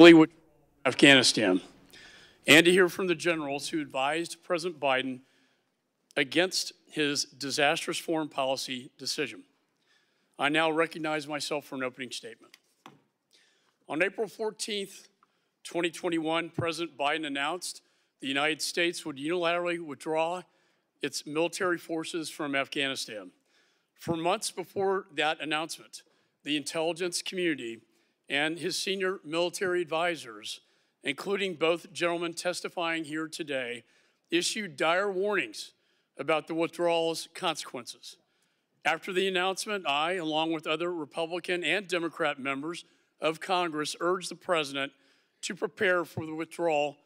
with Afghanistan, and to hear from the generals who advised President Biden against his disastrous foreign policy decision. I now recognize myself for an opening statement. On April 14th, 2021, President Biden announced the United States would unilaterally withdraw its military forces from Afghanistan. For months before that announcement, the intelligence community and his senior military advisors, including both gentlemen testifying here today, issued dire warnings about the withdrawal's consequences. After the announcement, I, along with other Republican and Democrat members of Congress, urged the president to prepare for the withdrawal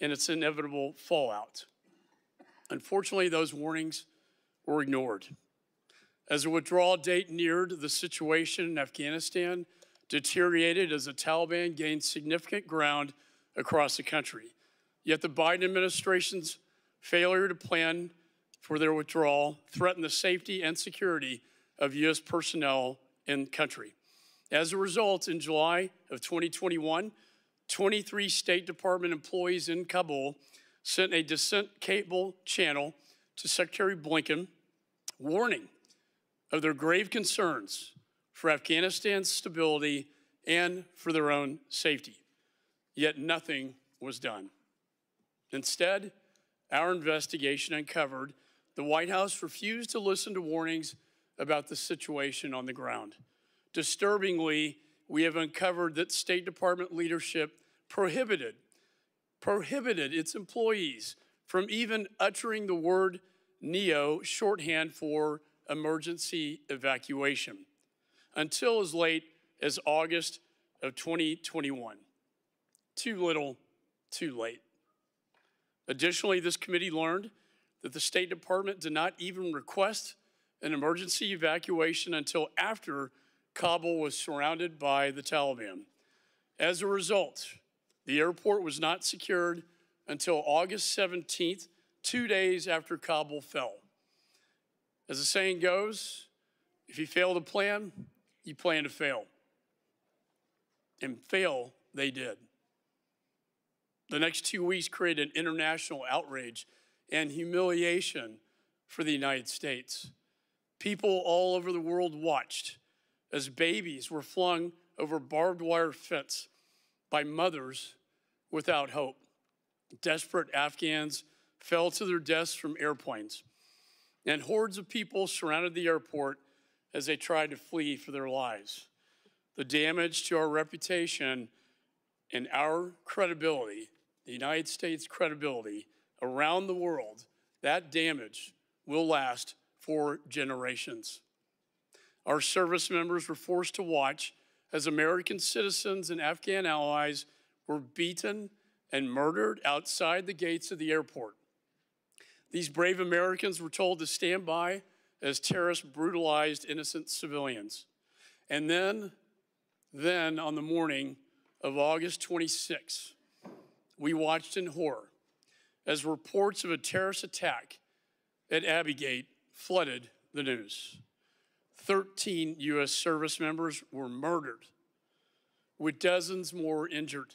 and its inevitable fallout. Unfortunately, those warnings were ignored. As the withdrawal date neared, the situation in Afghanistan deteriorated as the Taliban gained significant ground across the country. Yet the Biden administration's failure to plan for their withdrawal threatened the safety and security of U.S. personnel in country. As a result, in July of 2021, 23 State Department employees in Kabul sent a dissent cable channel to Secretary Blinken warning of their grave concerns for Afghanistan's stability and for their own safety. Yet nothing was done. Instead, our investigation uncovered the White House refused to listen to warnings about the situation on the ground. Disturbingly, we have uncovered that State Department leadership prohibited prohibited its employees from even uttering the word NEO, shorthand for emergency evacuation until as late as August of 2021. Too little, too late. Additionally, this committee learned that the State Department did not even request an emergency evacuation until after Kabul was surrounded by the Taliban. As a result, the airport was not secured until August 17th, two days after Kabul fell. As the saying goes, if you fail to plan, you plan to fail. And fail they did. The next two weeks created international outrage and humiliation for the United States. People all over the world watched as babies were flung over barbed wire fence by mothers without hope. Desperate Afghans fell to their deaths from airplanes, and hordes of people surrounded the airport as they tried to flee for their lives. The damage to our reputation and our credibility, the United States credibility around the world, that damage will last for generations. Our service members were forced to watch as American citizens and Afghan allies were beaten and murdered outside the gates of the airport. These brave Americans were told to stand by as terrorists brutalized innocent civilians. And then, then on the morning of August 26, we watched in horror as reports of a terrorist attack at Abbey Gate flooded the news. 13 U.S. service members were murdered, with dozens more injured.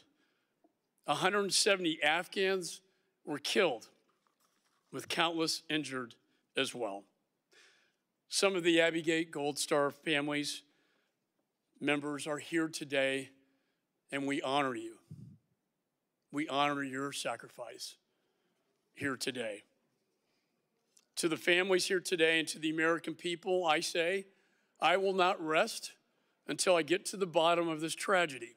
170 Afghans were killed, with countless injured as well. Some of the Abbey Gate Gold Star families members are here today, and we honor you. We honor your sacrifice here today. To the families here today and to the American people, I say, I will not rest until I get to the bottom of this tragedy.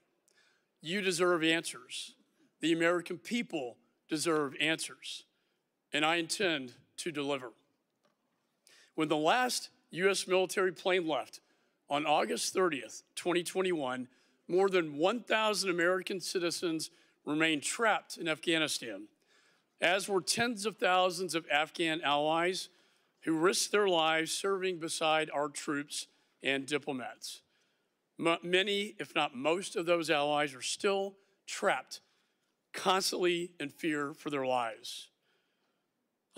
You deserve answers. The American people deserve answers, and I intend to deliver. When the last U.S. military plane left on August 30th, 2021, more than 1,000 American citizens remained trapped in Afghanistan, as were tens of thousands of Afghan allies who risked their lives serving beside our troops and diplomats. M many, if not most, of those allies are still trapped, constantly in fear for their lives.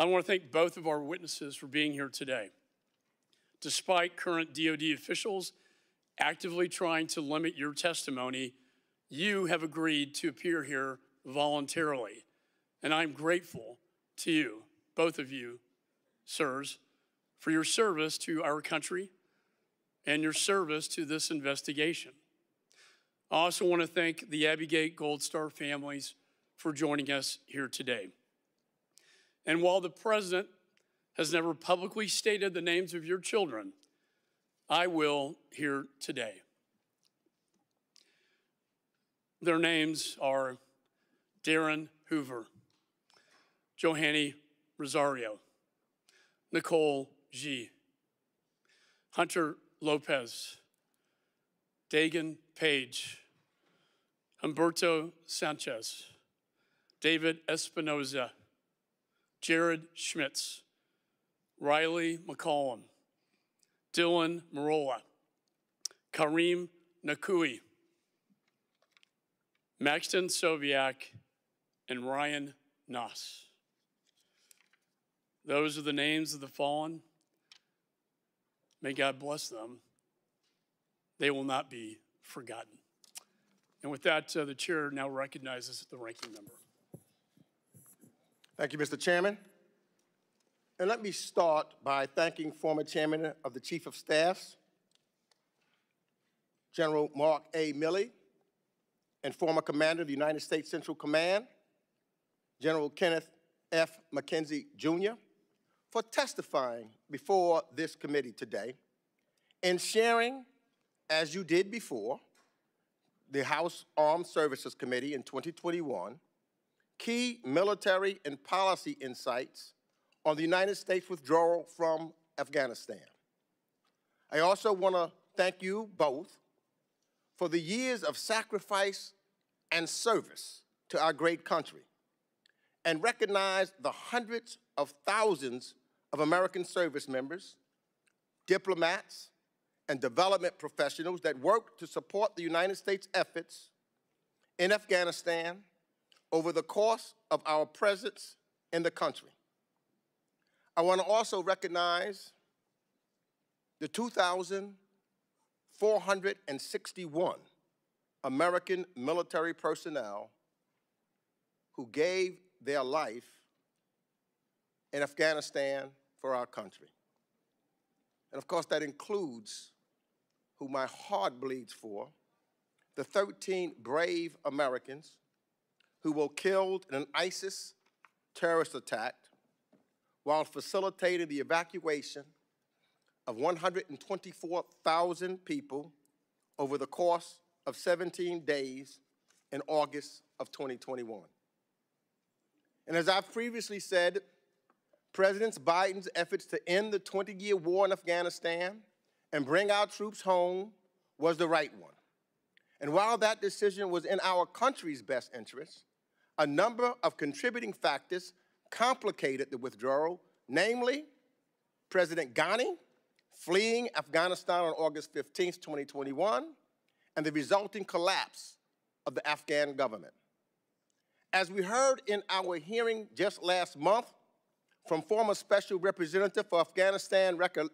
I want to thank both of our witnesses for being here today. Despite current DoD officials actively trying to limit your testimony, you have agreed to appear here voluntarily, and I'm grateful to you, both of you, sirs, for your service to our country and your service to this investigation. I also want to thank the Abbey Gate Gold Star families for joining us here today. And while the President has never publicly stated the names of your children, I will here today. Their names are Darin Hoover, Johanny Rosario, Nicole Gee, Hunter Lopez, Daegan Page, Humberto Sanchez, David Espinoza, Jared Schmitz, Rylee McCollum, Dylan Merola, Kareem Nikoui, Maxton Soviak, and Ryan Knauss. Those are the names of the fallen. May God bless them. They will not be forgotten. And with that, uh, the chair now recognizes the ranking member. Thank you, Mr. Chairman. And let me start by thanking former Chairman of the Chief of Staffs, General Mark A. Milley, and former Commander of the United States Central Command, General Kenneth F. McKenzie, Jr., for testifying before this committee today and sharing, as you did before, the House Armed Services Committee in 2021, key military and policy insights on the United States withdrawal from Afghanistan. I also want to thank you both for the years of sacrifice and service to our great country and recognize the hundreds of thousands of American service members, diplomats, and development professionals that work to support the United States efforts in Afghanistan over the course of our presence in the country. I want to also recognize the 2,461 American military personnel who gave their life in Afghanistan for our country. And of course, that includes who my heart bleeds for, the 13 brave Americans who were killed in an ISIS terrorist attack while facilitating the evacuation of 124,000 people over the course of 17 days in August of 2021. And as I've previously said, President Biden's efforts to end the 20-year war in Afghanistan and bring our troops home was the right one. And while that decision was in our country's best interest, a number of contributing factors complicated the withdrawal, namely President Ghani fleeing Afghanistan on August 15, 2021, and the resulting collapse of the Afghan government. As we heard in our hearing just last month from former Special Representative for Afghanistan Recon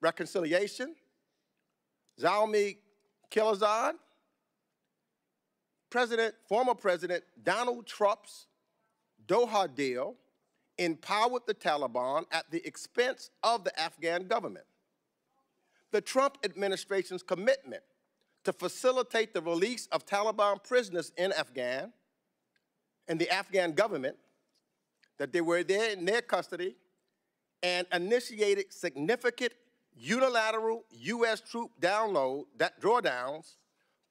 Reconciliation, Zalmay Khalilzad, President, former President Donald Trump's Doha deal empowered the Taliban at the expense of the Afghan government. The Trump administration's commitment to facilitate the release of Taliban prisoners in Afghan and the Afghan government, that they were there in their custody, and initiated significant unilateral U.S. troop download, that drawdowns,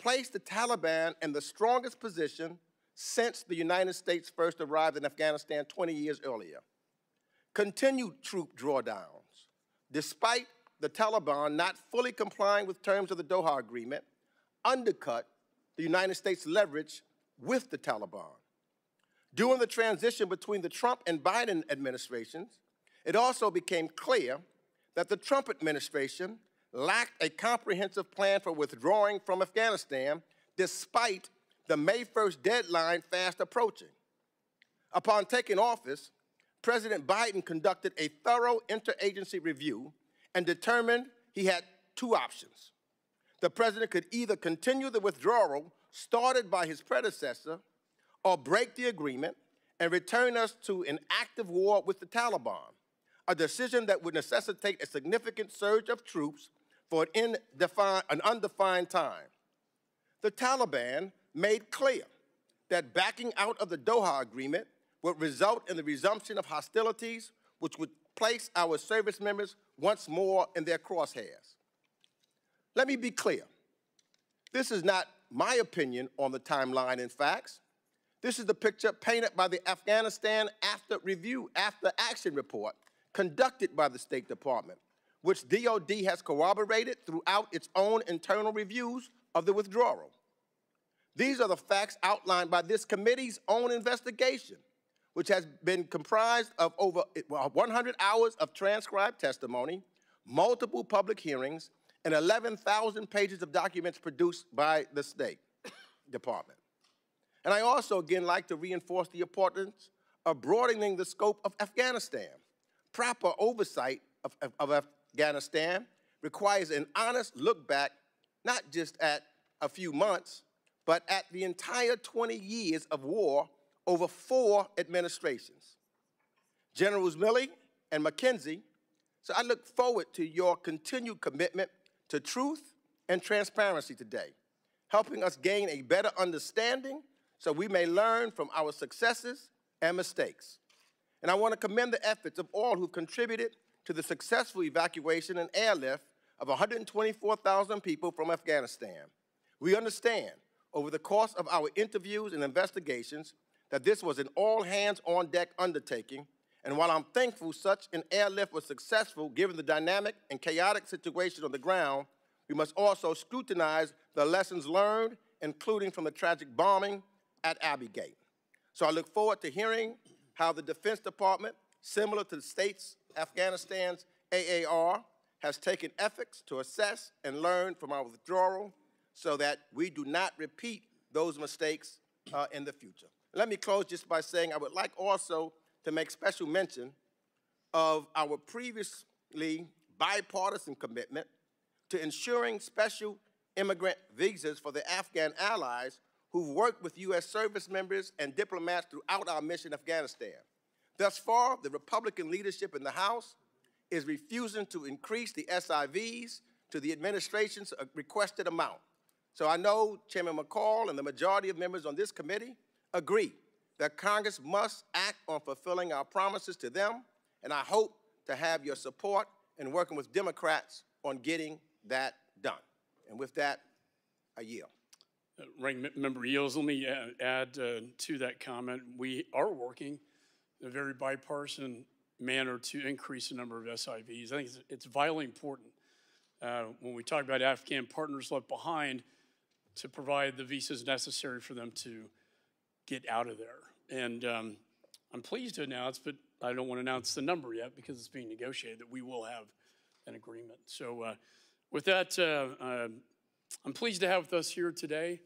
placed the Taliban in the strongest position since the United States first arrived in Afghanistan 20 years earlier. Continued troop drawdowns, despite the Taliban not fully complying with terms of the Doha Agreement, undercut the United States leverage with the Taliban. During the transition between the Trump and Biden administrations, it also became clear that the Trump administration lacked a comprehensive plan for withdrawing from Afghanistan despite the May 1st deadline fast approaching. Upon taking office, President Biden conducted a thorough interagency review and determined he had two options. The president could either continue the withdrawal started by his predecessor or break the agreement and return us to an active war with the Taliban, a decision that would necessitate a significant surge of troops for an, an undefined time. The Taliban made clear that backing out of the Doha Agreement would result in the resumption of hostilities, which would place our service members once more in their crosshairs. Let me be clear. This is not my opinion on the timeline and facts. This is the picture painted by the Afghanistan After Review, After Action Report conducted by the State Department, which DOD has corroborated throughout its own internal reviews of the withdrawal. These are the facts outlined by this committee's own investigation, which has been comprised of over 100 hours of transcribed testimony, multiple public hearings, and 11,000 pages of documents produced by the State Department. And I also, again, like to reinforce the importance of broadening the scope of Afghanistan. Proper oversight of, of, of Afghanistan requires an honest look back, not just at a few months, but at the entire 20 years of war over four administrations. Generals Milley and McKenzie, so I look forward to your continued commitment to truth and transparency today, helping us gain a better understanding so we may learn from our successes and mistakes. And I want to commend the efforts of all who've contributed to the successful evacuation and airlift of 124,000 people from Afghanistan. We understand over the course of our interviews and investigations that this was an all hands on deck undertaking. And while I'm thankful such an airlift was successful given the dynamic and chaotic situation on the ground, we must also scrutinize the lessons learned, including from the tragic bombing at Abbey Gate. So I look forward to hearing how the Defense Department, similar to the states Afghanistan's AAR, has taken efforts to assess and learn from our withdrawal so that we do not repeat those mistakes uh, in the future. Let me close just by saying I would like also to make special mention of our previously bipartisan commitment to ensuring special immigrant visas for the Afghan allies who've worked with U.S. service members and diplomats throughout our mission in Afghanistan. Thus far, the Republican leadership in the House is refusing to increase the SIVs to the administration's requested amount. So I know Chairman McCaul and the majority of members on this committee agree that Congress must act on fulfilling our promises to them, and I hope to have your support in working with Democrats on getting that done. And with that, I yield. Uh, Ranking Member Yields, let me add uh, to that comment. We are working a very bipartisan manner to increase the number of SIVs. I think it's, it's vitally important uh, when we talk about Afghan partners left behind to provide the visas necessary for them to get out of there. And um, I'm pleased to announce, but I don't want to announce the number yet because it's being negotiated, that we will have an agreement. So uh, with that, uh, uh, I'm pleased to have with us here today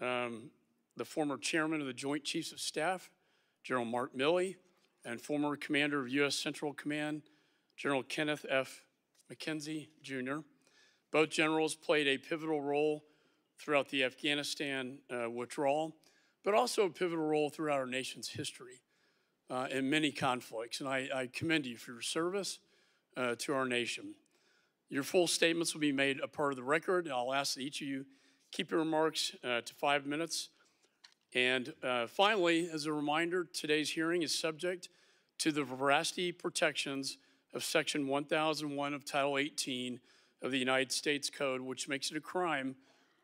um, the former chairman of the Joint Chiefs of Staff, General Mark Milley, and former commander of U.S. Central Command, General Kenneth F. McKenzie, Jr. Both generals played a pivotal role throughout the Afghanistan uh, withdrawal, but also a pivotal role throughout our nation's history uh, in many conflicts. And I, I, commend you for your service uh, to our nation. Your full statements will be made a part of the record, I'll ask that each of you keep your remarks uh, to five minutes. And uh, finally, as a reminder, today's hearing is subject to the veracity protections of Section 1001 of Title 18 of the United States Code, which makes it a crime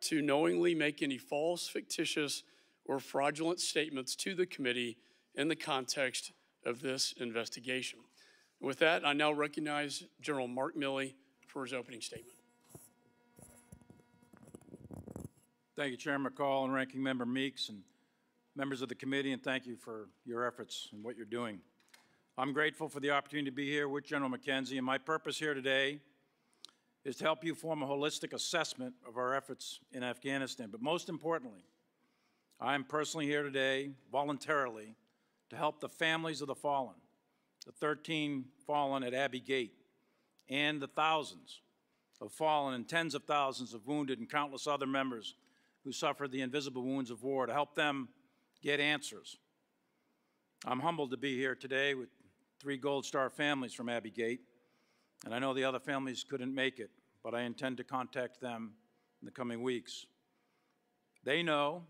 to knowingly make any false, fictitious, or fraudulent statements to the committee in the context of this investigation. With that, I now recognize General Mark Milley for his opening statement. Thank you, Chairman McCaul and Ranking Member Meeks and members of the committee, and thank you for your efforts and what you're doing. I'm grateful for the opportunity to be here with General McKenzie, and my purpose here today is to help you form a holistic assessment of our efforts in Afghanistan. But most importantly, I am personally here today, voluntarily, to help the families of the fallen, the 13 fallen at Abbey Gate, and the thousands of fallen and tens of thousands of wounded and countless other members who suffered the invisible wounds of war to help them get answers. I'm humbled to be here today with three Gold Star families from Abbey Gate, and I know the other families couldn't make it, but I intend to contact them in the coming weeks. They know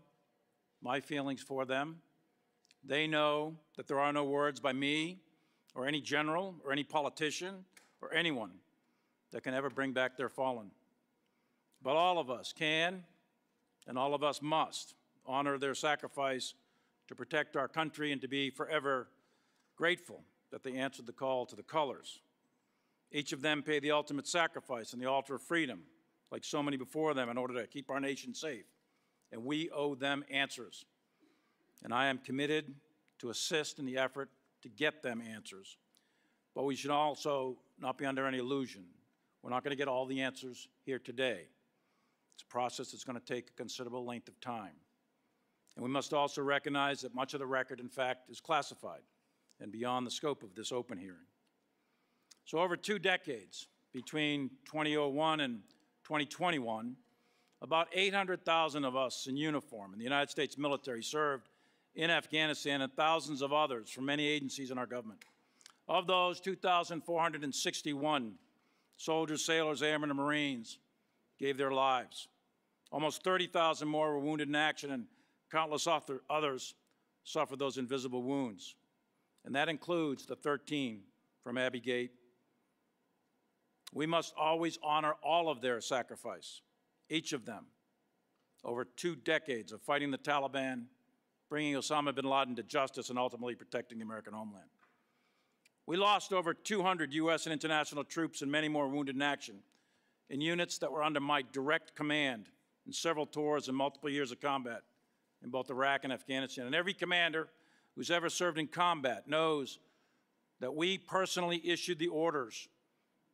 my feelings for them. They know that there are no words by me or any general or any politician or anyone that can ever bring back their fallen. But all of us can and all of us must honor their sacrifice to protect our country and to be forever grateful that they answered the call to the colors. Each of them paid the ultimate sacrifice on the altar of freedom, like so many before them, in order to keep our nation safe. And we owe them answers. And I am committed to assist in the effort to get them answers. But we should also not be under any illusion. We're not going to get all the answers here today. It's a process that's going to take a considerable length of time. And we must also recognize that much of the record, in fact, is classified and beyond the scope of this open hearing. So over two decades, between 2001 and 2021, about 800,000 of us in uniform in the United States military served in Afghanistan and thousands of others from many agencies in our government. Of those, 2,461 soldiers, sailors, airmen, and Marines gave their lives. Almost 30,000 more were wounded in action, and countless other, others suffered those invisible wounds. And that includes the 13 from Abbey Gate. We must always honor all of their sacrifice, each of them, over two decades of fighting the Taliban, bringing Osama bin Laden to justice, and ultimately protecting the American homeland. We lost over 200 U.S. and international troops and many more wounded in action in units that were under my direct command in several tours and multiple years of combat in both Iraq and Afghanistan. And every commander who's ever served in combat knows that we personally issued the orders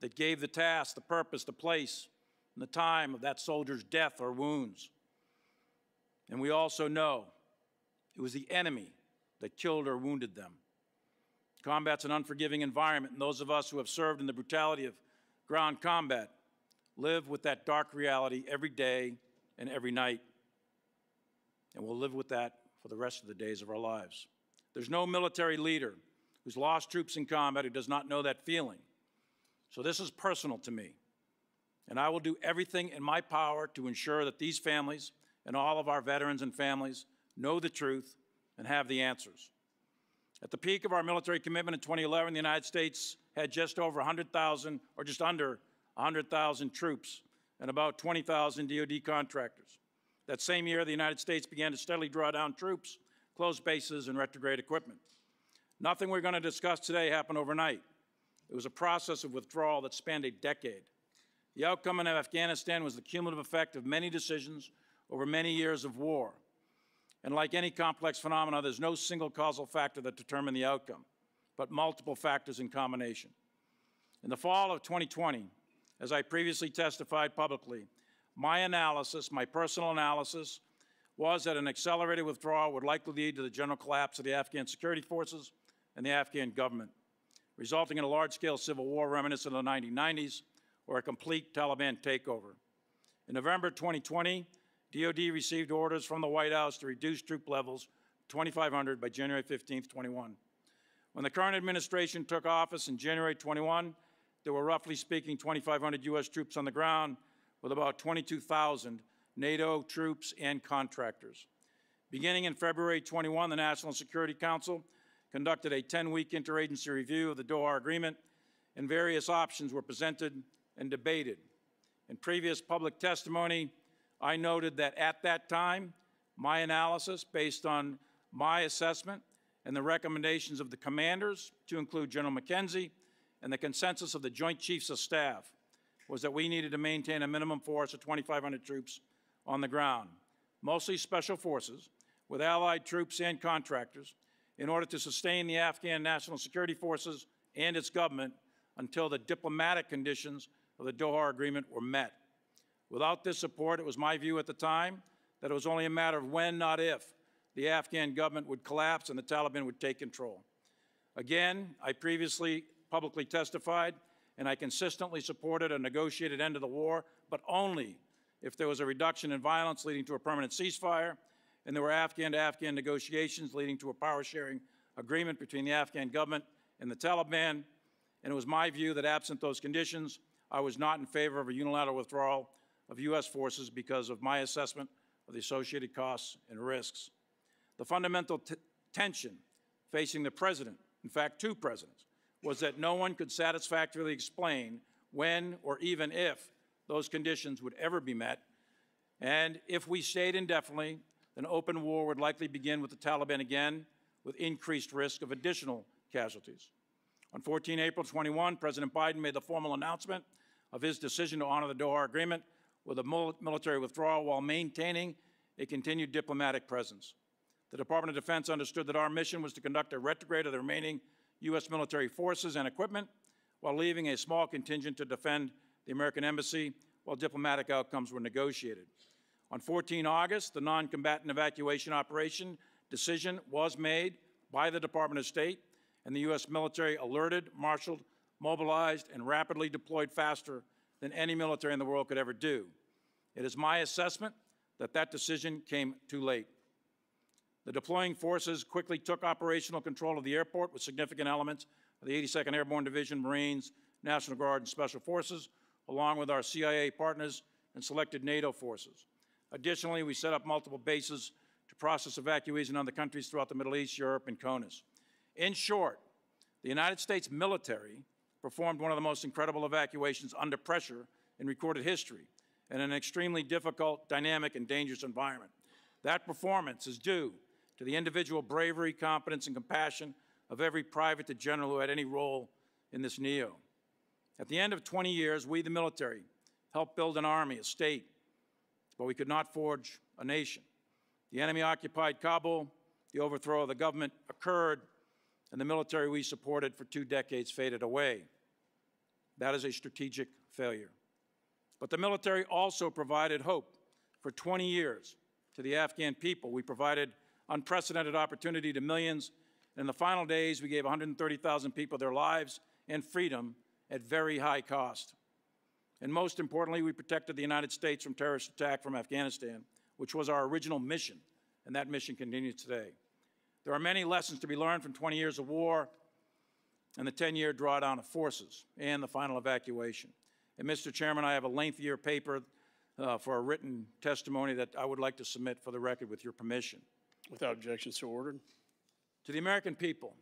that gave the task, the purpose, the place, and the time of that soldier's death or wounds. And we also know it was the enemy that killed or wounded them. Combat's an unforgiving environment, and those of us who have served in the brutality of ground combat live with that dark reality every day and every night. And we'll live with that for the rest of the days of our lives. There's no military leader who's lost troops in combat who does not know that feeling. So this is personal to me. And I will do everything in my power to ensure that these families and all of our veterans and families know the truth and have the answers. At the peak of our military commitment in 2011, the United States had just over 100,000, or just under 100,000 troops and about 20,000 DoD contractors. That same year, the United States began to steadily draw down troops, close bases, and retrograde equipment. Nothing we're going to discuss today happened overnight. It was a process of withdrawal that spanned a decade. The outcome in Afghanistan was the cumulative effect of many decisions over many years of war. And like any complex phenomena, there's no single causal factor that determined the outcome, but multiple factors in combination. In the fall of 2020, as I previously testified publicly, my analysis, my personal analysis, was that an accelerated withdrawal would likely lead to the general collapse of the Afghan security forces and the Afghan government, resulting in a large-scale civil war reminiscent of the 1990s or a complete Taliban takeover. In November 2020, DoD received orders from the White House to reduce troop levels 2,500 by January 15, 21. When the current administration took office in January 21, there were roughly speaking 2,500 U.S. troops on the ground with about 22,000 NATO troops and contractors. Beginning in February 21, the National Security Council conducted a 10-week interagency review of the Doha Agreement, and various options were presented and debated. In previous public testimony, I noted that at that time, my analysis, based on my assessment and the recommendations of the commanders, to include General McKenzie, and the consensus of the Joint Chiefs of Staff, was that we needed to maintain a minimum force of 2,500 troops on the ground, mostly special forces, with allied troops and contractors, in order to sustain the Afghan National Security Forces and its government until the diplomatic conditions of the Doha Agreement were met. Without this support, it was my view at the time that it was only a matter of when, not if, the Afghan government would collapse and the Taliban would take control. Again, I previously publicly testified and I consistently supported a negotiated end to the war, but only if there was a reduction in violence leading to a permanent ceasefire, and there were Afghan-to-Afghan negotiations leading to a power-sharing agreement between the Afghan government and the Taliban, and it was my view that absent those conditions, I was not in favor of a unilateral withdrawal of U.S. forces because of my assessment of the associated costs and risks. The fundamental tension facing the president, in fact, two presidents, was that no one could satisfactorily explain when or even if those conditions would ever be met. And if we stayed indefinitely, then open war would likely begin with the Taliban again, with increased risk of additional casualties. On 14 April 21, President Biden made the formal announcement of his decision to honor the Doha Agreement with a military withdrawal while maintaining a continued diplomatic presence. The Department of Defense understood that our mission was to conduct a retrograde of the remaining U.S. military forces and equipment while leaving a small contingent to defend the American embassy while diplomatic outcomes were negotiated. On 14 August, the non combatant evacuation operation decision was made by the Department of State, and the U.S. military alerted, marshaled, mobilized, and rapidly deployed faster than any military in the world could ever do. It is my assessment that that decision came too late. The deploying forces quickly took operational control of the airport with significant elements of the 82nd Airborne Division, Marines, National Guard, and Special Forces, along with our CIA partners and selected NATO forces. Additionally, we set up multiple bases to process evacuees in other countries throughout the Middle East, Europe, and CONUS. In short, the United States military performed one of the most incredible evacuations under pressure in recorded history in an extremely difficult, dynamic, and dangerous environment. That performance is due to the individual bravery, competence, and compassion of every private to general who had any role in this NEO. At the end of 20 years, we, the military, helped build an army, a state, but we could not forge a nation. The enemy occupied Kabul, the overthrow of the government occurred, and the military we supported for two decades faded away. That is a strategic failure. But the military also provided hope for 20 years to the Afghan people. We provided unprecedented opportunity to millions. In the final days, we gave 130,000 people their lives and freedom at very high cost. And most importantly, we protected the United States from terrorist attack from Afghanistan, which was our original mission, and that mission continues today. There are many lessons to be learned from 20 years of war and the 10 year drawdown of forces and the final evacuation. And, Mr. Chairman, I have a lengthier paper uh, for a written testimony that I would like to submit for the record with your permission. Without objection, so ordered. To the American people,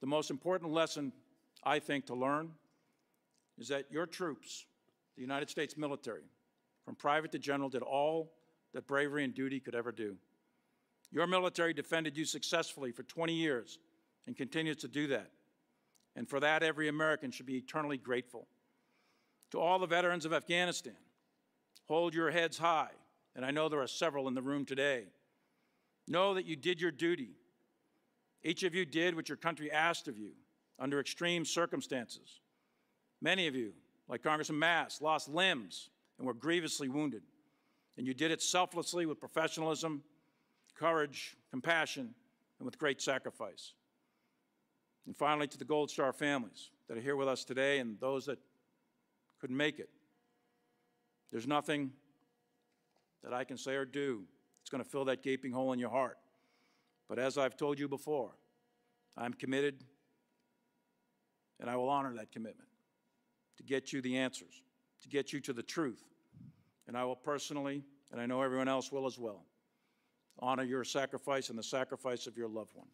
the most important lesson I think to learn is that your troops, the United States military, from private to general, did all that bravery and duty could ever do. Your military defended you successfully for 20 years and continues to do that. And for that, every American should be eternally grateful. To all the veterans of Afghanistan, hold your heads high, and I know there are several in the room today. Know that you did your duty. Each of you did what your country asked of you under extreme circumstances. Many of you, like Congressman Mast, lost limbs and were grievously wounded. And you did it selflessly with professionalism, courage, compassion, and with great sacrifice. And finally, to the Gold Star families that are here with us today and those that couldn't make it, there's nothing that I can say or do that's going to fill that gaping hole in your heart. But as I've told you before, I'm committed and I will honor that commitment to get you the answers, to get you to the truth. And I will personally, and I know everyone else will as well, honor your sacrifice and the sacrifice of your loved one.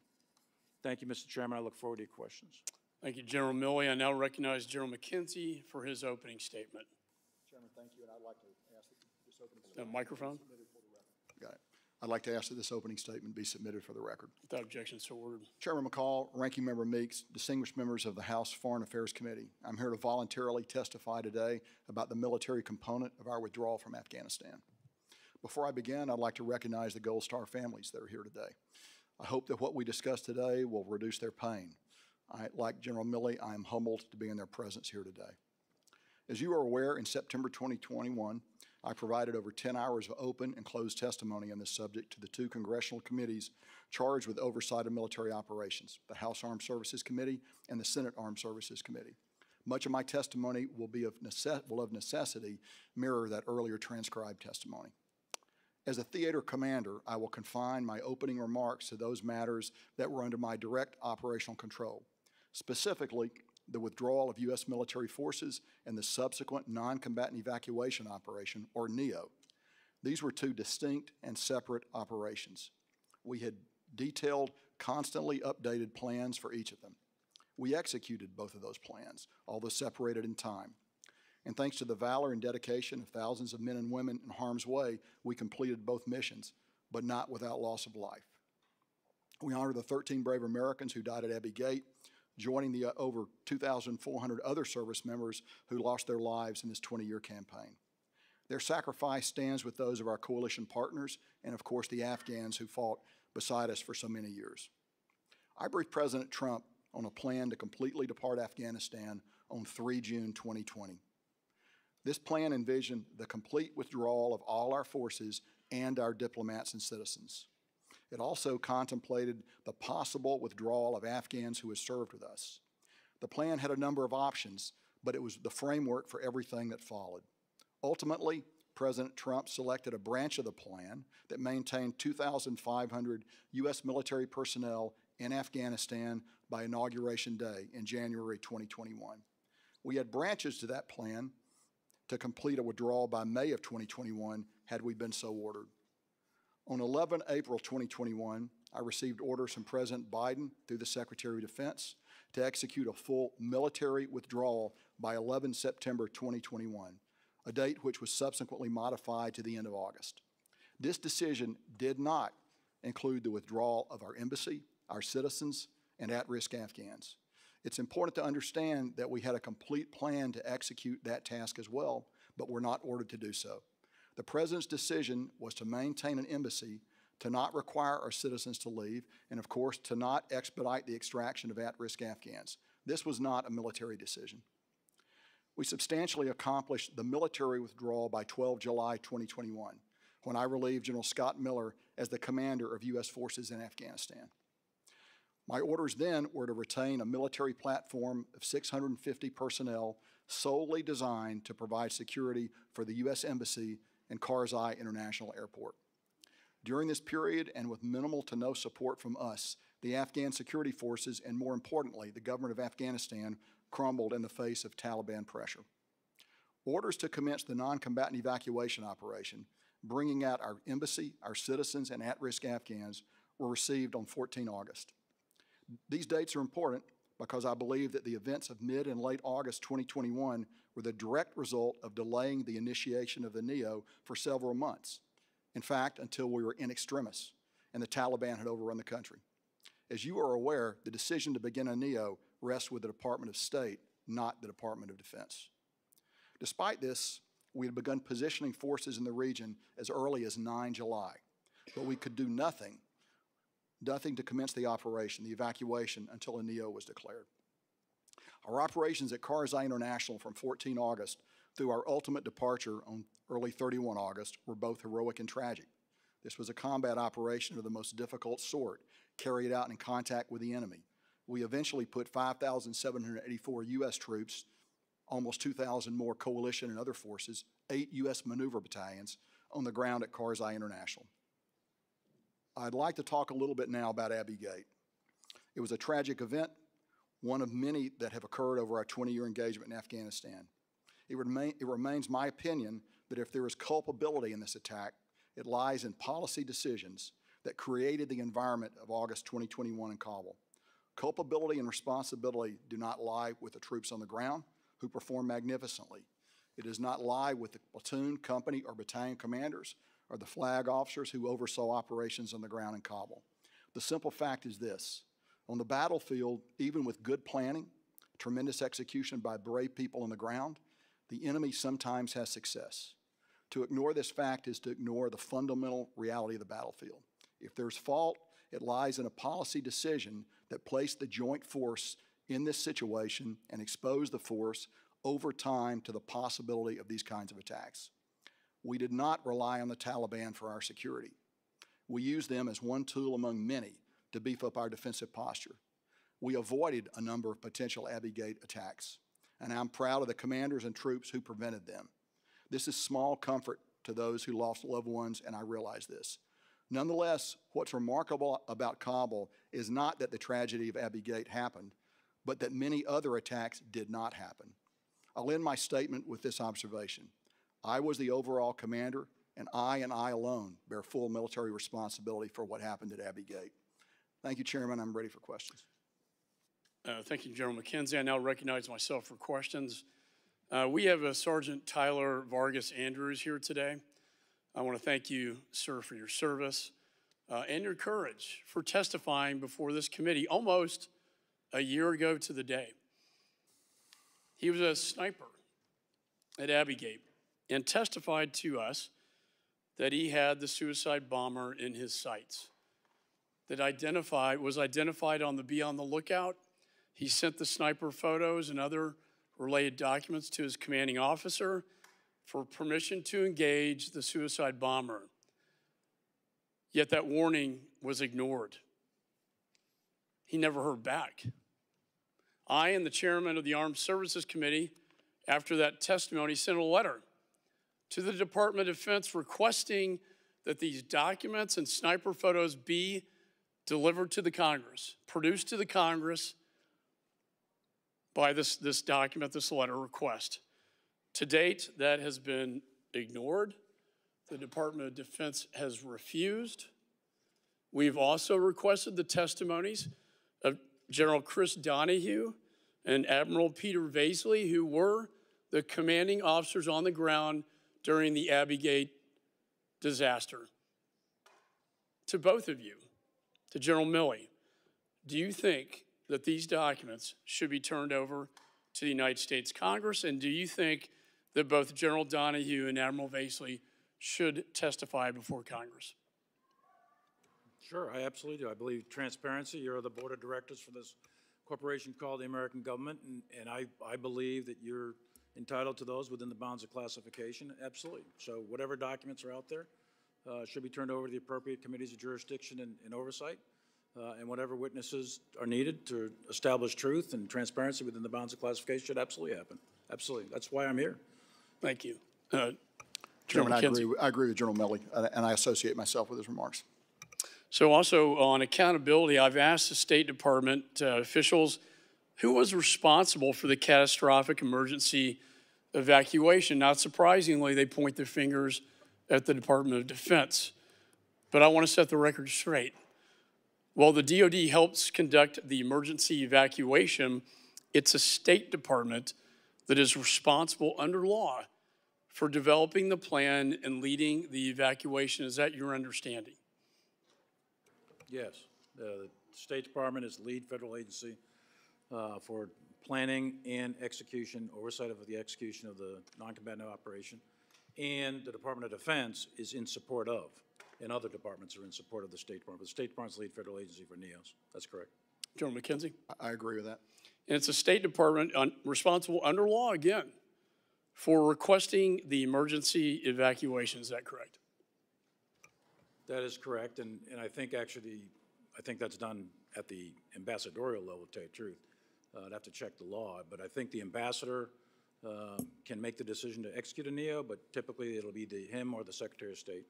Thank you, Mr. Chairman. I look forward to your questions. Thank you, General Milley. I now recognize General McKenzie for his opening statement. Chairman, thank you, and I'd like to ask that this opening Uh, statement Microphone, Got it. I'd like to ask that this opening statement be submitted for the record. without objection, so ordered. Chairman McCaul, Ranking Member Meeks, distinguished members of the House Foreign Affairs Committee, I'm here to voluntarily testify today about the military component of our withdrawal from Afghanistan. Before I begin, I'd like to recognize the Gold Star families that are here today. I hope that what we discuss today will reduce their pain. I, like General Milley, I am humbled to be in their presence here today. As you are aware, in September 2021, I provided over 10 hours of open and closed testimony on this subject to the two congressional committees charged with oversight of military operations, the House Armed Services Committee and the Senate Armed Services Committee. Much of my testimony will be of necess, will of necessity mirror that earlier transcribed testimony. As a theater commander, I will confine my opening remarks to those matters that were under my direct operational control, specifically the withdrawal of U.S. military forces and the subsequent non-combatant evacuation operation, or NEO. These were two distinct and separate operations. We had detailed, constantly updated plans for each of them. We executed both of those plans, although separated in time. And thanks to the valor and dedication of thousands of men and women in harm's way, we completed both missions, but not without loss of life. We honor the 13 brave Americans who died at Abbey Gate, joining the uh, over 2,400 other service members who lost their lives in this 20-year campaign. Their sacrifice stands with those of our coalition partners and, of course, the Afghans who fought beside us for so many years. I briefed President Trump on a plan to completely depart Afghanistan on 3 June 2020. This plan envisioned the complete withdrawal of all our forces and our diplomats and citizens. It also contemplated the possible withdrawal of Afghans who had served with us. The plan had a number of options, but it was the framework for everything that followed. Ultimately, President Trump selected a branch of the plan that maintained 2,500 U.S. military personnel in Afghanistan by Inauguration Day in January 2021. We had branches to that plan to complete a withdrawal by May of 2021 had we been so ordered. On 11 April 2021, I received orders from President Biden through the Secretary of Defense to execute a full military withdrawal by 11 September 2021, a date which was subsequently modified to the end of August. This decision did not include the withdrawal of our embassy, our citizens, and at-risk Afghans. It's important to understand that we had a complete plan to execute that task as well, but were not ordered to do so. The President's decision was to maintain an embassy, to not require our citizens to leave, and of course, to not expedite the extraction of at-risk Afghans. This was not a military decision. We substantially accomplished the military withdrawal by 12 July 2021, when I relieved General Scott Miller as the commander of U.S. forces in Afghanistan. My orders then were to retain a military platform of 650 personnel solely designed to provide security for the U.S. Embassy and Karzai International Airport. During this period, and with minimal to no support from us, the Afghan security forces, and more importantly, the government of Afghanistan, crumbled in the face of Taliban pressure. Orders to commence the non-combatant evacuation operation, bringing out our embassy, our citizens, and at-risk Afghans, were received on 14 August. These dates are important because I believe that the events of mid and late August 2021 were the direct result of delaying the initiation of the NEO for several months. In fact, until we were in extremis and the Taliban had overrun the country. As you are aware, the decision to begin a NEO rests with the Department of State, not the Department of Defense. Despite this, we had begun positioning forces in the region as early as 9 July, but we could do nothing nothing to commence the operation, the evacuation, until a NEO was declared. Our operations at Karzai International from 14 August through our ultimate departure on early 31 August were both heroic and tragic. This was a combat operation of the most difficult sort, carried out in contact with the enemy. We eventually put 5,784 U.S. troops, almost 2,000 more coalition and other forces, eight U.S. maneuver battalions on the ground at Karzai International. I'd like to talk a little bit now about Abbey Gate. It was a tragic event, one of many that have occurred over our 20-year engagement in Afghanistan. It, remain, it remains my opinion that if there is culpability in this attack, it lies in policy decisions that created the environment of August 2021 in Kabul. Culpability and responsibility do not lie with the troops on the ground, who perform magnificently. It does not lie with the platoon, company, or battalion commanders or the flag officers who oversaw operations on the ground in Kabul. The simple fact is this on the battlefield, even with good planning, tremendous execution by brave people on the ground, the enemy sometimes has success. To ignore this fact is to ignore the fundamental reality of the battlefield. If there's fault, it lies in a policy decision that placed the joint force in this situation and exposed the force over time to the possibility of these kinds of attacks we did not rely on the Taliban for our security. We used them as one tool among many to beef up our defensive posture. We avoided a number of potential Abbey Gate attacks. and I'm proud of the commanders and troops who prevented them. This is small comfort to those who lost loved ones, and I realize this. Nonetheless, what's remarkable about Kabul is not that the tragedy of Abbey Gate happened, but that many other attacks did not happen. I'll end my statement with this observation. I was the overall commander, and I and I alone bear full military responsibility for what happened at Abbey Gate. Thank you, Chairman. I'm ready for questions. Uh, Thank you, General McKenzie. I now recognize myself for questions. Uh, We have uh, Sergeant Tyler Vargas Andrews here today. I want to thank you, sir, for your service uh, and your courage for testifying before this committee almost a year ago to the day. He was a sniper at Abbey Gate and testified to us that he had the suicide bomber in his sights. That identified was identified on the Be on the Lookout. He sent the sniper photos and other related documents to his commanding officer for permission to engage the suicide bomber. Yet that warning was ignored. He never heard back. I and the chairman of the Armed Services Committee, after that testimony, sent a letter to the Department of Defense requesting that these documents and sniper photos be delivered to the Congress, produced to the Congress by this, this document, this letter request. To date, that has been ignored. The Department of Defense has refused. We've also requested the testimonies of General Chris Donahue and Admiral Peter Vasely, who were the commanding officers on the ground during the Abbey Gate disaster. To both of you, to General Milley, do you think that these documents should be turned over to the United States Congress? And do you think that both General Donahue and Admiral Vasely should testify before Congress? Sure, I absolutely do. I believe transparency. You're the board of directors for this corporation called the American Government, and, and I, I believe that you're entitled to those within the bounds of classification. Absolutely. So whatever documents are out there uh, should be turned over to the appropriate committees of jurisdiction and, and oversight. Uh, and whatever witnesses are needed to establish truth and transparency within the bounds of classification should absolutely happen. Absolutely. That's why I'm here. Thank you. Uh, Chairman, I agree, I agree with General Milley, uh, and I associate myself with his remarks. So also on accountability, I've asked the State Department uh, officials who was responsible for the catastrophic emergency evacuation. Not surprisingly, they point their fingers at the Department of Defense. But I want to set the record straight. While the DoD helps conduct the emergency evacuation, it's a State Department that is responsible under law for developing the plan and leading the evacuation. Is that your understanding? Yes, the State Department is the lead federal agency uh, for planning and execution, oversight of the execution of the non-combatant operation. And the Department of Defense is in support of, and other departments are in support of the State Department. The State Department's the lead federal agency for NEOS. That's correct. General McKenzie? I- I agree with that. And it's the State Department un- responsible under law again for requesting the emergency evacuation. Is that correct? That is correct, and, and I think actually, I think that's done at the ambassadorial level, to tell you the truth. Uh, I'd have to check the law, but I think the ambassador uh, can make the decision to execute a NEO, but typically it'll be the, him or the Secretary of State.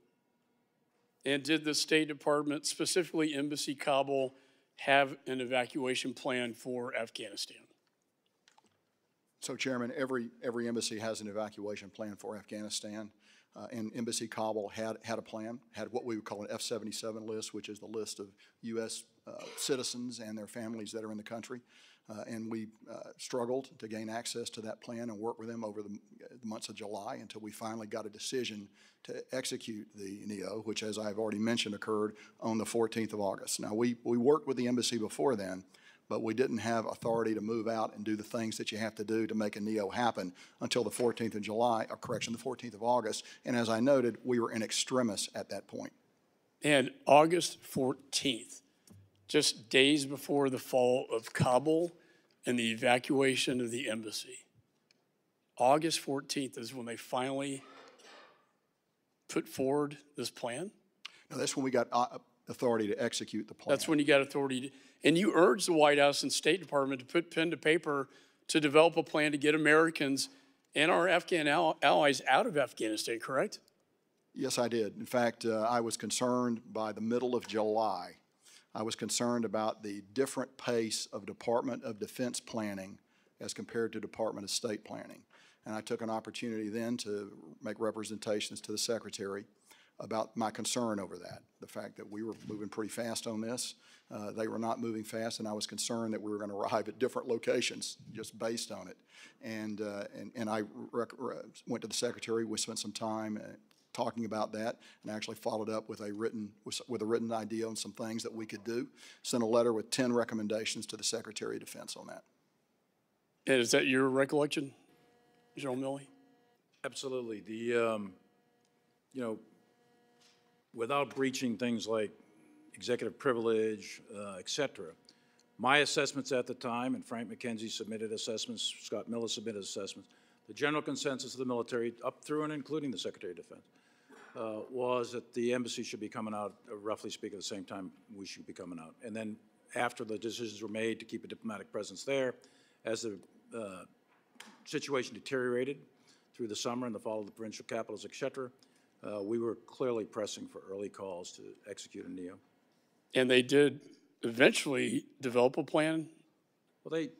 And did the State Department, specifically Embassy Kabul, have an evacuation plan for Afghanistan? So Chairman, every, every embassy has an evacuation plan for Afghanistan. Uh, and Embassy Kabul had, had a plan, had what we would call an F-77 list, which is the list of U.S. uh, citizens and their families that are in the country. Uh, and we uh, struggled to gain access to that plan and work with them over the, the months of July until we finally got a decision to execute the NEO, which, as I've already mentioned, occurred on the 14th of August. Now, we, we worked with the embassy before then, but we didn't have authority to move out and do the things that you have to do to make a NEO happen until the 14th of July, or correction, the 14th of August. And as I noted, we were in extremis at that point. And August 14th, just days before the fall of Kabul and the evacuation of the embassy, August 14th is when they finally put forward this plan? Now, that's when we got uh, authority to execute the plan. That's when you got authority, to- and you urged the White House and State Department to put pen to paper to develop a plan to get Americans and our Afghan al- allies out of Afghanistan, correct? Yes, I did. In fact, uh, I was concerned by the middle of July. I was concerned about the different pace of Department of Defense planning as compared to Department of State planning. And I took an opportunity then to make representations to the Secretary about my concern over that, the fact that we were moving pretty fast on this. Uh, They were not moving fast, and I was concerned that we were going to arrive at different locations just based on it. And, uh, and and I went to the Secretary, we spent some time uh, talking about that, and actually followed up with a written, with with a written idea on some things that we could do. Sent a letter with 10 recommendations to the Secretary of Defense on that. And is that your recollection, General Milley? Absolutely. The, um, you know, without breaching things like executive privilege, uh, et cetera, my assessments at the time, and Frank McKenzie submitted assessments, Scott Miller submitted assessments, the general consensus of the military, up through and including the Secretary of Defense, uh, was that the embassy should be coming out, uh, roughly speaking, at the same time we should be coming out. And then after the decisions were made to keep a diplomatic presence there, as the uh, situation deteriorated through the summer and the fall of the provincial capitals, et cetera, uh, we were clearly pressing for early calls to execute a NEO. And they did eventually develop a plan? Well, they,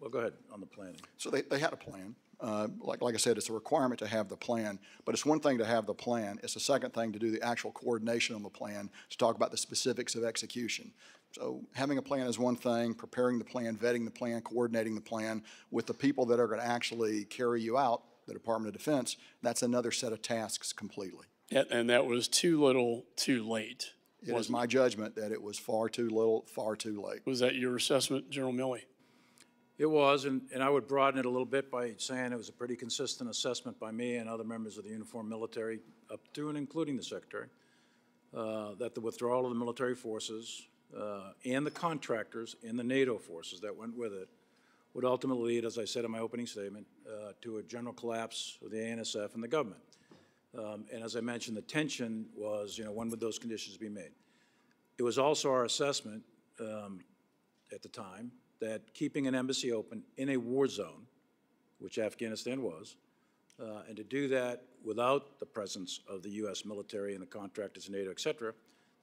well, go ahead on the planning. So they, they had a plan. Uh, Like, like I said, it's a requirement to have the plan, but it's one thing to have the plan. It's a second thing to do the actual coordination on the plan, to talk about the specifics of execution. So having a plan is one thing, preparing the plan, vetting the plan, coordinating the plan with the people that are going to actually carry you out, the Department of Defense, that's another set of tasks completely. And, and that was too little, too late. It was my judgment that it was far too little, far too late. Was that your assessment, General Milley? It was, and, and I would broaden it a little bit by saying it was a pretty consistent assessment by me and other members of the uniformed military, up to and including the Secretary, uh, that the withdrawal of the military forces uh, and the contractors and the NATO forces that went with it would ultimately lead, as I said in my opening statement, uh, to a general collapse of the ANSF and the government. Um, And as I mentioned, the tension was, you know, when would those conditions be made? It was also our assessment um, at the time that keeping an embassy open in a war zone, which Afghanistan was, uh, and to do that without the presence of the U.S. military and the contractors, NATO, et cetera,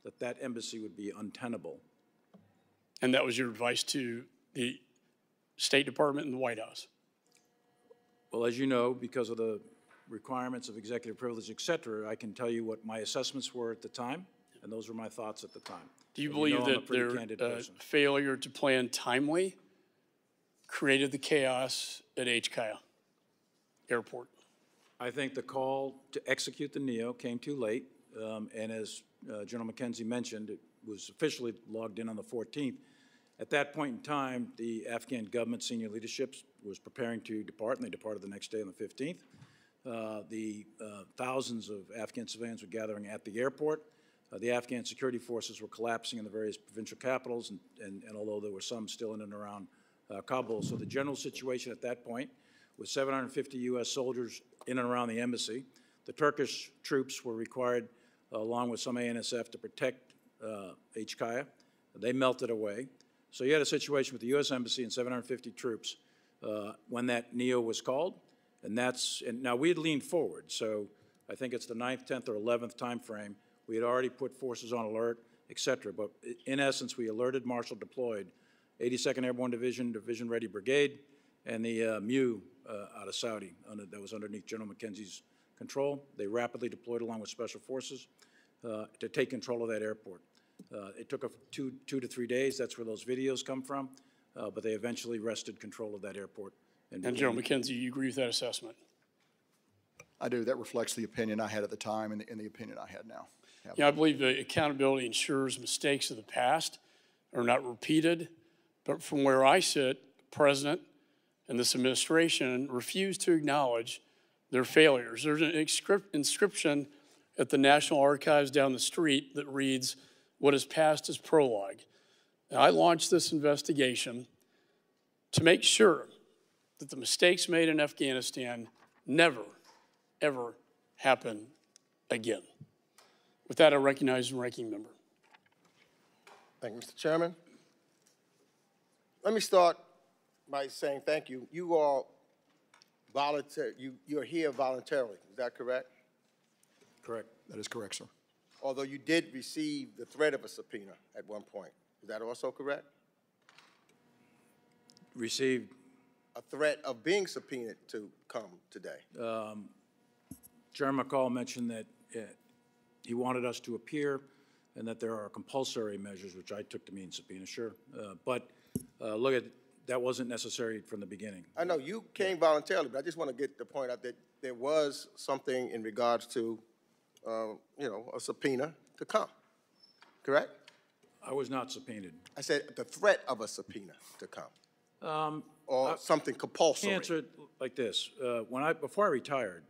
that that embassy would be untenable. And that was your advice to the State Department and the White House? Well, as you know, because of the requirements of executive privilege, et cetera, I can tell you what my assessments were at the time, and those were my thoughts at the time. Do you And believe know I'm a that pretty their uh, person. failure to plan timely created the chaos at HKIA Airport? I think the call to execute the NEO came too late, um, and as uh, General McKenzie mentioned, it was officially logged in on the 14th. At that point in time, the Afghan government senior leadership was preparing to depart, and they departed the next day on the 15th. Uh, The uh, thousands of Afghan civilians were gathering at the airport. Uh, The Afghan security forces were collapsing in the various provincial capitals, and- and and although there were some still in and around uh, Kabul. So the general situation at that point was 750 U.S. soldiers in and around the embassy. The Turkish troops were required, uh, along with some ANSF, to protect uh, HKIA. They melted away. So you had a situation with the U.S. Embassy and 750 troops uh, when that NEO was called. And that's, and now we had leaned forward, so I think it's the 9th, 10th, or 11th timeframe. We had already put forces on alert, et cetera. But in essence, we alerted Marshall deployed 82nd Airborne Division, Division Ready Brigade, and the uh, MEU uh, out of Saudi, under, that was underneath General McKenzie's control. They rapidly deployed along with special forces uh, to take control of that airport. Uh, It took a two, two to three days, that's where those videos come from, uh, but they eventually wrested control of that airport. And General McKenzie, you agree with that assessment? I do. That reflects the opinion I had at the time and the, and the opinion I had now. Yeah. Yeah, I believe that accountability ensures mistakes of the past are not repeated. But from where I sit, the President and this administration refuse to acknowledge their failures. There's an inscription at the National Archives down the street that reads, "What is past is prologue." And I launched this investigation to make sure that the mistakes made in Afghanistan never, ever happen again. With that, I recognize the ranking member. Thank you, Mr. Chairman. Let me start by saying thank you. You are volunteer, you, you're here voluntarily, is that correct? Correct. That is correct, sir. Although you did receive the threat of a subpoena at one point. Is that also correct? Received, A threat of being subpoenaed to come today. Chairman McCaul mentioned that uh, he wanted us to appear and that there are compulsory measures, which I took to mean subpoena, sure. Uh, But uh, look at, that wasn't necessary from the beginning. I know you came voluntarily, but I just want to get the point out that there was something in regards to, uh, you know, a subpoena to come, correct? I was not subpoenaed. I said the threat of a subpoena to come. Or something compulsory. Answer it like this. Uh, When I, before I retired,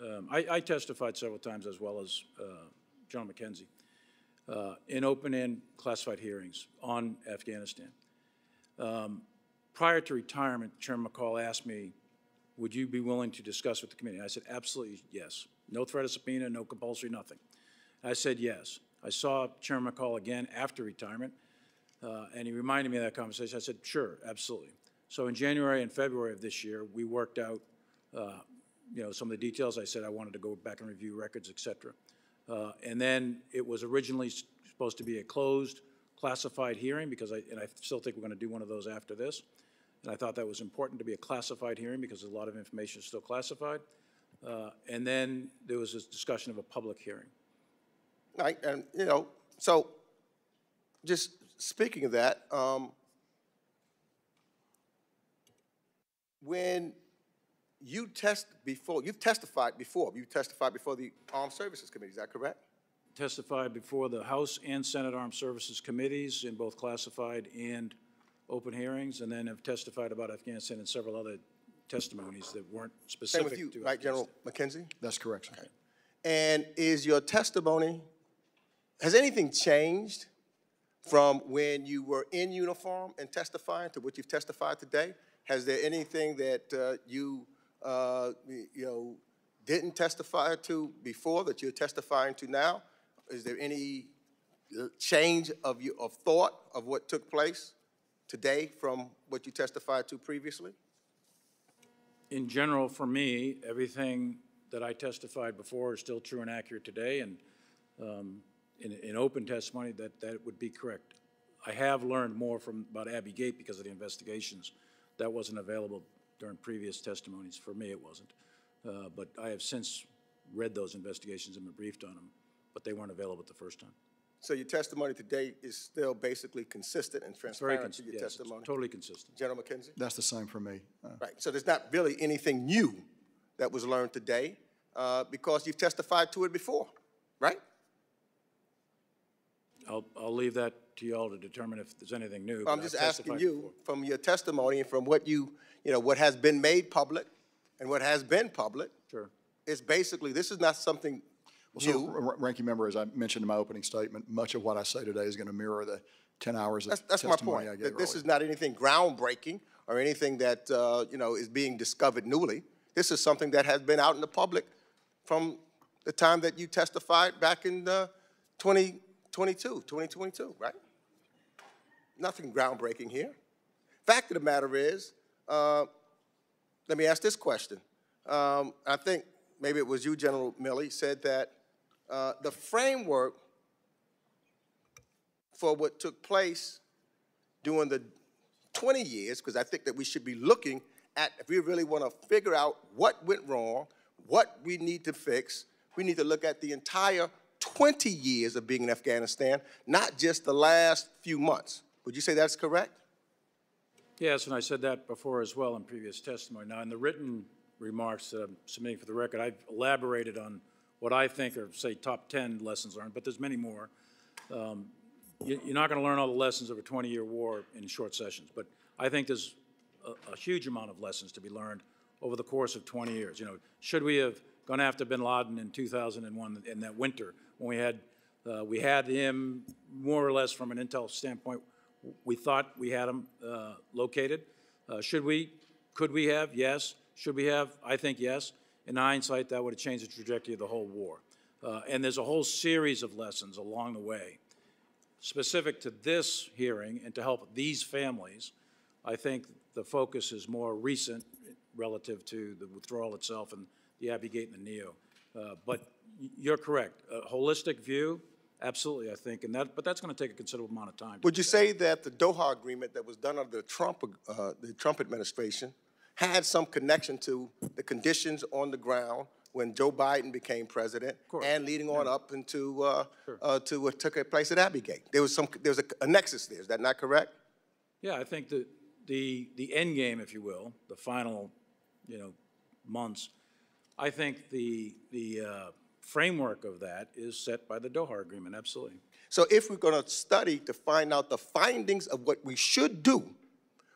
um, I I testified several times as well as uh, John McKenzie uh, in open and classified hearings on Afghanistan. Um, Prior to retirement, Chairman McCaul asked me, would you be willing to discuss with the committee? I said, absolutely, yes. No threat of subpoena, no compulsory, nothing. I said, yes. I saw Chairman McCaul again after retirement, uh, and he reminded me of that conversation. I said, sure, absolutely. So in January and February of this year, we worked out, uh, you know, some of the details. I said I wanted to go back and review records, et cetera. Uh, And then it was originally supposed to be a closed, classified hearing, because I, and I still think we're going to do one of those after this. And I thought that was important to be a classified hearing, because a lot of information is still classified. Uh, And then there was this discussion of a public hearing. Right, and, you know, so, just speaking of that, um, when you test before, you've testified before, you testified before the Armed Services Committee, is that correct? testified before the House and Senate Armed Services Committees in both classified and open hearings, and then have testified about Afghanistan and several other testimonies that weren't Same specific with you, to right, General McKenzie? That's correct, sir. And is your testimony, has anything changed from when you were in uniform and testifying to what you've testified today? Has there anything that uh, you, uh, you know, didn't testify to before that you're testifying to now? Is there any uh, change of your, of thought of what took place today from what you testified to previously? In general, for me, everything that I testified before is still true and accurate today, and um, in, in open testimony, that, that would be correct. I have learned more from, about Abbey Gate because of the investigations. That wasn't available during previous testimonies. For me, it wasn't. Uh, But I have since read those investigations and been briefed on them, but they weren't available the first time. So your testimony today is still basically consistent and It's very, transparent cons- to your yes, it's testimony? totally consistent. General McKenzie? That's the same for me. Uh, Right, so there's not really anything new that was learned today, uh, because you've testified to it before, right? I'll, I'll leave that to y'all to determine if there's anything new. I'm just I've asking testified you, before. from your testimony and from what you, you know, what has been made public and what has been public, Sure. it's basically, this is not something So, new. R- Ranking Member, as I mentioned in my opening statement, much of what I say today is going to mirror the 10 hours of That's, that's my testimony point, I gave that this earlier. is not anything groundbreaking or anything that, uh, you know, is being discovered newly. This is something that has been out in the public from the time that you testified back in uh, 2022, 2022, right? Nothing groundbreaking here. Fact of the matter is, uh, let me ask this question. Um, I think maybe it was you, General Milley, said that uh, the framework for what took place during the 20 years, because I think that we should be looking at, if we really want to figure out what went wrong, what we need to fix, we need to look at the entire 20 years of being in Afghanistan, not just the last few months. Would you say that's correct? Yes, and I said that before as well in previous testimony. Now, in the written remarks that I'm submitting for the record, I've elaborated on what I think are, say, top 10 lessons learned, but there's many more. Um, you- You're not going to learn all the lessons of a 20-year war in short sessions, but I think there's a- a huge amount of lessons to be learned over the course of 20 years. You know, should we have gone after bin Laden in 2001 in that winter when we had, uh, we had him more or less from an intel standpoint, we thought we had them uh, located? Uh, Should we, could we have? Yes. Should we have? I think yes. In hindsight, that would have changed the trajectory of the whole war. Uh, And there's a whole series of lessons along the way specific to this hearing and to help these families, I think the focus is more recent relative to the withdrawal itself and the Abbey Gate and the NEO. Uh, But you're correct. A holistic view, absolutely, I think, and that, but that's going to take a considerable amount of time. Would you say that the Doha Agreement that was done under the Trump, uh, the Trump administration had some connection to the conditions on the ground when Joe Biden became president? And leading on up into, uh, uh, to what took place at Abbey Gate? There was some, there was a a nexus there, is that not correct? Yeah, I think that the, the end game, if you will, the final, you know, months, I think the, the uh, framework of that is set by the Doha Agreement, absolutely. So if we're going to study to find out the findings of what we should do,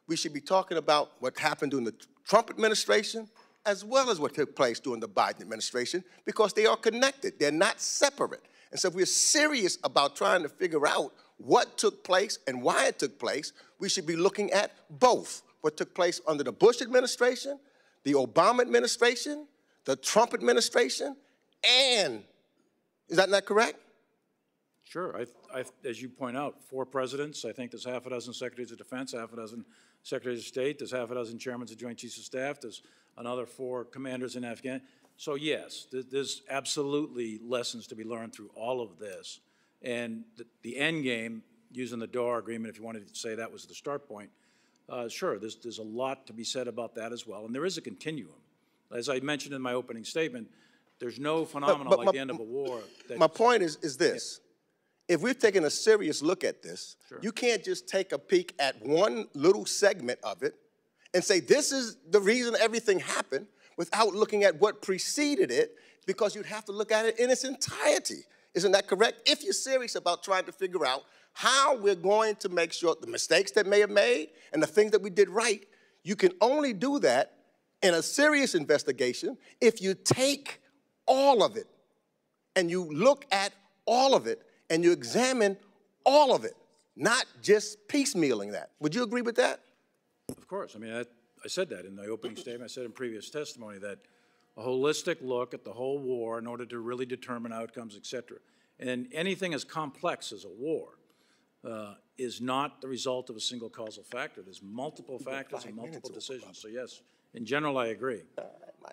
we should be talking about what happened during the Trump administration as well as what took place during the Biden administration because they are connected. They're not separate. And so if we're serious about trying to figure out what took place and why it took place, we should be looking at both what took place under the Bush administration, the Obama administration, the Trump administration, and is that not correct? Sure, I, I, as you point out, four presidents, I think there's half a dozen secretaries of defense, half a dozen secretaries of state, there's half a dozen chairmen of joint chiefs of staff, there's another four commanders in Afghanistan. So yes, th- there's absolutely lessons to be learned through all of this. And the, end game, using the Doha agreement, if you wanted to say that was the start point, uh, sure, there's, there's a lot to be said about that as well. And there is a continuum. As I mentioned in my opening statement, there's no phenomenon but like my- the end of a war My point is, is this. If we're taking a serious look at this, you can't just take a peek at one little segment of it and say, this is the reason everything happened without looking at what preceded it, because you'd have to look at it in its entirety. Isn't that correct? If you're serious about trying to figure out how we're going to make sure the mistakes that may have made and the things that we did right, you can only do that in a serious investigation if you take all of it and you look at all of it and you examine all of it, not just piecemealing that. Would you agree with that? Of course. I mean, I, I said that in the opening statement. I said in previous testimony that a holistic look at the whole war in order to really determine outcomes, et cetera. And anything as complex as a war uh, is not the result of a single causal factor. There's multiple factors and multiple decisions. So yes, in general, I agree.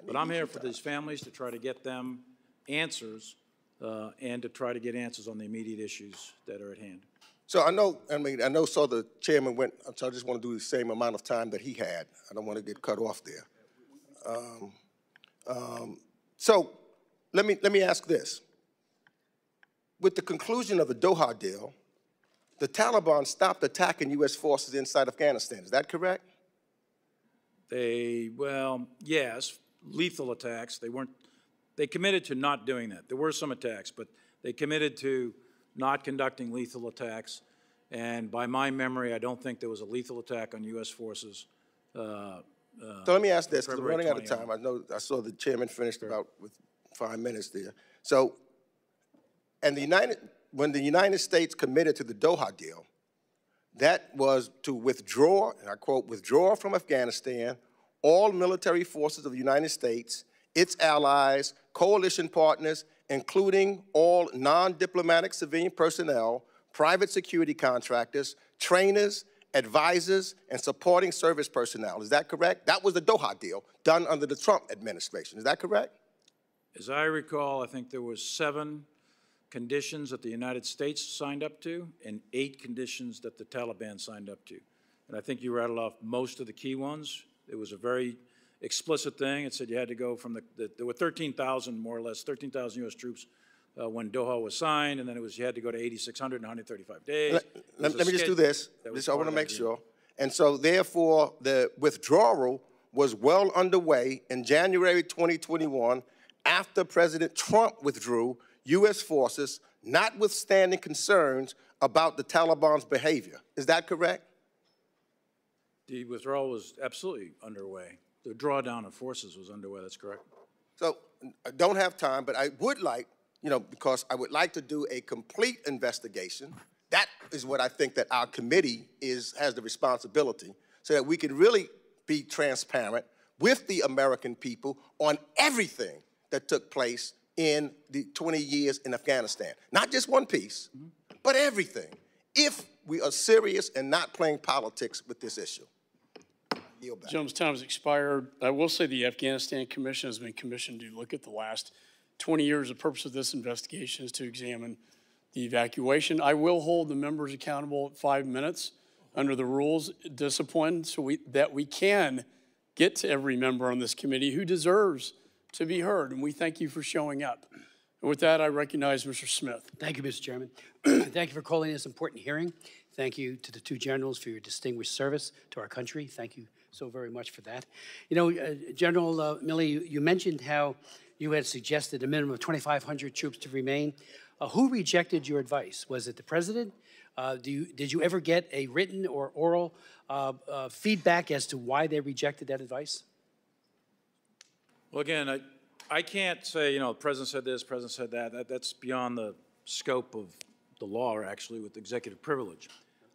But I'm here for these families to try to get them answers uh, and to try to get answers on the immediate issues that are at hand. So I know, I mean, I know, so the chairman went, so I just want to do the same amount of time that he had. I don't want to get cut off there. Um, um, So let me, let me ask this. With the conclusion of the Doha deal, the Taliban stopped attacking U.S. forces inside Afghanistan. Is that correct? They, well, yes, lethal attacks. They weren't, they committed to not doing that. There were some attacks, but they committed to not conducting lethal attacks. And by my memory, I don't think there was a lethal attack on U.S. forces. uh, So let me ask this, because we're running out of time. I know, I saw the chairman finished about with five minutes there. So, and the United, when the United States committed to the Doha deal, that was to withdraw, and I quote, withdraw from Afghanistan all military forces of the United States, its allies, coalition partners, including all non-diplomatic civilian personnel, private security contractors, trainers, advisors, and supporting service personnel. Is that correct? That was the Doha deal done under the Trump administration. Is that correct? As I recall, I think there was seven conditions that the United States signed up to and eight conditions that the Taliban signed up to. And I think you rattled off most of the key ones. It was a very explicit thing. It said you had to go from the, the there were 13,000 more or less, 13,000 U.S. troops uh, when Doha was signed, and then it was you had to go to 8,600 in 135 days. Let, let- let me just do this. This, I want to make sure. And so therefore, the withdrawal was well underway in January 2021 after President Trump withdrew U.S. forces, notwithstanding concerns about the Taliban's behavior. Is that correct? The withdrawal was absolutely underway. The drawdown of forces was underway, that's correct. So I don't have time, but I would like, you know, because I would like to do a complete investigation. That is what I think that our committee is, has the responsibility, so that we can really be transparent with the American people on everything that took place in the 20 years in Afghanistan. Not just one piece, but everything, if we are serious and not playing politics with this issue. Yield time has expired. I will say the Afghanistan Commission has been commissioned to look at the last 20 years. The purpose of this investigation is to examine the evacuation. I will hold the members accountable at five minutes under the rules discipline so we, that we can get to every member on this committee who deserves to be heard. And we thank you for showing up. And with that, I recognize Mr. Smith. Thank you, Mr. Chairman. Thank you for calling this important hearing. Thank you to the two generals for your distinguished service to our country. Thank you so very much for that. You know, uh, General uh, Milley, you, you mentioned how you had suggested a minimum of 2,500 troops to remain. Uh, who rejected your advice? Was it the president? Uh, you, did you ever get a written or oral uh, uh, feedback as to why they rejected that advice? Well, again, I, I can't say, you know, the president said this, president said that. that. That's beyond the scope of the law, actually, with executive privilege.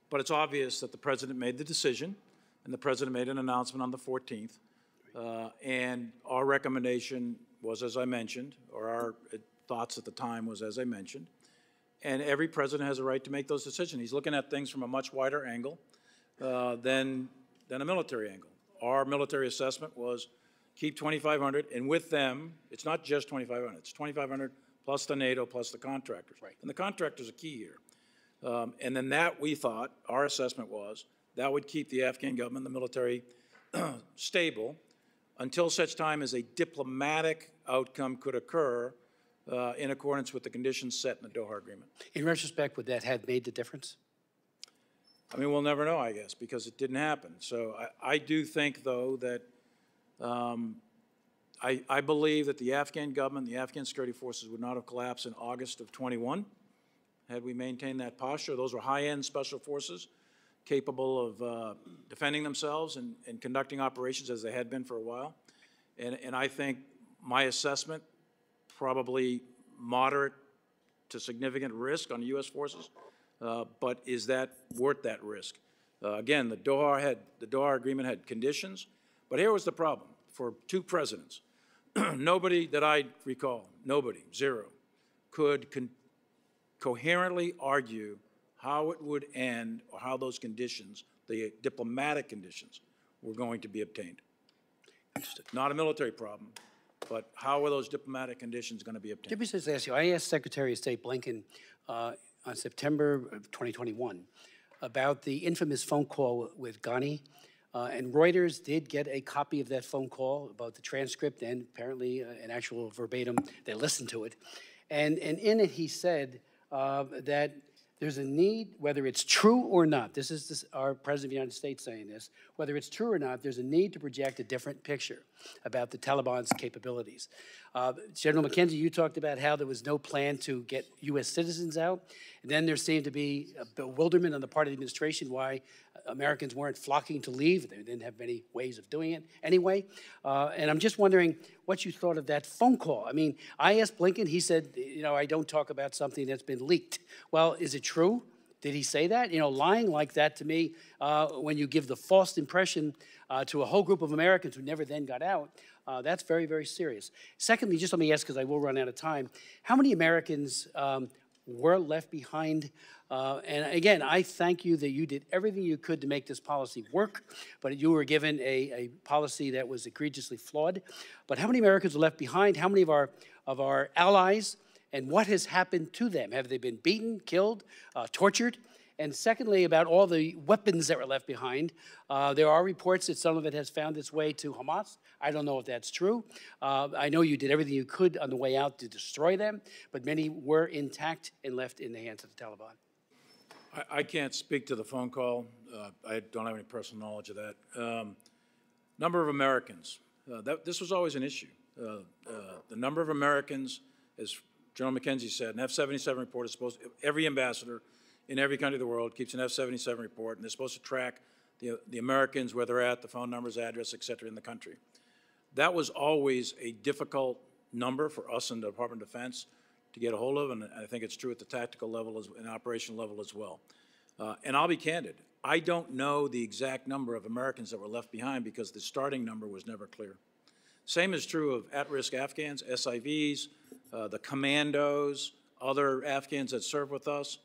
But it's obvious that the president made the decision, and the president made an announcement on the 14th. Uh, and our recommendation was, as I mentioned, or our uh, thoughts at the time was, as I mentioned. And every president has a right to make those decisions. He's looking at things from a much wider angle uh, than, than a military angle. Our military assessment was keep 2,500, and with them, it's not just 2,500, it's 2,500 plus the NATO plus the contractors. Right. And the contractors are key here. Um, and then that, we thought, our assessment was, that would keep the Afghan government, the military, stable until such time as a diplomatic outcome could occur uh, in accordance with the conditions set in the Doha Agreement. In retrospect, would that have made the difference? I mean, we'll never know, I guess, because it didn't happen. So I, I do think, though, that um, I, I believe that the Afghan government, the Afghan security forces would not have collapsed in August of 21 had we maintained that posture. Those were high-end special forces capable of uh, defending themselves and, and conducting operations as they had been for a while. And, and I think my assessment, probably moderate to significant risk on U.S. forces, uh, but is that worth that risk? Uh, again, the Doha had the Doha agreement had conditions, but here was the problem for two presidents. nobody that I recall, nobody, zero, could coherently argue how it would end or how those conditions, the diplomatic conditions, were going to be obtained. Not a military problem, but how are those diplomatic conditions going to be obtained? Let me just ask you, I asked Secretary of State Blinken uh, on September of 2021 about the infamous phone call with Ghani, uh, and Reuters did get a copy of that phone call about the transcript and apparently uh, an actual verbatim, they listened to it. And, and in it, he said uh, that there's a need, whether it's true or not, this is this, our President of the United States saying this, whether it's true or not, there's a need to project a different picture about the Taliban's capabilities. Uh, General McKenzie, you talked about how there was no plan to get U.S. citizens out. And then there seemed to be a bewilderment on the part of the administration why Americans weren't flocking to leave. They didn't have many ways of doing it anyway. Uh, and I'm just wondering what you thought of that phone call. I mean, I asked Blinken, he said, you know, I don't talk about something that's been leaked. Well, is it true? Did he say that? You know, lying like that to me, uh, when you give the false impression uh, to a whole group of Americans who never then got out, uh, that's very, very serious. Secondly, just let me ask, because I will run out of time, how many Americans um, were left behind. Uh, and again, I thank you that you did everything you could to make this policy work, but you were given a, a policy that was egregiously flawed. But how many Americans are left behind? How many of our, of our allies? And what has happened to them? Have they been beaten, killed, uh, tortured? And secondly, about all the weapons that were left behind, uh, there are reports that some of it has found its way to Hamas. I don't know if that's true. Uh, I know you did everything you could on the way out to destroy them, but many were intact and left in the hands of the Taliban. I, I can't speak to the phone call. Uh, I don't have any personal knowledge of that. Um, number of Americans. Uh, that, this was always an issue. Uh, uh, the number of Americans, as General McKenzie said, an F-77 report is supposed every ambassador in every country of the world keeps an F-77 report, and they're supposed to track the, the Americans, where they're at, the phone numbers, address, et cetera, in the country. That was always a difficult number for us in the Department of Defense to get a hold of, and I think it's true at the tactical level as, and operational level as well. Uh, and I'll be candid, I don't know the exact number of Americans that were left behind because the starting number was never clear. Same is true of at-risk Afghans, SIVs, uh, the commandos, other Afghans that serve with us.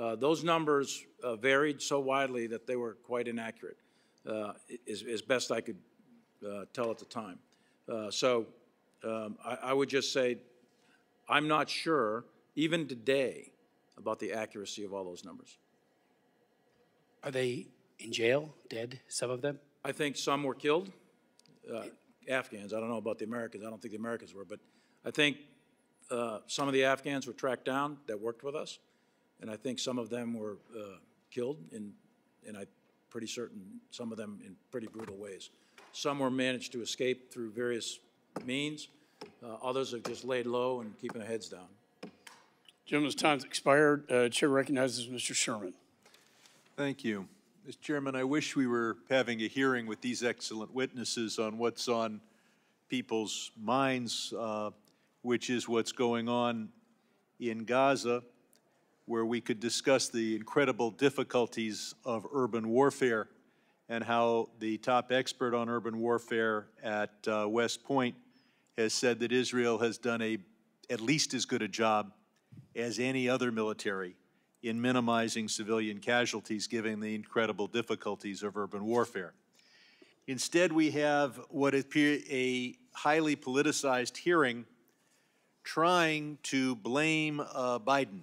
Uh, those numbers uh, varied so widely that they were quite inaccurate. uh, as, as best I could uh, tell at the time. Uh, So um, I, I would just say, I'm not sure, even today, about the accuracy of all those numbers. Are they in jail, dead, some of them? I think some were killed, uh, Afghans. I don't know about the Americans. I don't think the Americans were, but I think uh, some of the Afghans were tracked down that worked with us, and I think some of them were uh, killed, in, and I'm pretty certain some of them in pretty brutal ways. Some were managed to escape through various means. Uh, others have just laid low and keeping their heads down. Gentleman's time's expired. Uh, Chair recognizes Mr. Sherman. Thank you. Mr. Chairman, I wish we were having a hearing with these excellent witnesses on what's on people's minds, uh, which is what's going on in Gaza, where we could discuss the incredible difficulties of urban warfare and how the top expert on urban warfare at uh, West Point has said that Israel has done a at least as good a job as any other military in minimizing civilian casualties given the incredible difficulties of urban warfare. Instead, we have what appears a highly politicized hearing trying to blame uh, Biden.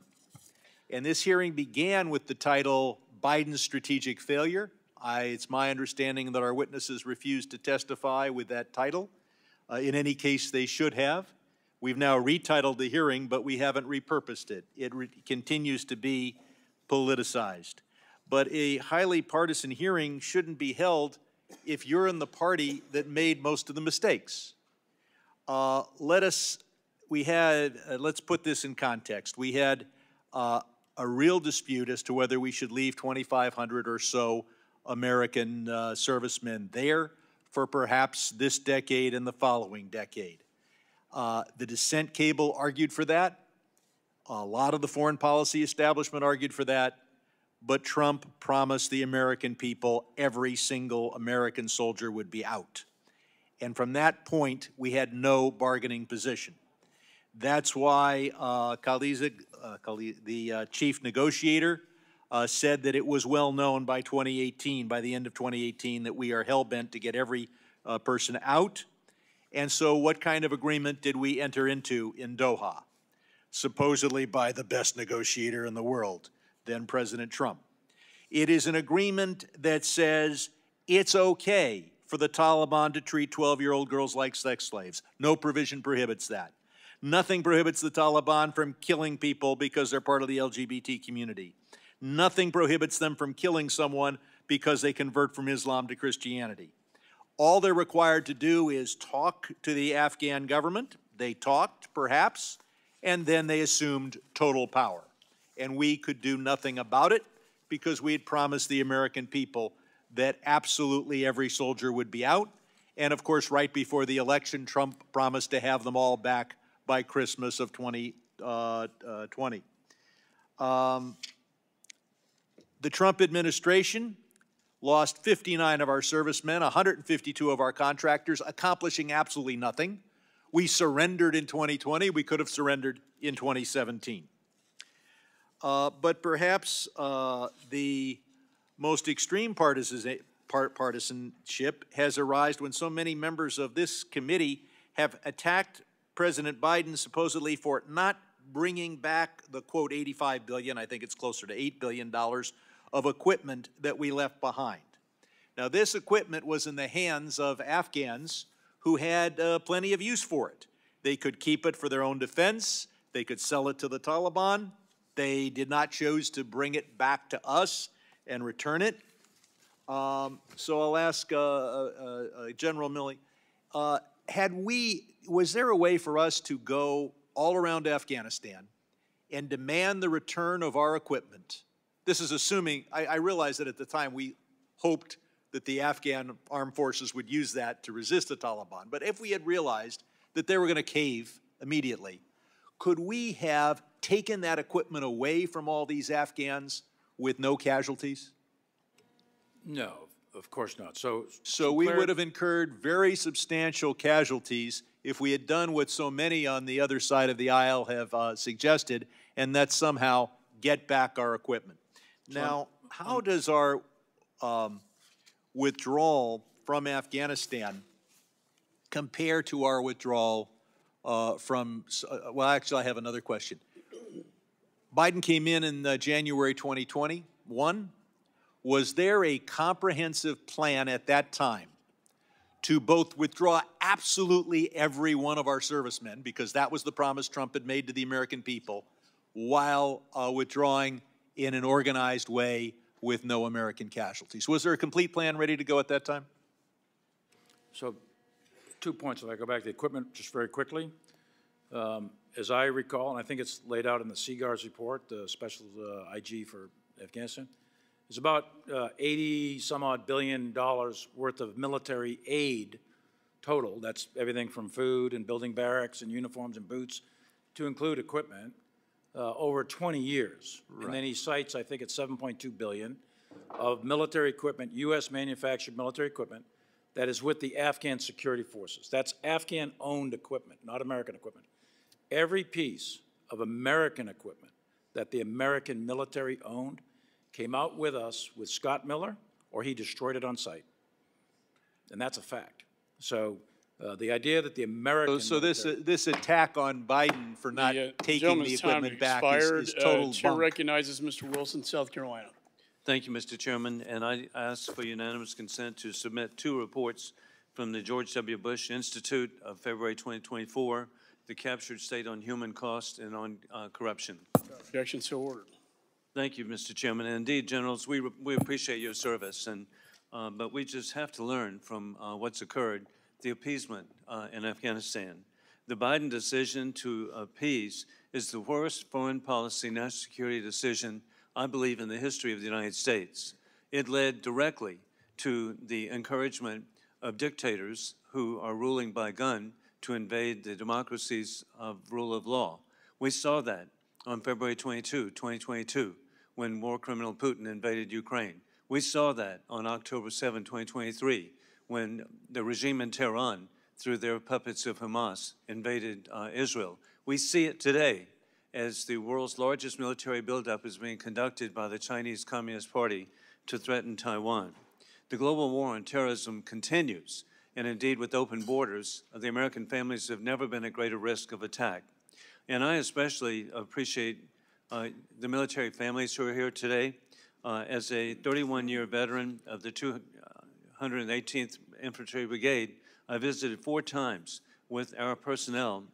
And this hearing began with the title Biden's Strategic Failure. I, it's my understanding that our witnesses refused to testify with that title. Uh, in any case, they should have. We've now retitled the hearing, but we haven't repurposed it. It re continues to be politicized. But a highly partisan hearing shouldn't be held if you're in the party that made most of the mistakes. Uh, let us, we had, uh, let's put this in context. We had uh, a real dispute as to whether we should leave 2,500 or so American uh, servicemen there for perhaps this decade and the following decade. Uh, the dissent cable argued for that. A lot of the foreign policy establishment argued for that. But Trump promised the American people every single American soldier would be out. And from that point, we had no bargaining position. That's why uh, uh, the uh, chief negotiator, uh, said that it was well known by 2018, by the end of 2018, that we are hell bent to get every uh, person out. And so, what kind of agreement did we enter into in Doha? Supposedly by the best negotiator in the world, then President Trump. It is an agreement that says it's okay for the Taliban to treat 12 year old girls like sex slaves. No provision prohibits that. Nothing prohibits the Taliban from killing people because they're part of the LGBT community. Nothing prohibits them from killing someone because they convert from Islam to Christianity. All they're required to do is talk to the Afghan government. They talked, perhaps, and then they assumed total power. And we could do nothing about it because we had promised the American people that absolutely every soldier would be out. And of course, right before the election, Trump promised to have them all back by Christmas of 2020. Uh, uh, um, the Trump administration lost 59 of our servicemen, 152 of our contractors, accomplishing absolutely nothing. We surrendered in 2020. We could have surrendered in 2017. Uh, but perhaps uh, the most extreme partisanship has arisen when so many members of this committee have attacked President Biden supposedly for not bringing back the quote 85 billion, I think it's closer to 8 billion dollars of equipment that we left behind. Now, this equipment was in the hands of Afghans who had uh, plenty of use for it. They could keep it for their own defense, they could sell it to the Taliban. They did not choose to bring it back to us and return it. Um, so I'll ask uh, uh, uh General Milley, uh, had we, was there a way for us to go all around Afghanistan and demand the return of our equipment this is assuming, I, I realize that at the time we hoped that the Afghan armed forces would use that to resist the Taliban. But if we had realized that they were going to cave immediately, could we have taken that equipment away from all these Afghans with no casualties? No, of course not. So, so we would have incurred very substantial casualties if we had done what so many on the other side of the aisle have uh, suggested, and that somehow get back our equipment. Now, how does our um, withdrawal from Afghanistan compare to our withdrawal uh, from, uh, well, actually, I have another question. Biden came in in uh, January 2021. Was there a comprehensive plan at that time to both withdraw absolutely every one of our servicemen, because that was the promise Trump had made to the American people, while uh, withdrawing in an organized way with no American casualties? Was there a complete plan ready to go at that time? So, two points, if I go back to the equipment just very quickly. Um, As I recall, and I think it's laid out in the SIGAR's report, the special uh, IG for Afghanistan, it's about uh, 80 some odd billion dollars worth of military aid total. That's everything from food and building barracks and uniforms and boots to include equipment uh, over 20 years. And then he cites, I think it's 7.2 billion of military equipment, U.S. manufactured military equipment that is with the Afghan security forces. That's Afghan-owned equipment, not American equipment. Every piece of American equipment that the American military owned came out with us with Scott Miller, or he destroyed it on site. And that's a fact. So uh, the idea that the American So this, military- this attack on Biden for not The, uh, taking the gentleman's time equipment back is- expired. is Uh, total Chair bunk. recognizes Mr. Wilson, South Carolina. Thank you, Mr. Chairman, and I ask for unanimous consent to submit two reports from the George W. Bush Institute of February 2024, The Captured State on Human Cost and on uh, Corruption. Objection so ordered. Thank you, Mr. Chairman. And indeed, generals, we, we appreciate your service, and, uh, but we just have to learn from uh, what's occurred, the appeasement uh, in Afghanistan. The Biden decision to appease is the worst foreign policy national security decision, I believe, in the history of the United States. It led directly to the encouragement of dictators who are ruling by gun to invade the democracies of rule of law. We saw that on February 22, 2022, when war criminal Putin invaded Ukraine. We saw that on October 7, 2023, when the regime in Tehran, through their puppets of Hamas, invaded uh, Israel. We see it today as the world's largest military buildup is being conducted by the Chinese Communist Party to threaten Taiwan. The global war on terrorism continues, and indeed, with open borders, the American families have never been at greater risk of attack. And I especially appreciate uh, the military families who are here today. Uh, as a 31-year veteran of the 218th Infantry Brigade, I visited four times with our personnel,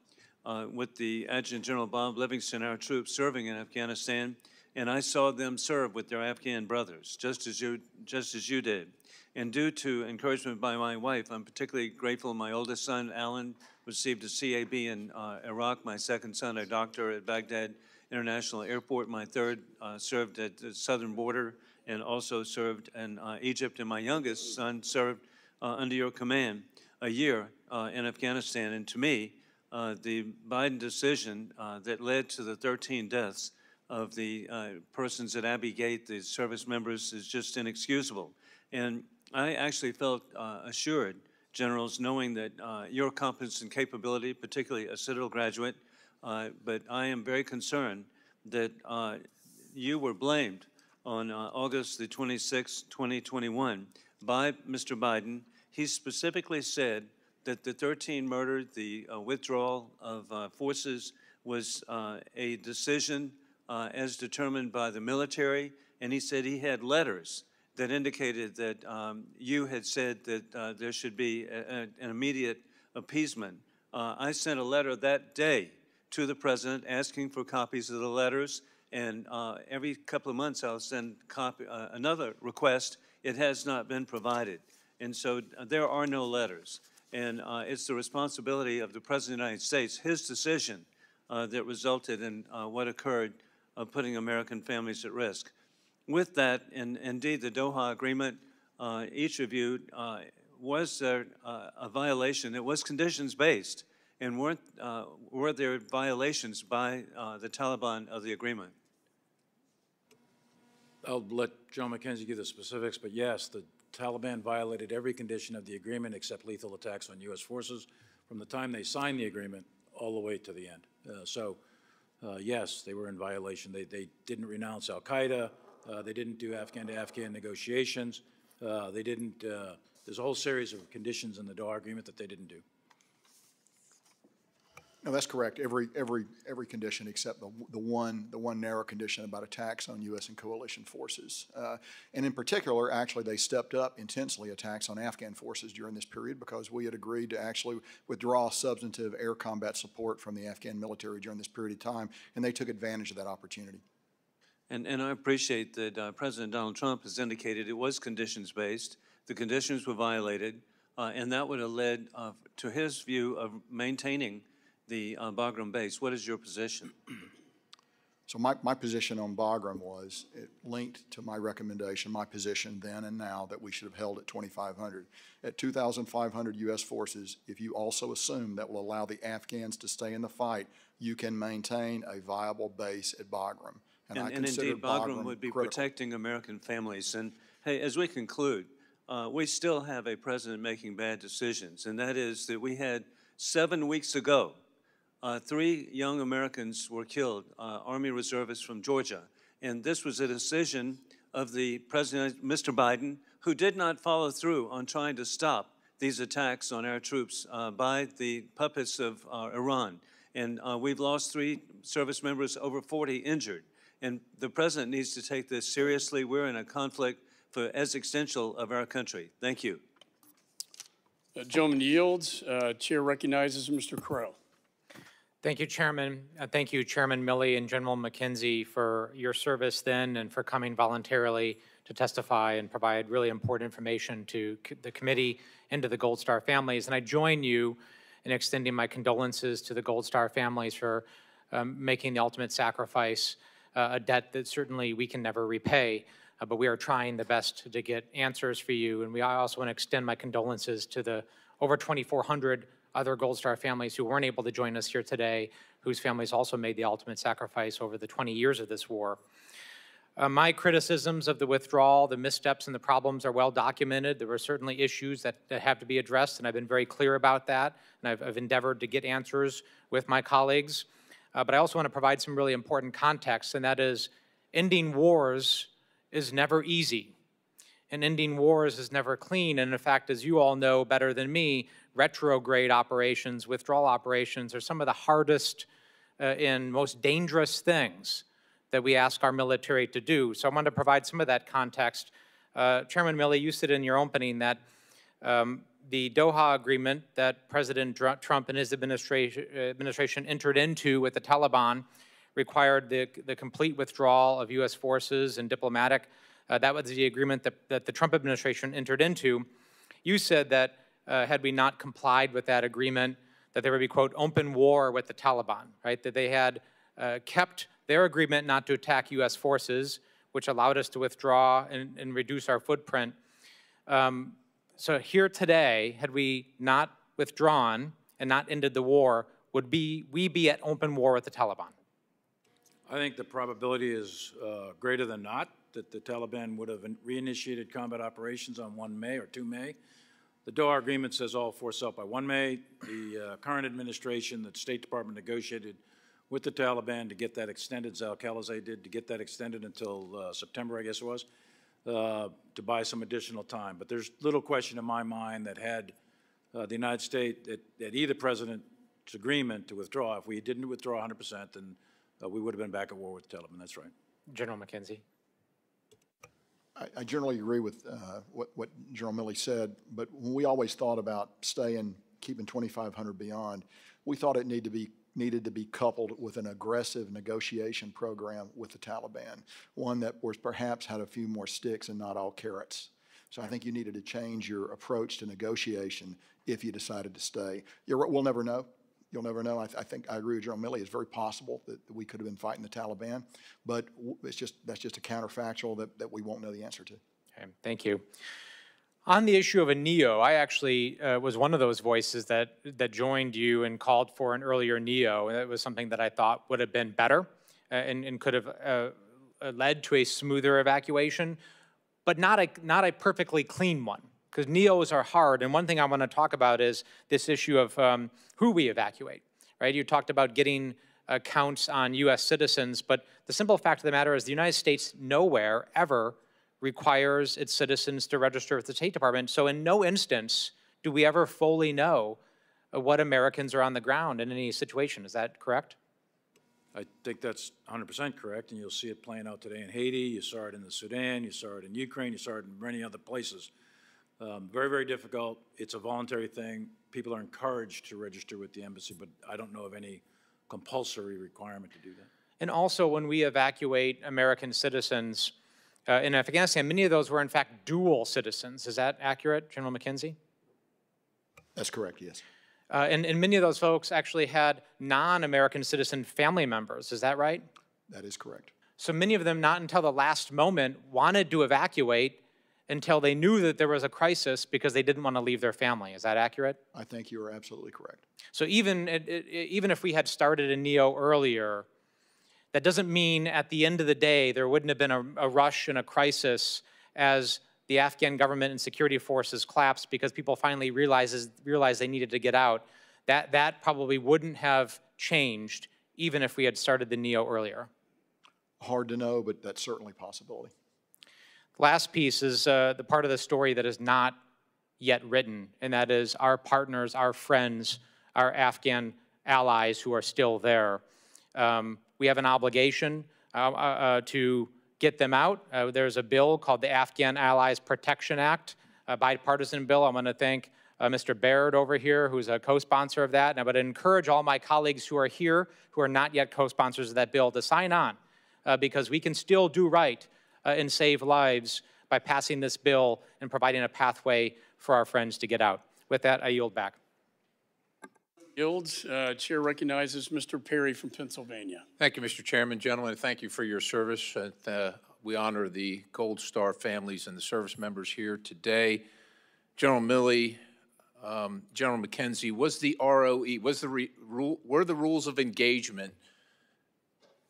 uh, with the Adjutant General Bob Livingston, our troops serving in Afghanistan, and I saw them serve with their Afghan brothers, just as you, just as you did. And due to encouragement by my wife, I'm particularly grateful my oldest son, Alan, received a CAB in uh, Iraq. My second son, a doctor at Baghdad International Airport. My third uh, served at the southern border and also served in uh, Egypt. And my youngest son served uh, under your command a year uh, in Afghanistan. And to me, uh, the Biden decision uh, that led to the 13 deaths of the persons at Abbey Gate, the service members, is just inexcusable. And I actually felt assured, generals, knowing that your competence and capability, particularly a Citadel graduate, uh, but I am very concerned that uh, you were blamed on uh, August the 26th, 2021, by Mr. Biden. He specifically said that the 13 murder, the uh, withdrawal of uh, forces, was uh, a decision as determined by the military, and he said he had letters that indicated that um, you had said that there should be a, a, an immediate appeasement. I sent a letter that day to the president asking for copies of the letters, and uh, every couple of months I'll send copy, uh, another request. It has not been provided, and so uh, there are no letters. And uh, it's the responsibility of the President of the United States, his decision, uh, that resulted in what occurred, uh, putting American families at risk. With that, and indeed the Doha Agreement, each of you, was there uh, a violation? It was conditions-based, and weren't, uh, were there violations by uh, the Taliban of the agreement? I'll let John McKenzie give the specifics, but yes, the Taliban violated every condition of the agreement except lethal attacks on U.S. forces from the time they signed the agreement all the way to the end. Uh, So, uh, yes, they were in violation. They, they didn't renounce al-Qaeda, uh, they didn't do Afghan-to-Afghan negotiations, Uh, They didn't, uh, there's a whole series of conditions in the Doha Agreement that they didn't do. No, that's correct. Every, every, every condition except the, the one, the one narrow condition about attacks on U.S. and coalition forces. Uh, And in particular, actually, they stepped up intensely attacks on Afghan forces during this period because we had agreed to actually withdraw substantive air combat support from the Afghan military during this period of time, and they took advantage of that opportunity. And, and I appreciate that uh, President Donald Trump has indicated it was conditions-based. The conditions were violated, uh, and that would have led uh, to his view of maintaining the uh, Bagram base. What is your position? So my, my position on Bagram was, it linked to my recommendation, my position then and now, that we should have held at 2,500. At 2,500 U.S. forces, if you also assume that will allow the Afghans to stay in the fight, you can maintain a viable base at Bagram. And, I and consider indeed, Bagram would be critical. protecting American families. And hey, as we conclude, uh, we still have a president making bad decisions, and that is that we had seven weeks ago, uh, three young Americans were killed, uh, Army reservists from Georgia. And this was a decision of the President, Mr. Biden, who did not follow through on trying to stop these attacks on our troops uh, by the puppets of uh, Iran. And uh, we've lost three service members, over 40 injured. And the president needs to take this seriously. We're in a conflict for as existential of our country. Thank you. Uh, Gentleman yields. Uh, Chair recognizes Mr. Crow. Thank you, Chairman. Uh, Thank you, Chairman Milley and General McKenzie, for your service then and for coming voluntarily to testify and provide really important information to the committee and to the Gold Star families. And I join you in extending my condolences to the Gold Star families for um, making the ultimate sacrifice, uh, a debt that certainly we can never repay. Uh, But we are trying the best to get answers for you. And we I also want to extend my condolences to the over 2,400 other Gold Star families who weren't able to join us here today, whose families also made the ultimate sacrifice over the 20 years of this war. Uh, my criticisms of the withdrawal, the missteps and the problems are well documented. There were certainly issues that, that have to be addressed, and I've been very clear about that, and I've, I've endeavored to get answers with my colleagues. Uh, but I also want to provide some really important context, and that is ending wars is never easy and ending wars is never clean. And in fact, as you all know better than me, retrograde operations, withdrawal operations are some of the hardest uh, and most dangerous things that we ask our military to do. So I want to provide some of that context. Uh, Chairman Milley, you said in your opening that um, the Doha agreement that President Trump and his administration, administration entered into with the Taliban required the, the complete withdrawal of U.S. forces and diplomatic. Uh, that was the agreement that, that the Trump administration entered into. You said that uh, had we not complied with that agreement, that there would be, quote, open war with the Taliban, right? That they had uh, kept their agreement not to attack U.S. forces, which allowed us to withdraw and, and reduce our footprint. Um, so here today, had we not withdrawn and not ended the war, would be, we be at open war with the Taliban? I think the probability is uh, greater than not that the Taliban would have reinitiated combat operations on 1 May or 2 May. The Doha Agreement says all force out by 1 May. The uh, current administration, the State Department negotiated with the Taliban to get that extended, Zal Khalilzad did, to get that extended until uh, September, I guess it was, uh, to buy some additional time. But there's little question in my mind that had uh, the United States, that either president's agreement to withdraw, if we didn't withdraw 100%, then uh, we would have been back at war with the Taliban. That's right. General McKenzie. I, I generally agree with uh, what, what General Milley said, but when we always thought about staying, keeping 2,500 beyond, we thought it needed to be needed to be coupled with an aggressive negotiation program with the Taliban, one that was perhaps had a few more sticks and not all carrots. So I think you needed to change your approach to negotiation if you decided to stay. You're, we'll never know. You'll never know. I, th- I think I agree with General Milley. It's very possible that we could have been fighting the Taliban, but it's just that's just a counterfactual that, that we won't know the answer to. Okay, thank you. On the issue of a NEO, I actually uh, was one of those voices that, that joined you and called for an earlier NEO. And that was something that I thought would have been better uh, and, and could have uh, uh led to a smoother evacuation, but not a, not a perfectly clean one, because NEOs are hard. And one thing I want to talk about is this issue of um, who we evacuate, right? You talked about getting uh, counts on U.S. citizens, but the simple fact of the matter is the United States nowhere ever requires its citizens to register with the State Department. So in no instance do we ever fully know what Americans are on the ground in any situation. Is that correct? I think that's 100% correct, and you'll see it playing out today in Haiti. You saw it in the Sudan. You saw it in Ukraine. You saw it in many other places. Um, very, very difficult. It's a voluntary thing. People are encouraged to register with the embassy, but I don't know of any compulsory requirement to do that. And also, when we evacuate American citizens uh, in Afghanistan, many of those were in fact dual citizens. Is that accurate, General McKenzie? That's correct, yes. Uh, and, and many of those folks actually had non-American citizen family members. Is that right? That is correct. So many of them, not until the last moment, wanted to evacuate until they knew that there was a crisis because they didn't want to leave their family. Is that accurate? I think you are absolutely correct. So even, even if we had started a NEO earlier, that doesn't mean at the end of the day there wouldn't have been a, a rush and a crisis as the Afghan government and security forces collapsed because people finally realizes, realized they needed to get out. That, that probably wouldn't have changed even if we had started the NEO earlier. Hard to know, but that's certainly a possibility. Last piece is uh, the part of the story that is not yet written, and that is our partners, our friends, our Afghan allies who are still there. Um, we have an obligation uh, uh, uh to get them out. Uh, there's a bill called the Afghan Allies Protection Act, a bipartisan bill. I'm going to thank uh, Mr. Baird over here, who's a co-sponsor of that. And I would encourage all my colleagues who are here, who are not yet co-sponsors of that bill, to sign on, because we can still do right uh, and save lives by passing this bill and providing a pathway for our friends to get out. With that, I yield back. Yields. Uh, Chair recognizes Mr. Perry from Pennsylvania. Thank you, Mr. Chairman. Gentlemen, thank you for your service. Uh, we honor the Gold Star families and the service members here today. General Milley, um, General McKenzie, was the ROE, was the re, rule, were the rules of engagement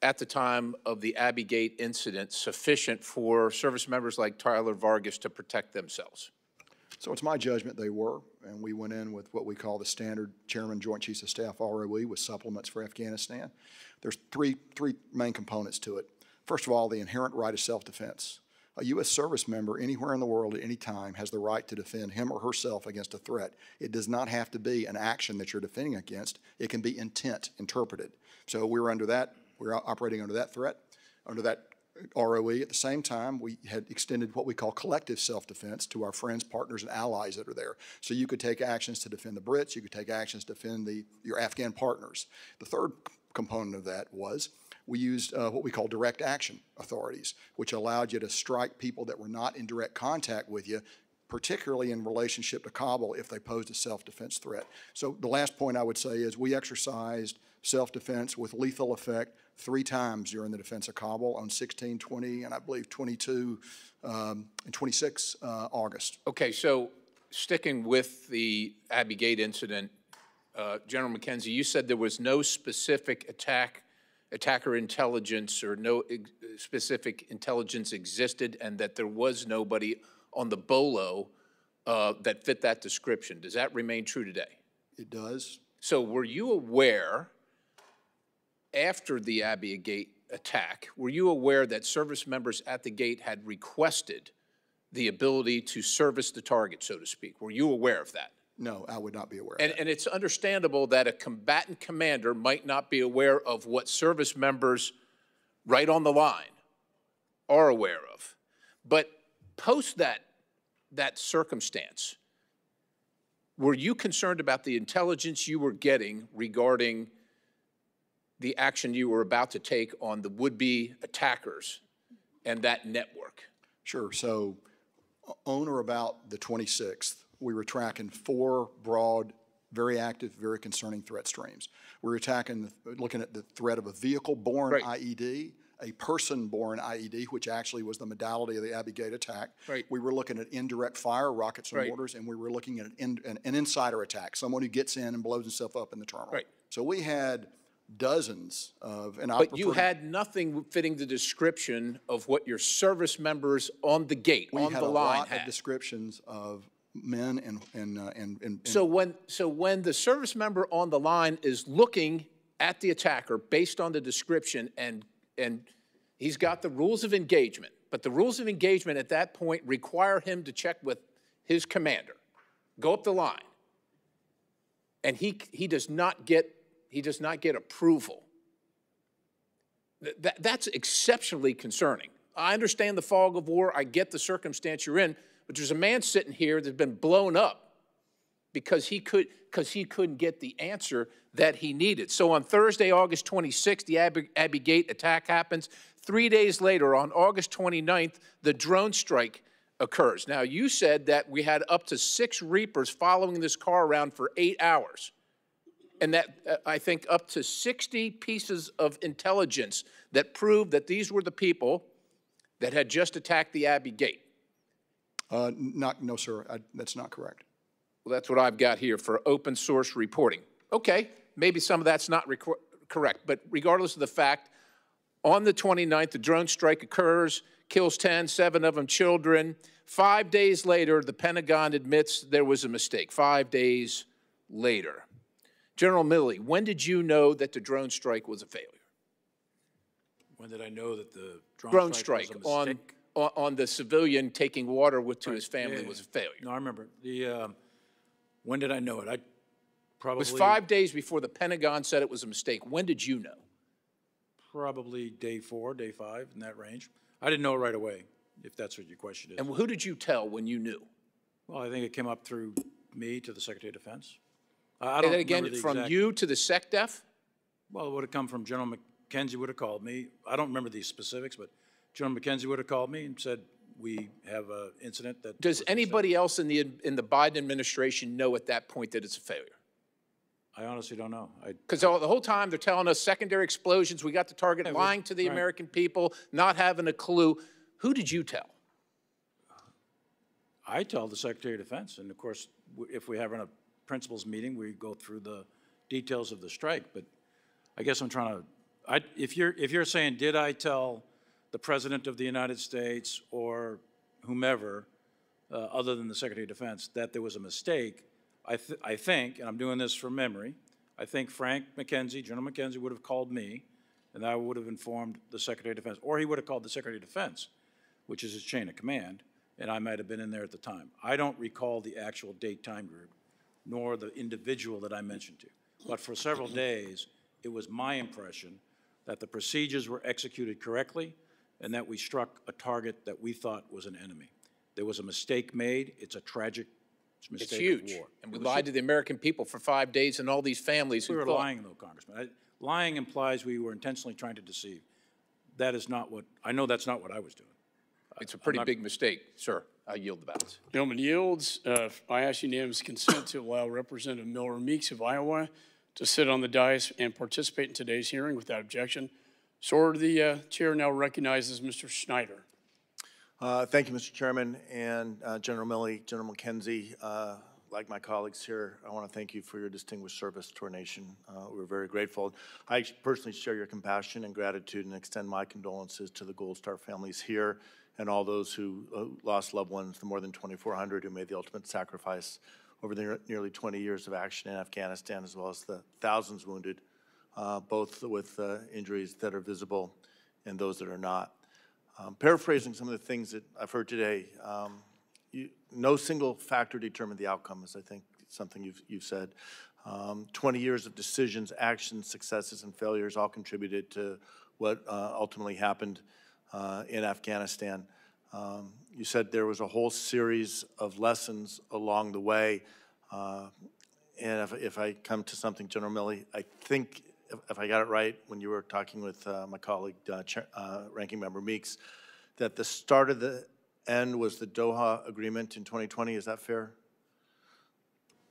at the time of the Abbey Gate incident sufficient for service members like Tyler Vargas to protect themselves? So it's my judgment they were, and we went in with what we call the standard Chairman Joint Chiefs of Staff ROE with supplements for Afghanistan. There's three, three main components to it. First of all, the inherent right of self-defense. A U.S. service member anywhere in the world at any time has the right to defend him or herself against a threat. It does not have to be an action that you're defending against. It can be intent interpreted. So we're under that we are operating under that threat, under that ROE. At the same time, we had extended what we call collective self-defense to our friends, partners, and allies that are there. So you could take actions to defend the Brits, you could take actions to defend the, your Afghan partners. The third component of that was we used uh, what we call direct action authorities, which allowed you to strike people that were not in direct contact with you, particularly in relationship to Kabul if they posed a self-defense threat. So the last point I would say is we exercised self-defense with lethal effect three times during the defense of Kabul on 16, 20, and I believe 22 um, and 26 uh, August. Okay, so sticking with the Abbey Gate incident, uh, General McKenzie, you said there was no specific attack, attacker intelligence or no specific intelligence existed and that there was nobody on the BOLO uh, that fit that description. Does that remain true today? It does. So were you aware after the Abbey Gate attack, were you aware that service members at the gate had requested the ability to service the target, so to speak? Were you aware of that? No, I would not be aware and, and, it's understandable that a combatant commander might not be aware of what service members right on the line are aware of. But post that, that circumstance, were you concerned about the intelligence you were getting regarding the action you were about to take on the would-be attackers and that network? Sure. So on or about the 26th, we were tracking four broad, very active, very concerning threat streams. We were attacking, looking at the threat of a vehicle-borne right. IED, a person-borne IED, which actually was the modality of the Abbey Gate attack. Right. We were looking at indirect fire, rockets and right. mortars, and we were looking at an, in, an, an, insider attack, someone who gets in and blows himself up in the terminal. Right. So we had dozens of, and But you had nothing fitting the description of what your service members on the gate, we on had the a line lot had. of descriptions of men and and, uh, and, and, and So when, so when the service member on the line is looking at the attacker based on the description and, and he's got the rules of engagement, But the rules of engagement at that point require him to check with his commander, go up the line. And he, he does not get, he does not get approval. Th- That, that's exceptionally concerning. I understand the fog of war, I get the circumstance you're in, but there's a man sitting here that's been blown up because he could because he couldn't get the answer that he needed. So on Thursday, August 26th, the Abbey, Abbey Gate attack happens. Three days later, on August 29th, the drone strike occurs. Now, you said that we had up to six Reapers following this car around for eight hours, and that uh, I think up to 60 pieces of intelligence that proved that these were the people that had just attacked the Abbey Gate. Uh, Not, no, sir, I- that's not correct. Well, that's what I've got here for open source reporting. Okay, maybe some of that's not correct, but regardless of the fact, on the 29th, the drone strike occurs, kills 10, seven of them children. Five days later, the Pentagon admits there was a mistake. Five days later. General Milley, when did you know that the drone strike was a failure? When did I know that the Drone drone strike strike was a on, on on the civilian taking water with, to his family Yeah, was a failure. No, I remember. The, um, when did I know it? I probably. It was five days before the Pentagon said it was a mistake. When did you know? Probably day four, day five, in that range. I didn't know it right away, if that's what your question is. And who did you tell when you knew? Well, I think it came up through me to the Secretary of Defense. I don't that again, remember the from exact- you to the SecDef? Well, it would have come from General McKenzie would have called me. I don't remember these specifics, but General McKenzie would have called me and said, we have an incident that. was Does mistake." anybody else in the, in the Biden administration know at that point that it's a failure? I honestly don't know. I, Because the whole time they're telling us secondary explosions, we got the target, well, lying to the right. American people, not having a clue. Who did you tell? I tell the Secretary of Defense, and of course, w- if we have a principals meeting, we go through the details of the strike, but I guess I'm trying to, I, if you're, if you're saying, did I tell the President of the United States or whomever, uh, other than the Secretary of Defense, that there was a mistake, I, th- I think, and I'm doing this from memory, I think Frank McKenzie, General McKenzie would have called me, and I would have informed the Secretary of Defense, or he would have called the Secretary of Defense, which is his chain of command, and I might have been in there at the time. I don't recall the actual date time group, nor the individual that I mentioned to. But for several days, it was my impression that the procedures were executed correctly and that we struck a target that we thought was an enemy. There was a mistake made. It's a tragic mistake. It's huge. And we lied to the American people for five days and all these families we who were lying, though, Congressman. I- Lying implies we were intentionally trying to deceive. That is not what, I know that's not what I was doing. It's a uh, pretty not- big mistake, sir. I yield the balance. Gentleman yields. Uh, I ask unanimous consent to allow Representative Miller Meeks of Iowa to sit on the dais and participate in today's hearing without objection. So ordered, the uh, chair now recognizes Mr. Schneider. Uh, Thank you, Mr. Chairman, and uh, General Milley, General McKenzie. uh, Like my colleagues here, I want to thank you for your distinguished service to our nation. Uh, We're very grateful. I personally share your compassion and gratitude and extend my condolences to the Gold Star families here and all those who uh, lost loved ones, the more than 2,400 who made the ultimate sacrifice over the nearly 20 years of action in Afghanistan, as well as the thousands wounded, uh, both with uh, injuries that are visible and those that are not. Um, Paraphrasing some of the things that I've heard today, um, you, no single factor determined the outcome, is I think something you've, you've said. Um, 20 years of decisions, actions, successes, and failures all contributed to what uh, ultimately happened uh, in Afghanistan. Um, you said there was a whole series of lessons along the way. Uh, and if, if I come to something, General Milley, I think, if, if I got it right, when you were talking with uh, my colleague, uh, uh, Ranking Member Meeks, that the start of the end was the Doha Agreement in 2020, is that fair?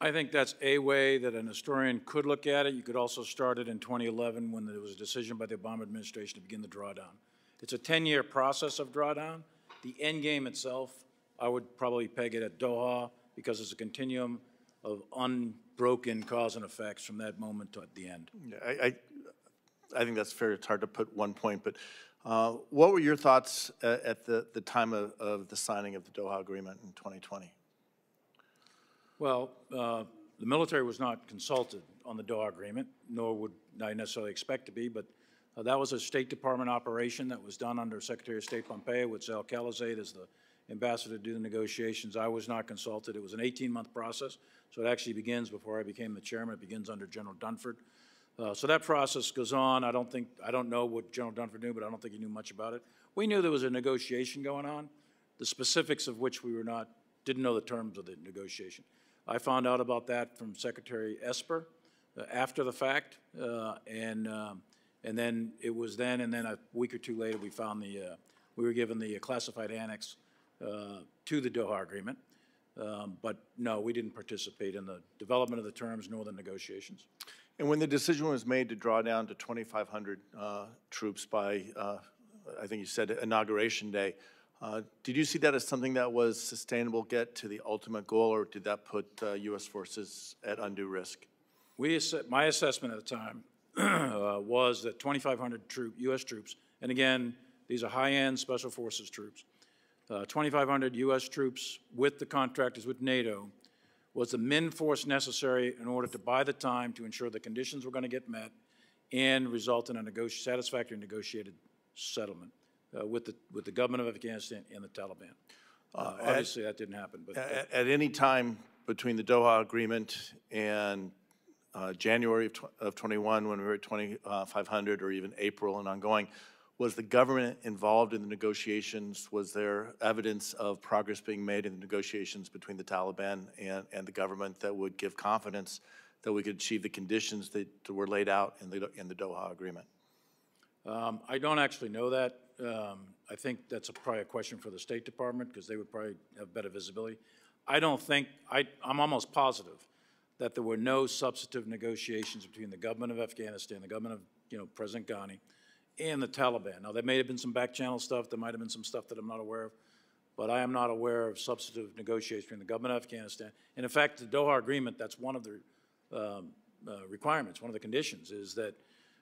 I think that's a way that an historian could look at it. You could also start it in 2011 when there was a decision by the Obama administration to begin the drawdown. It's a 10-year process of drawdown. The end game itself, I would probably peg it at Doha because it's a continuum of unbroken cause and effects from that moment to at the end. Yeah, I, I, I think that's fair. It's hard to put one point, but uh, what were your thoughts uh, at the, the time of, of the signing of the Doha Agreement in 2020? Well, uh, the military was not consulted on the Doha agreement, nor would I necessarily expect to be, but Uh, That was a State Department operation that was done under Secretary of State Pompeo with Zal Khalilzad as the ambassador to do the negotiations. I was not consulted. It was an 18-month process, so it actually begins before I became the chairman. It begins under General Dunford. Uh, So that process goes on. I don't think, I don't know what General Dunford knew, but I don't think he knew much about it. We knew there was a negotiation going on, the specifics of which we were not, didn't know the terms of the negotiation. I found out about that from Secretary Esper uh, after the fact, uh, and, um, and then it was then, and then a week or two later, we found the, uh, we were given the classified annex uh, to the Doha Agreement. Um, But no, we didn't participate in the development of the terms nor the negotiations. And when the decision was made to draw down to 2,500 uh, troops by, uh, I think you said inauguration day, uh, did you see that as something that was sustainable, get to the ultimate goal, or did that put uh, U.S. forces at undue risk? We, my assessment at the time uh, was that 2,500 troop, U.S. troops, and again, these are high-end Special Forces troops, uh, 2,500 U.S. troops with the contractors with NATO was the min force necessary in order to buy the time to ensure the conditions were going to get met and result in a negoti- satisfactory negotiated settlement uh, with the, with the government of Afghanistan and the Taliban. Uh, Obviously, that didn't happen, but At, at any time between the Doha Agreement and uh, January of of 21, when we were at 2,500, or even April and ongoing, was the government involved in the negotiations? Was there evidence of progress being made in the negotiations between the Taliban and, and the government that would give confidence that we could achieve the conditions that were laid out in the, in the Doha Agreement? Um, I don't actually know that. Um, I think that's a- probably a question for the State Department, because they would probably have better visibility. I don't think, I, I'm almost positive that there were no substantive negotiations between the government of Afghanistan, the government of, you know, President Ghani, and the Taliban. Now, there may have been some back channel stuff, there might have been some stuff that I'm not aware of, but I am not aware of substantive negotiations between the government of Afghanistan. And in fact, the Doha Agreement, that's one of the um, uh, requirements, one of the conditions, is that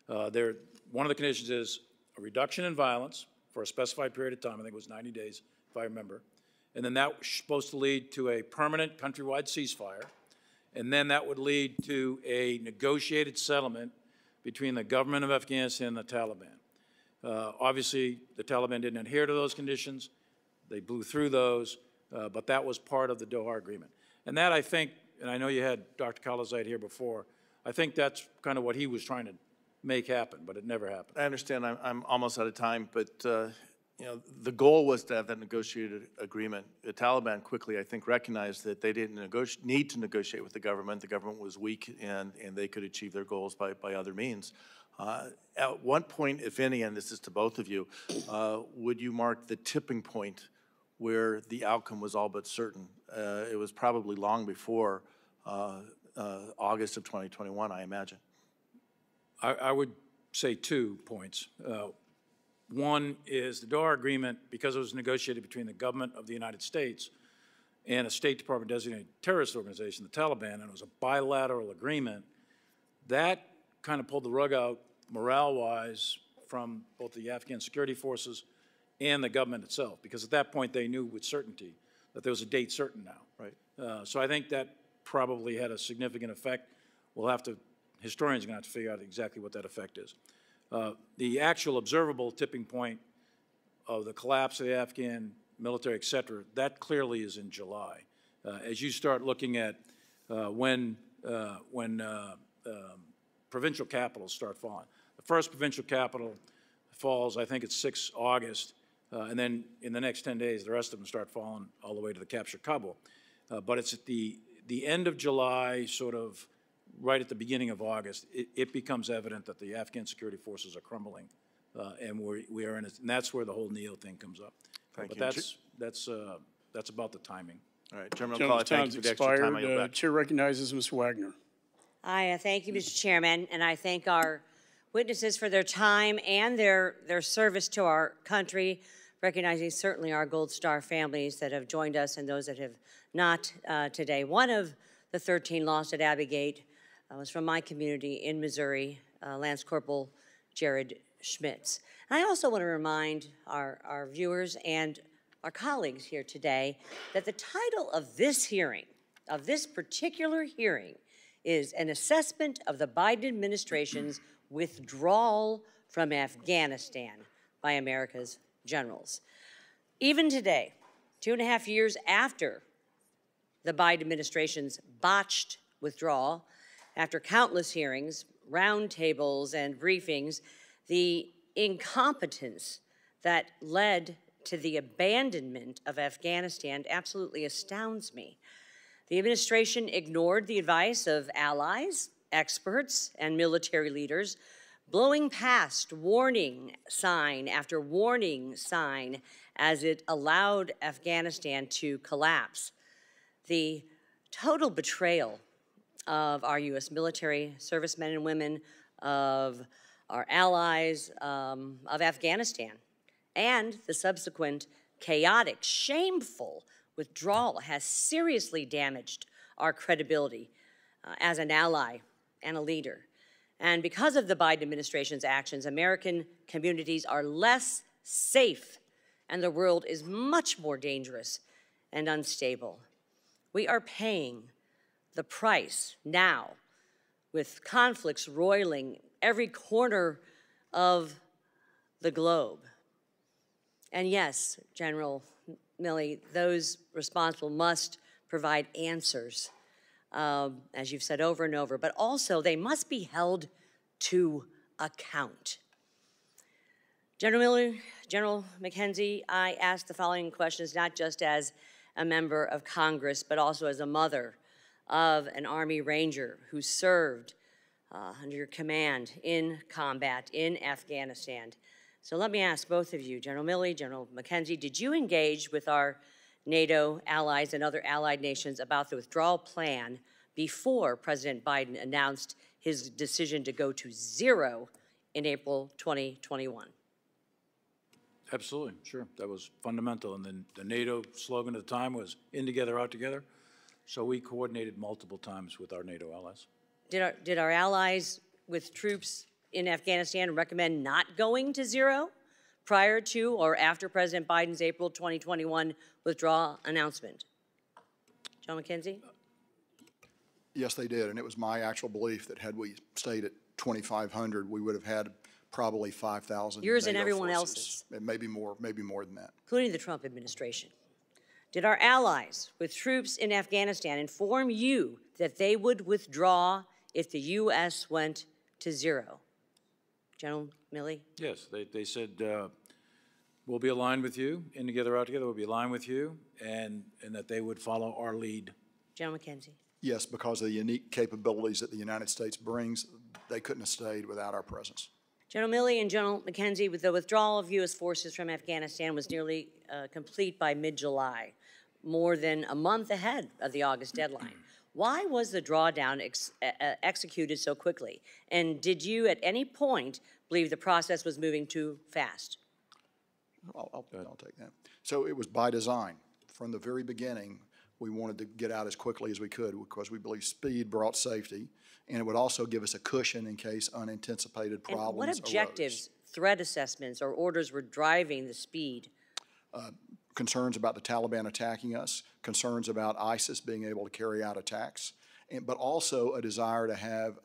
uh, there, one of the conditions is a reduction in violence for a specified period of time, I think it was 90 days, if I remember. And then that was supposed to lead to a permanent countrywide ceasefire. And then that would lead to a negotiated settlement between the government of Afghanistan and the Taliban. Uh, Obviously, the Taliban didn't adhere to those conditions. They blew through those, uh, but that was part of the Doha Agreement. And that, I think, and I know you had Dr. Khalilzad here before, I think that's kind of what he was trying to make happen, but it never happened. I understand I'm, I'm almost out of time, but, uh, you know, the goal was to have that negotiated agreement. The Taliban quickly, I think, recognized that they didn't need to negotiate with the government. The government was weak and, and they could achieve their goals by, by other means. Uh, At what point, if any, and this is to both of you, uh, would you mark the tipping point where the outcome was all but certain? Uh, It was probably long before uh, uh, August of 2021, I imagine. I, I would say two points. One is the Doha Agreement, because it was negotiated between the government of the United States and a State Department designated terrorist organization, the Taliban, and it was a bilateral agreement, that kind of pulled the rug out morale-wise from both the Afghan security forces and the government itself, because at that point, they knew with certainty that there was a date certain now. Right. Uh, So I think that probably had a significant effect. We'll have to, historians are going to have to figure out exactly what that effect is. Uh, The actual observable tipping point of the collapse of the Afghan military, et cetera, that clearly is in July. Uh, As you start looking at uh, when, uh, when uh, um, provincial capitals start falling. The first provincial capital falls, I think it's 6 August, and then in the next 10 days, the rest of them start falling all the way to the capture Kabul. But it's at the, the end of July, sort of right at the beginning of August, it, it becomes evident that the Afghan security forces are crumbling, uh, and we're, we are in, a- and that's where the whole NEO thing comes up. Thank But you. that's, that's, uh, that's about the timing. All right, Chairman Gentleman's thank you for the extra time expired. I yield Uh, back. Chair recognizes Ms. Wagner. I uh, thank you, Mr. Chairman, and I thank our witnesses for their time and their, their service to our country, recognizing certainly our Gold Star families that have joined us and those that have not uh, today. One of the 13 lost at Abbey Gate uh, was from my community in Missouri, uh, Lance Corporal Jared Schmitz. And I also want to remind our, our viewers and our colleagues here today that the title of this hearing, of this particular hearing, is an assessment of the Biden administration's withdrawal from Afghanistan by America's generals. Even today, two and a half years after the Biden administration's botched withdrawal, after countless hearings, roundtables, and briefings, the incompetence that led to the abandonment of Afghanistan absolutely astounds me. The administration ignored the advice of allies, experts, and military leaders, blowing past warning sign after warning sign as it allowed Afghanistan to collapse. The total betrayal of our U.S. military servicemen and women, of our allies, um, of Afghanistan, and the subsequent chaotic, shameful withdrawal has seriously damaged our credibility uh, as an ally and a leader. And because of the Biden administration's actions, American communities are less safe and the world is much more dangerous and unstable. We are paying the price now with conflicts roiling every corner of the globe. And yes, General Milley, those responsible must provide answers, um, as you've said over and over, but also they must be held to account. General Miller, General McKenzie, I ask the following questions not just as a member of Congress, but also as a mother of an Army Ranger who served uh, under your command in combat in Afghanistan. So let me ask both of you, General Milley, General McKenzie, did you engage with our NATO allies and other allied nations about the withdrawal plan before President Biden announced his decision to go to zero in April 2021? Absolutely, sure. That was fundamental. And then the NATO slogan at the time was in together, out together. So we coordinated multiple times with our NATO allies. Did our, did our allies with troops in Afghanistan recommend not going to zero prior to or after President Biden's April 2021 withdrawal announcement? John McKenzie? Yes, they did, and it was my actual belief that had we stayed at 2,500, we would have had probably 5,000 Yours and everyone forces. else's. Maybe more, maybe more than that. including the Trump administration. Did our allies with troops in Afghanistan inform you that they would withdraw if the U.S. went to zero? General Milley? Yes, they, they said, uh, we'll be aligned with you, in together, out together, we'll be aligned with you, and, and that they would follow our lead. General McKenzie? Yes, because of the unique capabilities that the United States brings, they couldn't have stayed without our presence. General Milley and General McKenzie, with the withdrawal of U.S. forces from Afghanistan was nearly uh, complete by mid-July, more than a month ahead of the August deadline. Why was the drawdown ex- uh, uh, executed so quickly? And did you at any point believe the process was moving too fast? I'll, I'll, I'll take that. So it was by design. From the very beginning, we wanted to get out as quickly as we could because we believe speed brought safety, and it would also give us a cushion in case unanticipated problems And what arose. objectives, threat assessments, or orders were driving the speed? Concerns about the Taliban attacking us, concerns about ISIS being able to carry out attacks, and, but also a desire to have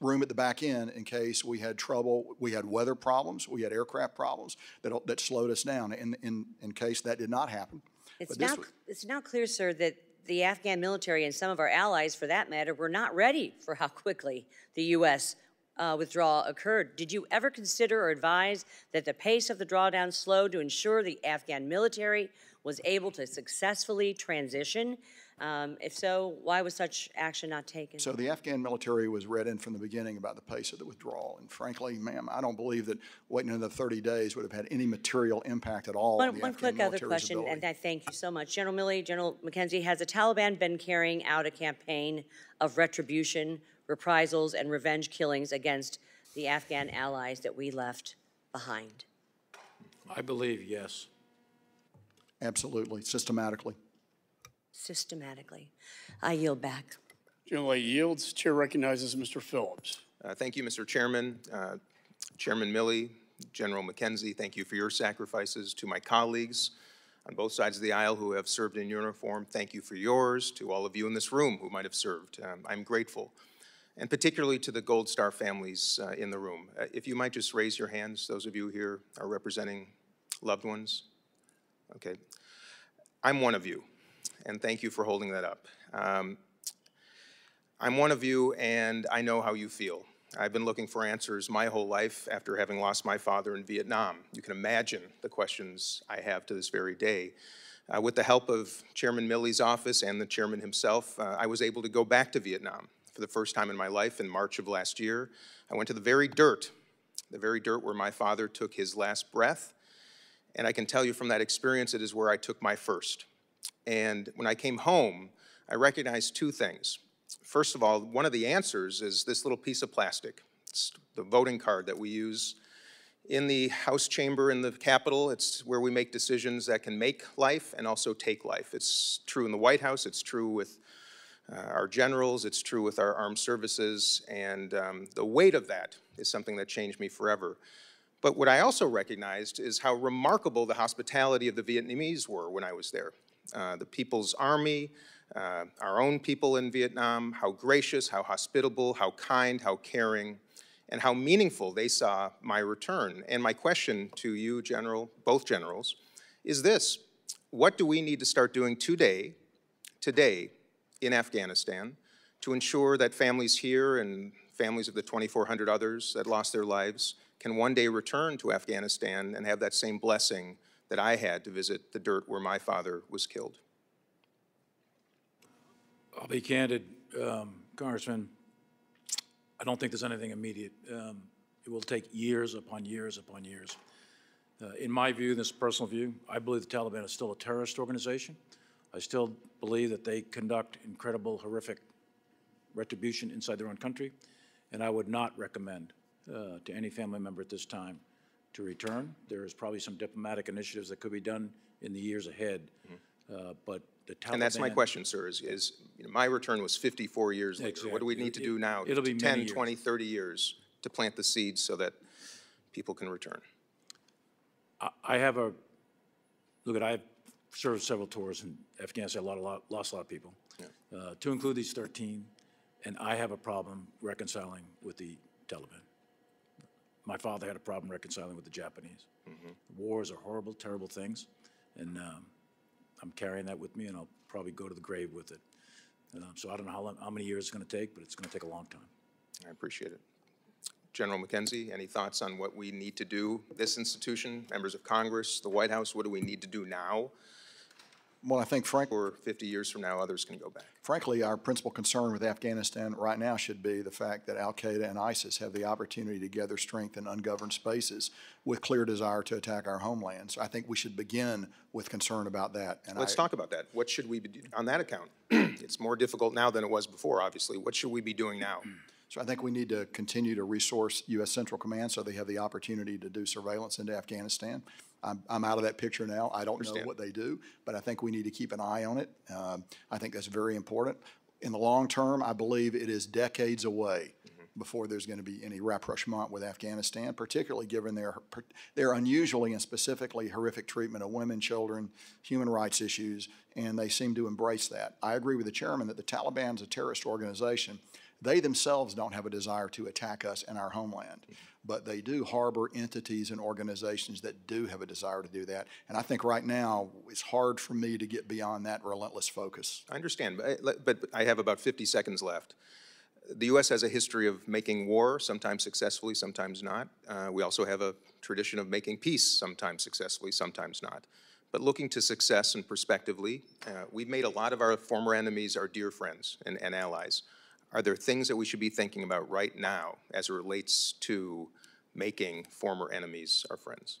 room at the back end in case we had trouble, we had weather problems, we had aircraft problems that, that slowed us down in, in, in case that did not happen. It's now, was- it's now clear, sir, that the Afghan military and some of our allies, for that matter, were not ready for how quickly the U.S. Uh, withdrawal occurred. Did you ever consider or advise that the pace of the drawdown slowed to ensure the Afghan military was able to successfully transition? Um, if so, why was such action not taken? So the Afghan military was read in from the beginning about the pace of the withdrawal. And frankly, ma'am, I don't believe that waiting another 30 days would have had any material impact at all on One, the one quick other question, ability. and I thank you so much. General Milley, General McKenzie, has the Taliban been carrying out a campaign of retribution, reprisals, and revenge killings against the Afghan allies that we left behind? I believe, yes. Absolutely, systematically. Systematically. I yield back. General A yields. Chair recognizes Mr. Phillips. Uh, Thank you, Mr. Chairman. Uh, Chairman Milley, General McKenzie, thank you for your sacrifices. To my colleagues on both sides of the aisle who have served in uniform, thank you for yours. To all of you in this room who might have served, um, I'm grateful. And particularly to the Gold Star families uh, in the room. Uh, If you might just raise your hands, those of you here are representing loved ones. Okay. I'm one of you, and thank you for holding that up. Um, I'm one of you, and I know how you feel. I've been looking for answers my whole life after having lost my father in Vietnam. You can imagine the questions I have to this very day. Uh, with the help of Chairman Milley's office and the chairman himself, uh, I was able to go back to Vietnam for the first time in my life in March of last year. I went to the very dirt, the very dirt where my father took his last breath. And I can tell you from that experience, it is where I took my first. And when I came home, I recognized two things. First of all, one of the answers is this little piece of plastic. It's the voting card that we use in the House chamber in the Capitol. It's where we make decisions that can make life and also take life. It's true in the White House, it's true with uh, our generals, it's true with our armed services, and um, the weight of that is something that changed me forever. But what I also recognized is how remarkable the hospitality of the Vietnamese were when I was there. Uh, the People's Army, uh, our own people in Vietnam, how gracious, how hospitable, how kind, how caring, and how meaningful they saw my return. And my question to you, General, both generals, is this. What do we need to start doing today, today, in Afghanistan to ensure that families here and families of the 2,400 others that lost their lives can one day return to Afghanistan and have that same blessing that I had to visit the dirt where my father was killed. I'll be candid, um, Congressman. I don't think there's anything immediate. Um, it will take years upon years upon years. Uh, in my view, this personal view, I believe the Taliban is still a terrorist organization. I still believe that they conduct incredible, horrific retribution inside their own country, and I would not recommend uh, to any family member at this time to return. There is probably some diplomatic initiatives that could be done in the years ahead, uh, but the Taliban. And that's my question, sir, is, is you know, my return was 54 years later. What do we need to do now? it'll be 10, many years. 20, 30 years to plant the seeds so that people can return? I- I have a, look at, I've served several tours in Afghanistan, a lot, a lot, lost a lot of people, uh, to include these 13, and I have a problem reconciling with the Taliban. My father had a problem reconciling with the Japanese. Wars are horrible, terrible things, and um, I'm carrying that with me, and I'll probably go to the grave with it. Um, So I don't know how, long- how many years it's going to take, but it's going to take a long time. I appreciate it. General McKenzie, any thoughts on what we need to do, this institution, members of Congress, the White House, what do we need to do now? Well, I think frank, Or 50 years from now, others can go back? frankly, our principal concern with Afghanistan right now should be the fact that al-Qaeda and ISIS have the opportunity to gather strength in ungoverned spaces with clear desire to attack our homeland. So I think we should begin with concern about that. And Let's I- talk about that. What should we be, do- on that account? It's more difficult now than it was before, obviously. What should we be doing now? So I think we need to continue to resource U.S. Central Command so they have the opportunity to do surveillance into Afghanistan. I'm, I'm out of that picture now. I don't know Understand. what they do, but I think we need to keep an eye on it. Um, I think that's very important. In the long term, I believe it is decades away before there's going to be any rapprochement with Afghanistan, particularly given their, their unusually and specifically horrific treatment of women, children, human rights issues, and they seem to embrace that. I agree with the chairman that the Taliban is a terrorist organization. They themselves don't have a desire to attack us in our homeland, but they do harbor entities and organizations that do have a desire to do that. And I think right now, it's hard for me to get beyond that relentless focus. I understand, but, I- have about 50 seconds left. The U.S. has a history of making war, sometimes successfully, sometimes not. Uh, we also have a tradition of making peace, sometimes successfully, sometimes not. But looking to success and prospectively, uh, we've made a lot of our former enemies our dear friends and, and allies. Are there things that we should be thinking about right now as it relates to making former enemies our friends?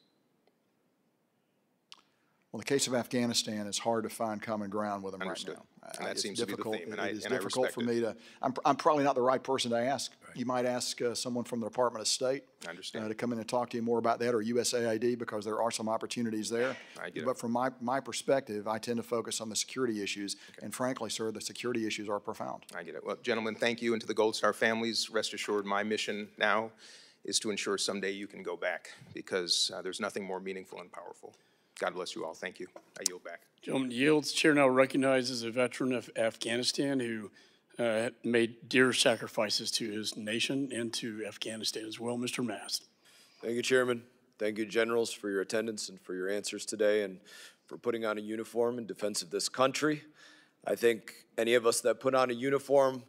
Well, the case of Afghanistan, it's hard to find common ground with them right now. And that It's seems to be the difficult- theme, and it I- is difficult for me to, I'm, I'm probably not the right person to ask. You might ask uh, someone from the Department of State. I understand. uh, To come in and talk to you more about that, or USAID, because there are some opportunities there. I get it. But from my, my perspective, I tend to focus on the security issues. And frankly, sir, the security issues are profound. I get it. Well, gentlemen, thank you, and to the Gold Star families, rest assured, my mission now is to ensure someday you can go back, because uh, there's nothing more meaningful and powerful. God bless you all. Thank you. I yield back. Gentleman yields. Chair now recognizes a veteran of Afghanistan who uh, made dear sacrifices to his nation and to Afghanistan as well. Mr. Mast. Thank you, Chairman. Thank you, generals, for your attendance and for your answers today and for putting on a uniform in defense of this country. I think any of us that put on a uniform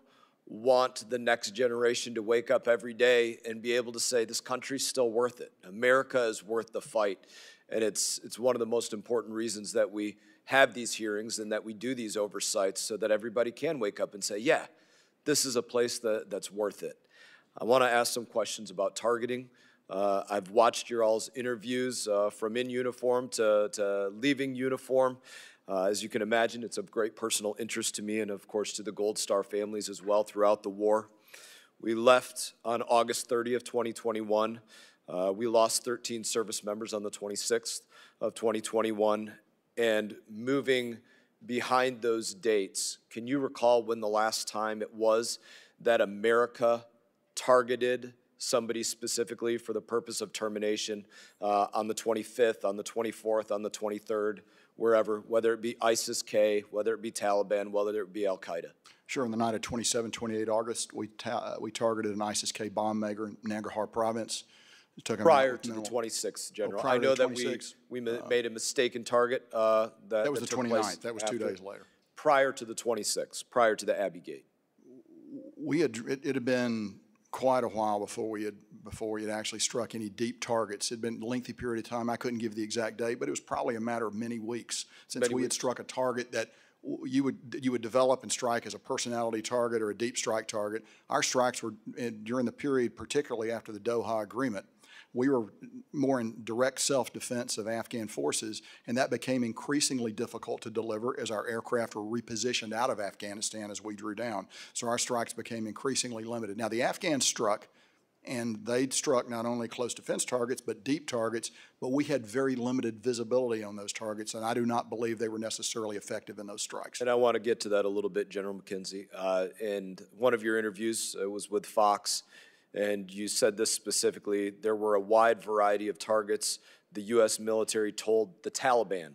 want the next generation to wake up every day and be able to say this country's still worth it. America is worth the fight. And it's, it's one of the most important reasons that we have these hearings and that we do these oversights so that everybody can wake up and say, yeah, this is a place that, that's worth it. I want to ask some questions about targeting. Uh, I've watched your all's interviews uh, from in uniform to, to leaving uniform. Uh, as you can imagine, it's of great personal interest to me and, of course, to the Gold Star families as well throughout the war. We left on August 30th, 2021. Uh, we lost 13 service members on the 26th of 2021. And moving behind those dates, can you recall when the last time it was that America targeted somebody specifically for the purpose of termination uh, on the 25th, on the 24th, on the 23rd, wherever, whether it be ISIS-K, whether it be Taliban, whether it be Al-Qaeda? Sure, on the night of 27, 28 August, we, ta- we targeted an ISIS-K bomb maker in Nangarhar province. Prior to the 26th, General. prior I know that we, we ma- made a mistaken target uh, that That was the took place 29th, that was two after- days later. Prior to the 26th, prior to the Abbey Gate. We had, it, it had been quite a while before we had, before we had actually struck any deep targets. It'd been a lengthy period of time. I couldn't give the exact date, but it was probably a matter of many weeks since we had struck a target that w- you would, you would develop and strike as a personality target or a deep strike target. Our strikes were, eh, during the period, particularly after the Doha Agreement, we were more in direct self-defense of Afghan forces, and that became increasingly difficult to deliver as our aircraft were repositioned out of Afghanistan as we drew down. So our strikes became increasingly limited. Now, the Afghans struck, and they struck not only close defense targets, but deep targets, but we had very limited visibility on those targets, and I do not believe they were necessarily effective in those strikes. And I want to get to that a little bit, General McKenzie. Uh, and one of your interviews uh, was with Fox, and you said this specifically. There were a wide variety of targets the U.S. military told the Taliban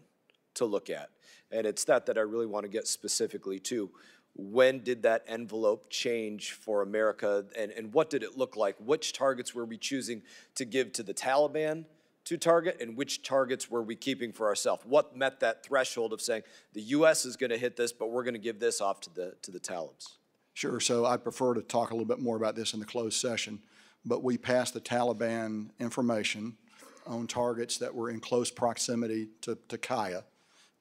to look at. And it's that that I really want to get specifically to. When did that envelope change for America, and, and what did it look like? Which targets were we choosing to give to the Taliban to target, and which targets were we keeping for ourselves? What met that threshold of saying the U.S. is going to hit this, but we're going to give this off to the to the Talibs? Sure, so I'd prefer to talk a little bit more about this in the closed session, but we passed the Taliban information on targets that were in close proximity to, to HKIA,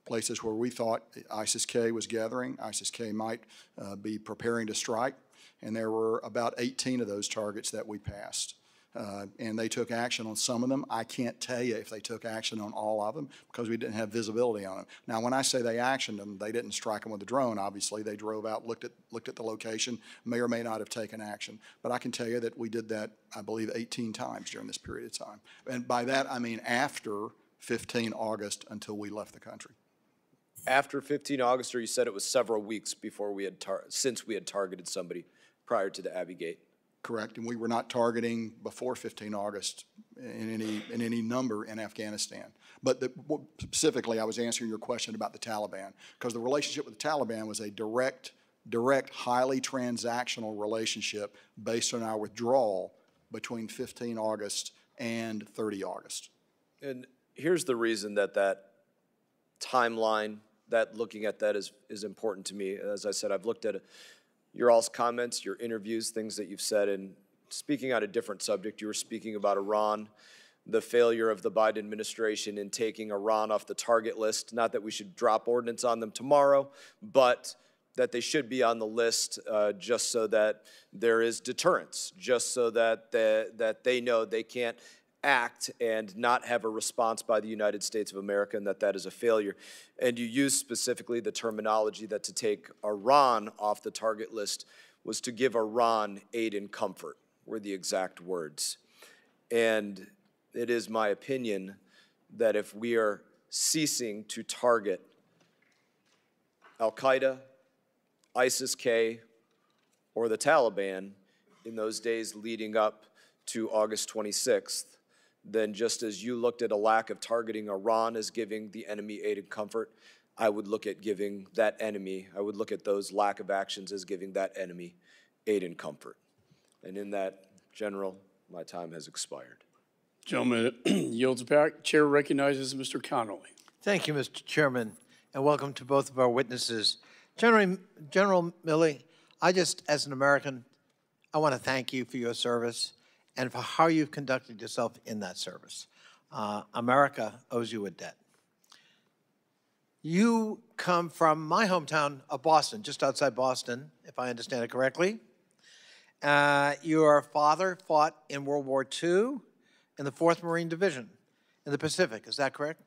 places where we thought ISIS-K was gathering, ISIS-K might uh, be preparing to strike, and there were about 18 of those targets that we passed. Uh, and they took action on some of them. I can't tell you if they took action on all of them because we didn't have visibility on them. Now, when I say they actioned them, they didn't strike them with a drone. Obviously, they drove out, looked at looked at the location, may or may not have taken action. But I can tell you that we did that, I believe, 18 times during this period of time. And by that, I mean after 15 August until we left the country. After 15 August, or you said it was several weeks before we had since we had targeted somebody prior to the Abbey Gate. Correct, and we were not targeting before 15 August in any, in any number in Afghanistan. But the, specifically, I was answering your question about the Taliban, because the relationship with the Taliban was a direct, direct, highly transactional relationship based on our withdrawal between 15 August and 30 August. And here's the reason that that timeline, that looking at that is, is important to me. As I said, I've looked at your all's comments, your interviews, things that you've said, and speaking on a different subject, you were speaking about Iran, the failure of the Biden administration in taking Iran off the target list. Not that we should drop ordinance on them tomorrow, but that they should be on the list uh, just so that there is deterrence, just so that the, that they know they can't act and not have a response by the United States of America and that that is a failure. And you use specifically the terminology that to take Iran off the target list was to give Iran aid and comfort, were the exact words. And it is my opinion that if we are ceasing to target Al Qaeda, ISIS K, or the Taliban in those days leading up to August 26th, then just as you looked at a lack of targeting Iran as giving the enemy aid and comfort, I would look at giving that enemy, I would look at those lack of actions as giving that enemy aid and comfort. And in that, General, my time has expired. Gentleman yields back. Chair recognizes Mr. Connolly. Thank you, Mr. Chairman, and welcome to both of our witnesses. General, General Milley, I just, as an American, I want to thank you for your service and for how you've conducted yourself in that service. Uh, America owes you a debt. You come from my hometown of Boston, just outside Boston, if I understand it correctly. Uh, your father fought in World War II in the 4th Marine Division in the Pacific, is that correct?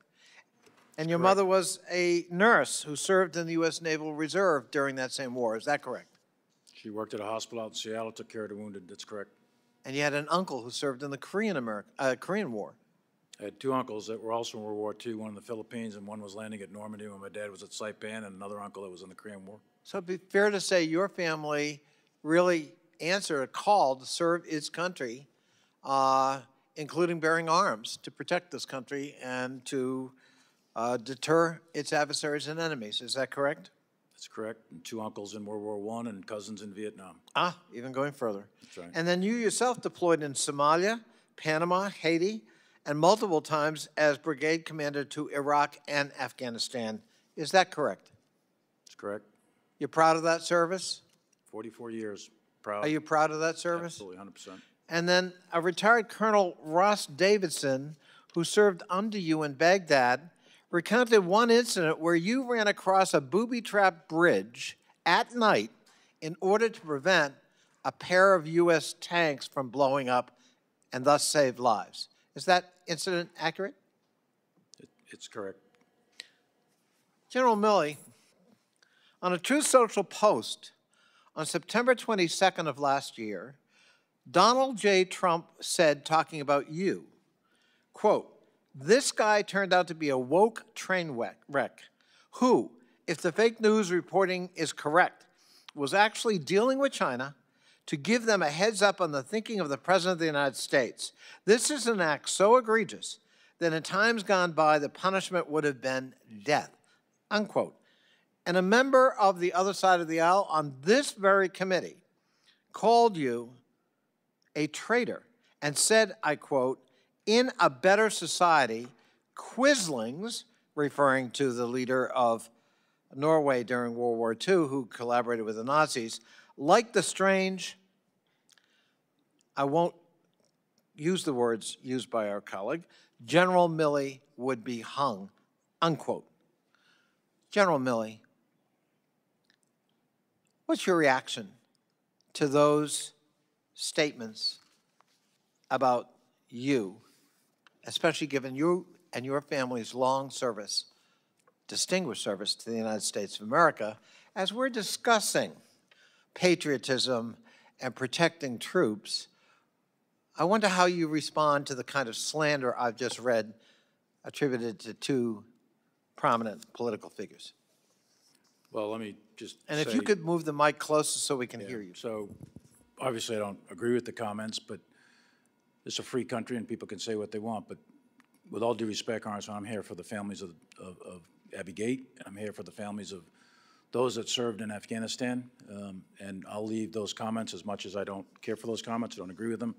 And your mother was a nurse who served in the U.S. Naval Reserve during that same war, is that correct? She worked at a hospital out in Seattle, took care of the wounded, that's correct. And you had an uncle who served in the Korean America, uh, Korean War. I had two uncles that were also in World War II, one in the Philippines and one was landing at Normandy when my dad was at Saipan, and another uncle that was in the Korean War. So it'd be fair to say your family really answered a call to serve its country, uh, including bearing arms to protect this country and to uh, deter its adversaries and enemies. Is that correct? That's correct. And two uncles in World War I and cousins in Vietnam. Ah, even going further. That's right. And then you yourself deployed in Somalia, Panama, Haiti, and multiple times as brigade commander to Iraq and Afghanistan. Is that correct? That's correct. You're proud of that service? 44 years, proud. Are you proud of that service? Absolutely, 100%. And then a retired Colonel Ross Davidson, who served under you in Baghdad, recounted one incident where you ran across a booby-trapped bridge at night in order to prevent a pair of U.S. tanks from blowing up and thus save lives. Is that incident accurate? It's correct. General Milley, on a Truth Social post on September 22nd of last year, Donald J. Trump said, talking about you, quote, this guy turned out to be a woke train wreck who, if the fake news reporting is correct, was actually dealing with China to give them a heads up on the thinking of the President of the United States. This is an act so egregious that in times gone by, the punishment would have been death, unquote. And a member of the other side of the aisle on this very committee called you a traitor and said, I quote, in a better society, Quislings, referring to the leader of Norway during World War II who collaborated with the Nazis, like the strange, I won't use the words used by our colleague, General Milley would be hung, unquote. General Milley, what's your reaction to those statements about you, especially given you and your family's long service, distinguished service to the United States of America, as we're discussing patriotism and protecting troops, I wonder how you respond to the kind of slander I've just read attributed to two prominent political figures. Well, let me just And if you could move the mic closer so we can Yeah, hear you. So, obviously, I don't agree with the comments, but it's a free country and people can say what they want, but with all due respect, Congressman, I'm here for the families of, of, of Abbey Gate, and I'm here for the families of those that served in Afghanistan, um, and I'll leave those comments as much as I don't care for those comments, I don't agree with them.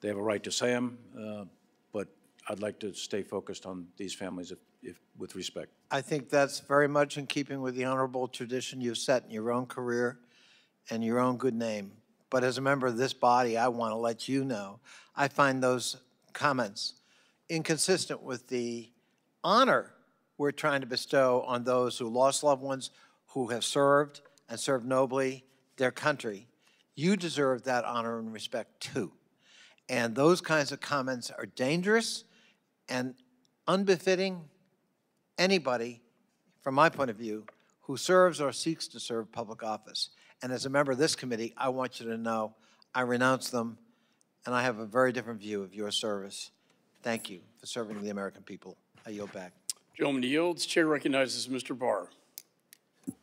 They have a right to say them, uh, but I'd like to stay focused on these families if, if, with respect. I think that's very much in keeping with the honorable tradition you've set in your own career and your own good name. But as a member of this body, I want to let you know, I find those comments inconsistent with the honor we're trying to bestow on those who lost loved ones, who have served and served nobly their country. You deserve that honor and respect too. And those kinds of comments are dangerous and unbefitting anybody, from my point of view, who serves or seeks to serve public office. And as a member of this committee, I want you to know I renounce them, and I have a very different view of your service. Thank you for serving the American people. I yield back. Gentleman yields. Chair recognizes Mr. Barr.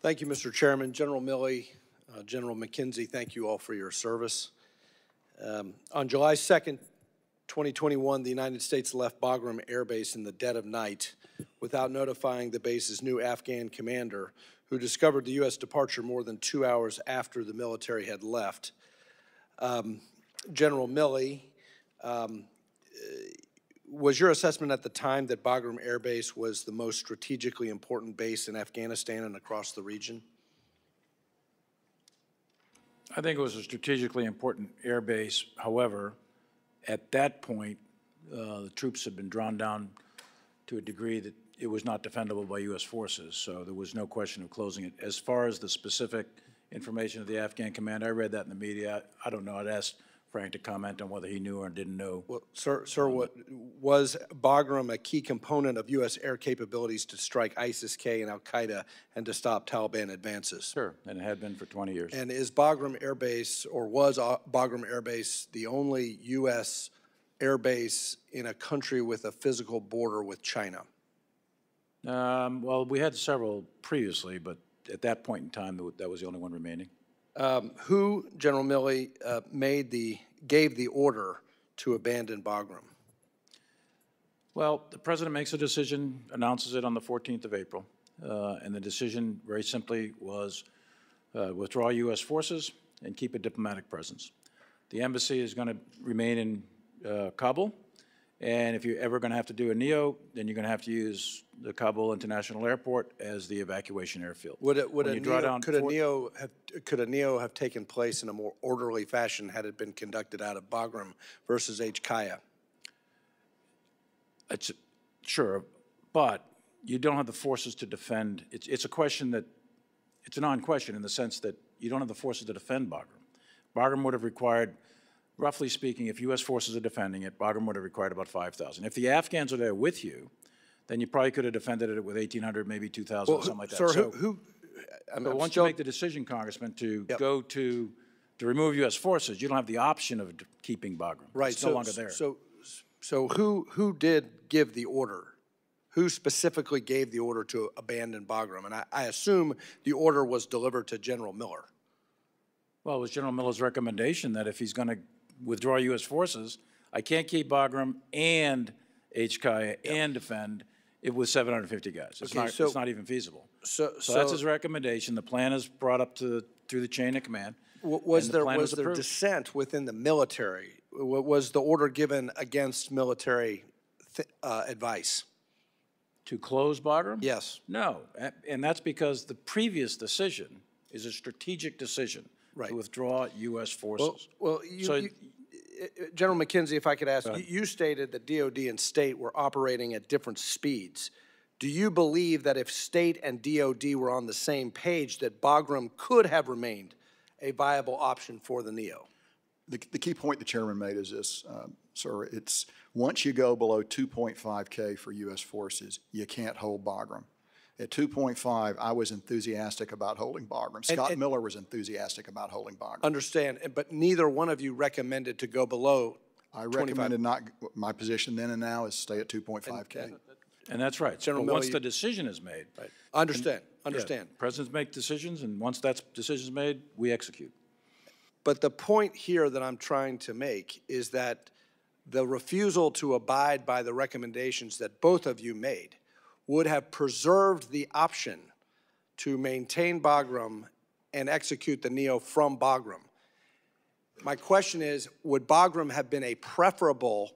Thank you, Mr. Chairman. General Milley, uh, General McKenzie, thank you all for your service. Um, on July 2nd, 2021, the United States left Bagram Air Base in the dead of night without notifying the base's new Afghan commander, who discovered the U.S. departure more than two hours after the military had left. Um, General Milley, um, was your assessment at the time that Bagram Air Base was the most strategically important base in Afghanistan and across the region? I think it was a strategically important air base. However, at that point, uh, the troops had been drawn down to a degree that it was not defendable by U.S. forces, so there was no question of closing it. As far as the specific information of the Afghan command, I read that in the media. I, I don't know. I'd ask Frank to comment on whether he knew or didn't know. Well, sir, sir, what, was Bagram a key component of U.S. air capabilities to strike ISIS-K and Al-Qaeda and to stop Taliban advances? Sure, and it had been for 20 years. And is Bagram Air Base, or was uh, Bagram Air Base the only U.S. air base in a country with a physical border with China? Um, well, we had several previously, but at that point in time, that was the only one remaining. Um, who, General Milley, uh, made the, gave the order to abandon Bagram? Well, the president makes a decision, announces it on the 14th of April, uh, and the decision very simply was uh, withdraw U.S. forces and keep a diplomatic presence. The embassy is going to remain in uh, Kabul, and if you're ever going to have to do a NEO, then you're going to have to use the Kabul International Airport as the evacuation airfield. Would it, would a NEO, could a NEO have could a NEO have taken place in a more orderly fashion had it been conducted out of Bagram versus HKIA? It's sure, but you don't have the forces to defend. It's it's a question that it's a non-question in the sense that you don't have the forces to defend Bagram. Bagram would have required roughly speaking, if U.S. forces are defending it, Bagram would have required about 5,000. If the Afghans are there with you, then you probably could have defended it with 1,800, maybe 2,000, well, something like that. Sir, so, who, who I'm, but once still, you make the decision, Congressman, to yep. go to to remove U.S. forces, you don't have the option of keeping Bagram. Right. It's so, no longer there. So, so who who did give the order? Who specifically gave the order to abandon Bagram? And I, I assume the order was delivered to General Miller. Well, it was General Miller's recommendation that if he's going to withdraw U.S. forces, I can't keep Bagram and HKIA and defend it with 750 guys. It's, okay, not, so, it's not even feasible. So, so, so, that's his recommendation. The plan is brought up to through the chain of command. Was the there was, was there dissent within the military? Was the order given against military uh, advice? To close Bagram? Yes. No, and that's because the previous decision is a strategic decision right. to withdraw U.S. forces. Well, well you, so, you, General McKenzie, if I could ask, you, you stated that DOD and state were operating at different speeds. Do you believe that if state and DOD were on the same page, that Bagram could have remained a viable option for the NEO? The, the key point the chairman made is this, um, sir. It's once you go below 2.5K for U.S. forces, you can't hold Bagram. At 2.5, I was enthusiastic about holding Bagram. Scott and, and Miller was enthusiastic about holding Bagram. Understand, but neither one of you recommended to go below I recommended not, my position then and now is stay at 2.5K. And, and that's right. General but once the decision is made. Right. Understand, and, understand. Yeah, presidents make decisions, and once that decision is made, we execute. But the point here that I'm trying to make is that the refusal to abide by the recommendations that both of you made would have preserved the option to maintain Bagram and execute the NEO from Bagram. My question is, would Bagram have been a preferable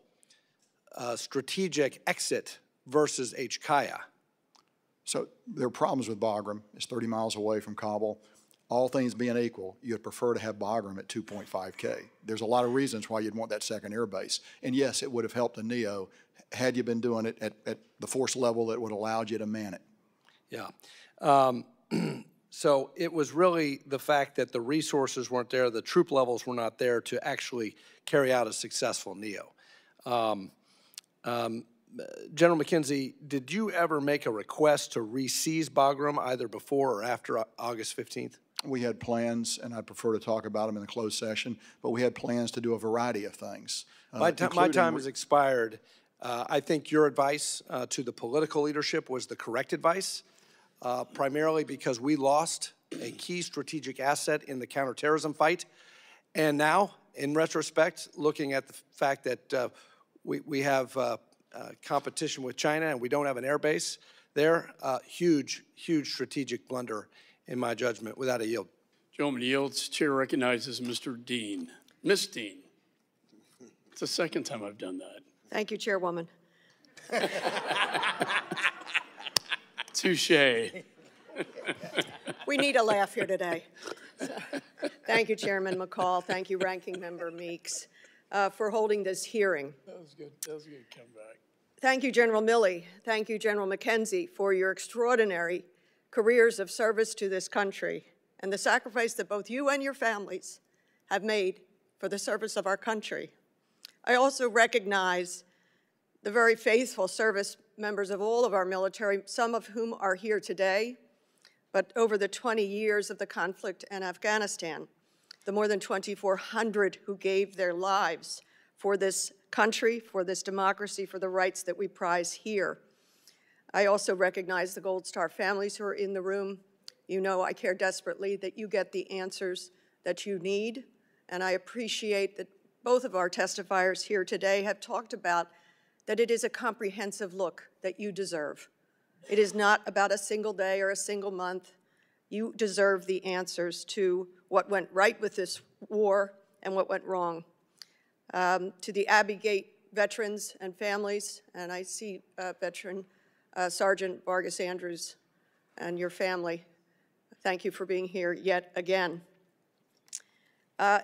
uh, strategic exit versus HKIA? So there are problems with Bagram. It's 30 miles away from Kabul. All things being equal, you'd prefer to have Bagram at 2.5K. There's a lot of reasons why you'd want that second air base. And yes, it would have helped the NEO had you been doing it at, at the force level that would allowed you to man it. Yeah. Um, so it was really the fact that the resources weren't there, the troop levels were not there to actually carry out a successful NEO. Um, um, General McKenzie, did you ever make a request to re-seize Bagram either before or after August 15th? We had plans, and I'd prefer to talk about them in the closed session, but we had plans to do a variety of things. Uh, my, my time has expired, uh, I think your advice uh, to the political leadership was the correct advice, uh, primarily because we lost a key strategic asset in the counterterrorism fight. And now, in retrospect, looking at the fact that uh, we, we have uh, uh, competition with China and we don't have an air base there. Huge, huge strategic blunder, in my judgment, without a yield. Gentleman yields. Chair recognizes Mr. Dean. Miss Dean. It's the second time I've done that. Thank you, Chairwoman. Touche. We need a laugh here today. So, Thank you, Chairman McCaul. Thank you, Ranking Member Meeks, uh, for holding this hearing. That was good. That was a good comeback. Thank you, General Milley. Thank you, General McKenzie, for your extraordinary careers of service to this country and the sacrifice that both you and your families have made for the service of our country. I also recognize the very faithful service members of all of our military, some of whom are here today, but over the 20 years of the conflict in Afghanistan, the more than 2,400 who gave their lives for this country, for this democracy, for the rights that we prize here. I also recognize the Gold Star families who are in the room. You know I care desperately that you get the answers that you need, and I appreciate that both of our testifiers here today have talked about that it is a comprehensive look that you deserve. It is not about a single day or a single month. You deserve the answers to what went right with this war and what went wrong. Um, to the Abbey Gate veterans and families, and I see uh, veteran uh, Sergeant Vargas Andrews and your family, thank you for being here yet again. Uh,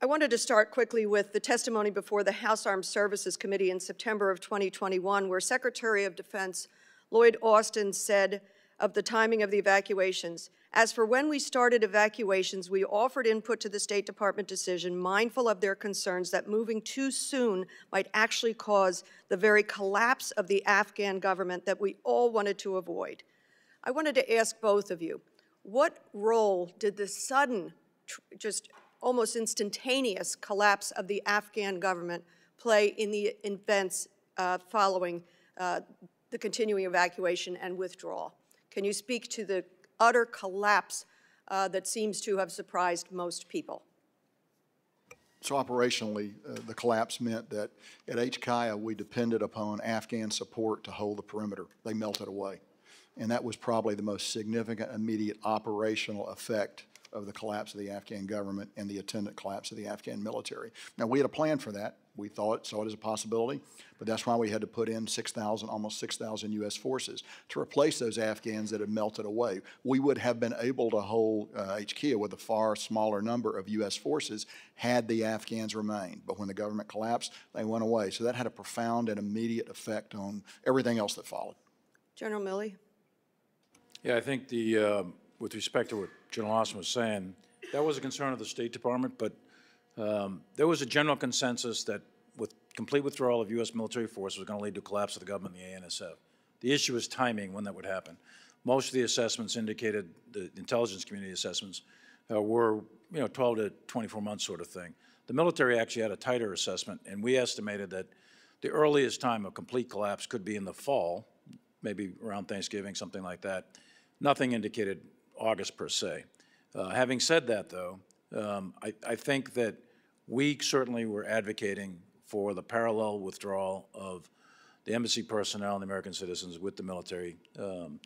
I wanted to start quickly with the testimony before the House Armed Services Committee in September of 2021, where Secretary of Defense Lloyd Austin said of the timing of the evacuations, as for when we started evacuations, we offered input to the State Department decision, mindful of their concerns that moving too soon might actually cause the very collapse of the Afghan government that we all wanted to avoid. I wanted to ask both of you, what role did the sudden, just almost instantaneous collapse of the Afghan government play in the events uh, following uh, the continuing evacuation and withdrawal. Can you speak to the utter collapse uh, that seems to have surprised most people? So operationally, uh, the collapse meant that at HKIA, we depended upon Afghan support to hold the perimeter. They melted away. And that was probably the most significant immediate operational effect of the collapse of the Afghan government and the attendant collapse of the Afghan military. Now, we had a plan for that. We thought, saw it as a possibility, but that's why we had to put in 6,000, almost 6,000 U.S. forces to replace those Afghans that had melted away. We would have been able to hold uh, HKIA with a far smaller number of U.S. forces had the Afghans remained. But when the government collapsed, they went away. So that had a profound and immediate effect on everything else that followed. General Milley? Yeah, I think the, uh, with respect to what General Austin was saying, that was a concern of the State Department, but um, there was a general consensus that with complete withdrawal of U.S. military forces was going to lead to collapse of the government and the ANSF. The issue was timing when that would happen. Most of the assessments indicated, the intelligence community assessments, uh, were you know 12 to 24 months sort of thing. The military actually had a tighter assessment, and we estimated that the earliest time of complete collapse could be in the fall, maybe around Thanksgiving, something like that. Nothing indicated August per se. Uh, having said that, though, um, I, I, think that we certainly were advocating for the parallel withdrawal of the embassy personnel and the American citizens with the military, um,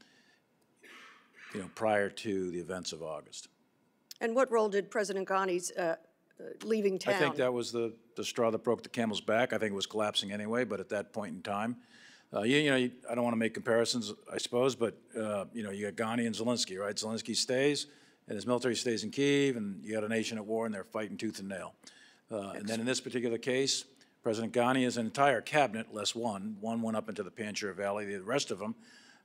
you know, prior to the events of August. And what role did President Ghani's uh, uh, leaving town? I think that was the, the straw that broke the camel's back. I think it was collapsing anyway, but at that point in time, uh, you, you, know, you, I don't want to make comparisons, I suppose, but uh, you know, you got Ghani and Zelensky, right? Zelensky stays, and his military stays in Kiev, and you got a nation at war, and they're fighting tooth and nail. Uh, and then in this particular case, President Ghani, his entire cabinet, less one, one went up into the Panjshir Valley. The rest of them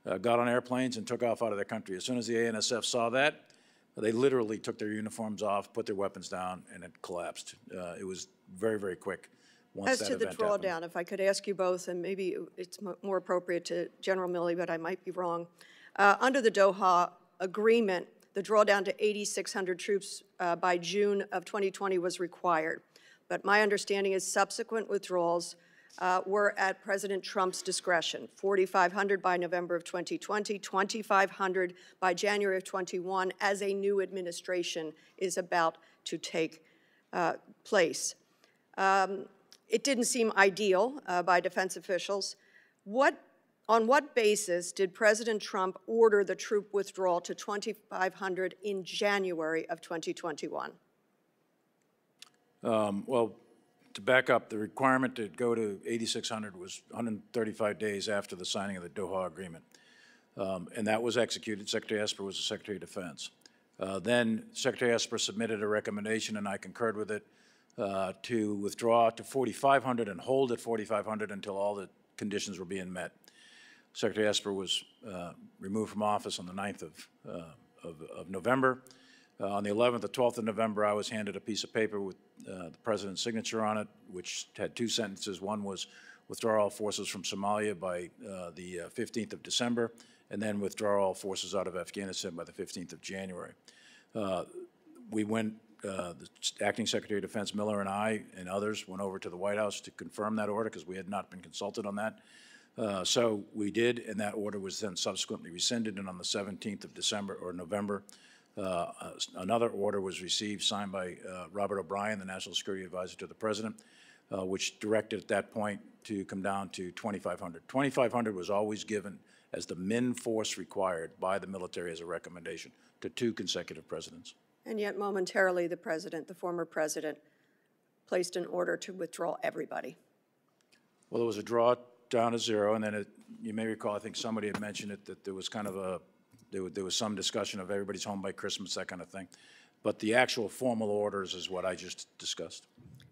uh, got on airplanes and took off out of their country. As soon as the ANSF saw that, they literally took their uniforms off, put their weapons down, and it collapsed. Uh, it was very, very quick As to the drawdown, if I could ask you both, and maybe it's more appropriate to General Milley, but I might be wrong. Uh, under the Doha agreement, the drawdown to 8,600 troops uh, by June of 2020 was required. But my understanding is subsequent withdrawals uh, were at President Trump's discretion. 4,500 by November of 2020, 2,500 by January of 21, as a new administration is about to take uh, place. Um, it didn't seem ideal uh, by defense officials. What, on what basis did President Trump order the troop withdrawal to 2,500 in January of 2021? Um, Well, to back up, the requirement to go to 8,600 was 135 days after the signing of the Doha Agreement. Um, And that was executed. Secretary Esper was the Secretary of Defense. Uh, Then Secretary Esper submitted a recommendation, and I concurred with it, uh, to withdraw to 4,500 and hold at 4,500 until all the conditions were being met. Secretary Esper was uh, removed from office on the 9th of, uh, of, of November. Uh, On the 11th or 12th of November, I was handed a piece of paper with the president's signature on it, which had two sentences. One was withdraw all forces from Somalia by the uh, 15th of December, and then withdraw all forces out of Afghanistan by the 15th of January. Uh, We went, uh, the acting Secretary of Defense Miller and I and others went over to the White House to confirm that order because we had not been consulted on that. Uh, So we did, and that order was then subsequently rescinded, and on the 17th of December or November, uh, uh, another order was received, signed by uh, Robert O'Brien, the National Security Advisor to the President, which directed at that point to come down to 2,500. 2,500 was always given as the min force required by the military as a recommendation to two consecutive presidents. And yet momentarily, the president, the former president, placed an order to withdraw everybody. Well, there was a draw down to zero, and then it, you may recall, I think somebody had mentioned it, that there was kind of a, there was, there was some discussion of everybody's home by Christmas, that kind of thing. But the actual formal orders is what I just discussed.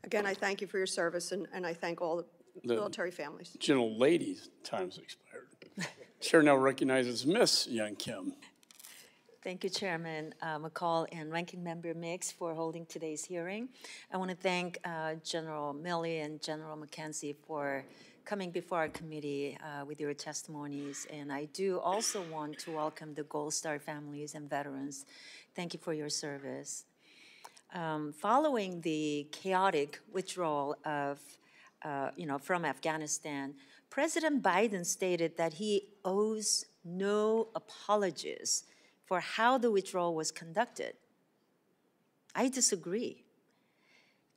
Again, I thank you for your service, and, and I thank all the The- military families. Gentle ladies, time's expired. Chair now recognizes Miss Young Kim. Thank you, Chairman uh, McCaul and Ranking Member Meeks for holding today's hearing. I want to thank uh, General Milley and General McKenzie for coming before our committee uh, with your testimonies. And I do also want to welcome the Gold Star families and veterans. Thank you for your service. Um, following the chaotic withdrawal of, uh, you know, from Afghanistan, President Biden stated that he owes no apologies for how the withdrawal was conducted. I disagree.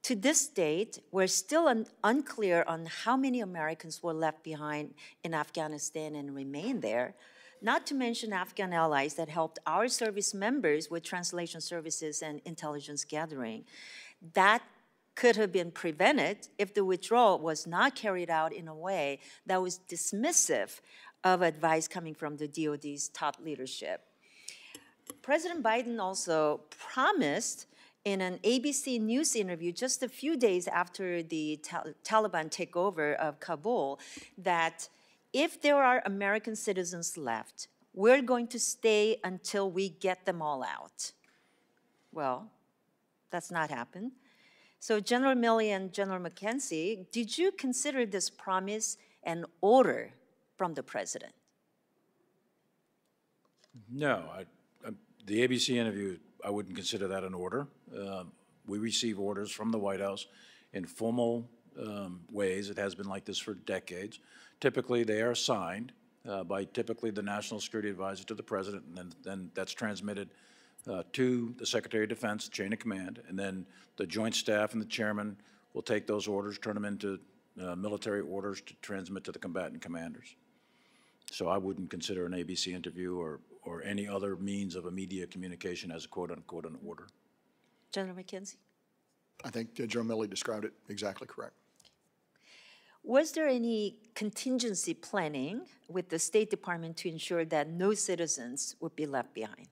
To this date, we're still un- unclear on how many Americans were left behind in Afghanistan and remain there, not to mention Afghan allies that helped our service members with translation services and intelligence gathering. That could have been prevented if the withdrawal was not carried out in a way that was dismissive of advice coming from the DoD's top leadership. President Biden also promised in an ABC News interview just a few days after the Tal- Taliban takeover of Kabul that if there are American citizens left, we're going to stay until we get them all out. Well, that's not happened. So General Milley and General McKenzie, did you consider this promise an order from the president? No, I- the ABC interview, I wouldn't consider that an order. Um, We receive orders from the White House in formal um, ways. It has been like this for decades. Typically, they are signed uh, by typically the National Security Advisor to the President, and then, then that's transmitted uh, to the Secretary of Defense, chain of command, and then the Joint Staff and the Chairman will take those orders, turn them into uh, military orders to transmit to the combatant commanders. So I wouldn't consider an ABC interview or, or any other means of immediate communication as a quote-unquote an order. General McKenzie? I think uh, General Milley described it exactly correct. Was there any contingency planning with the State Department to ensure that no citizens would be left behind?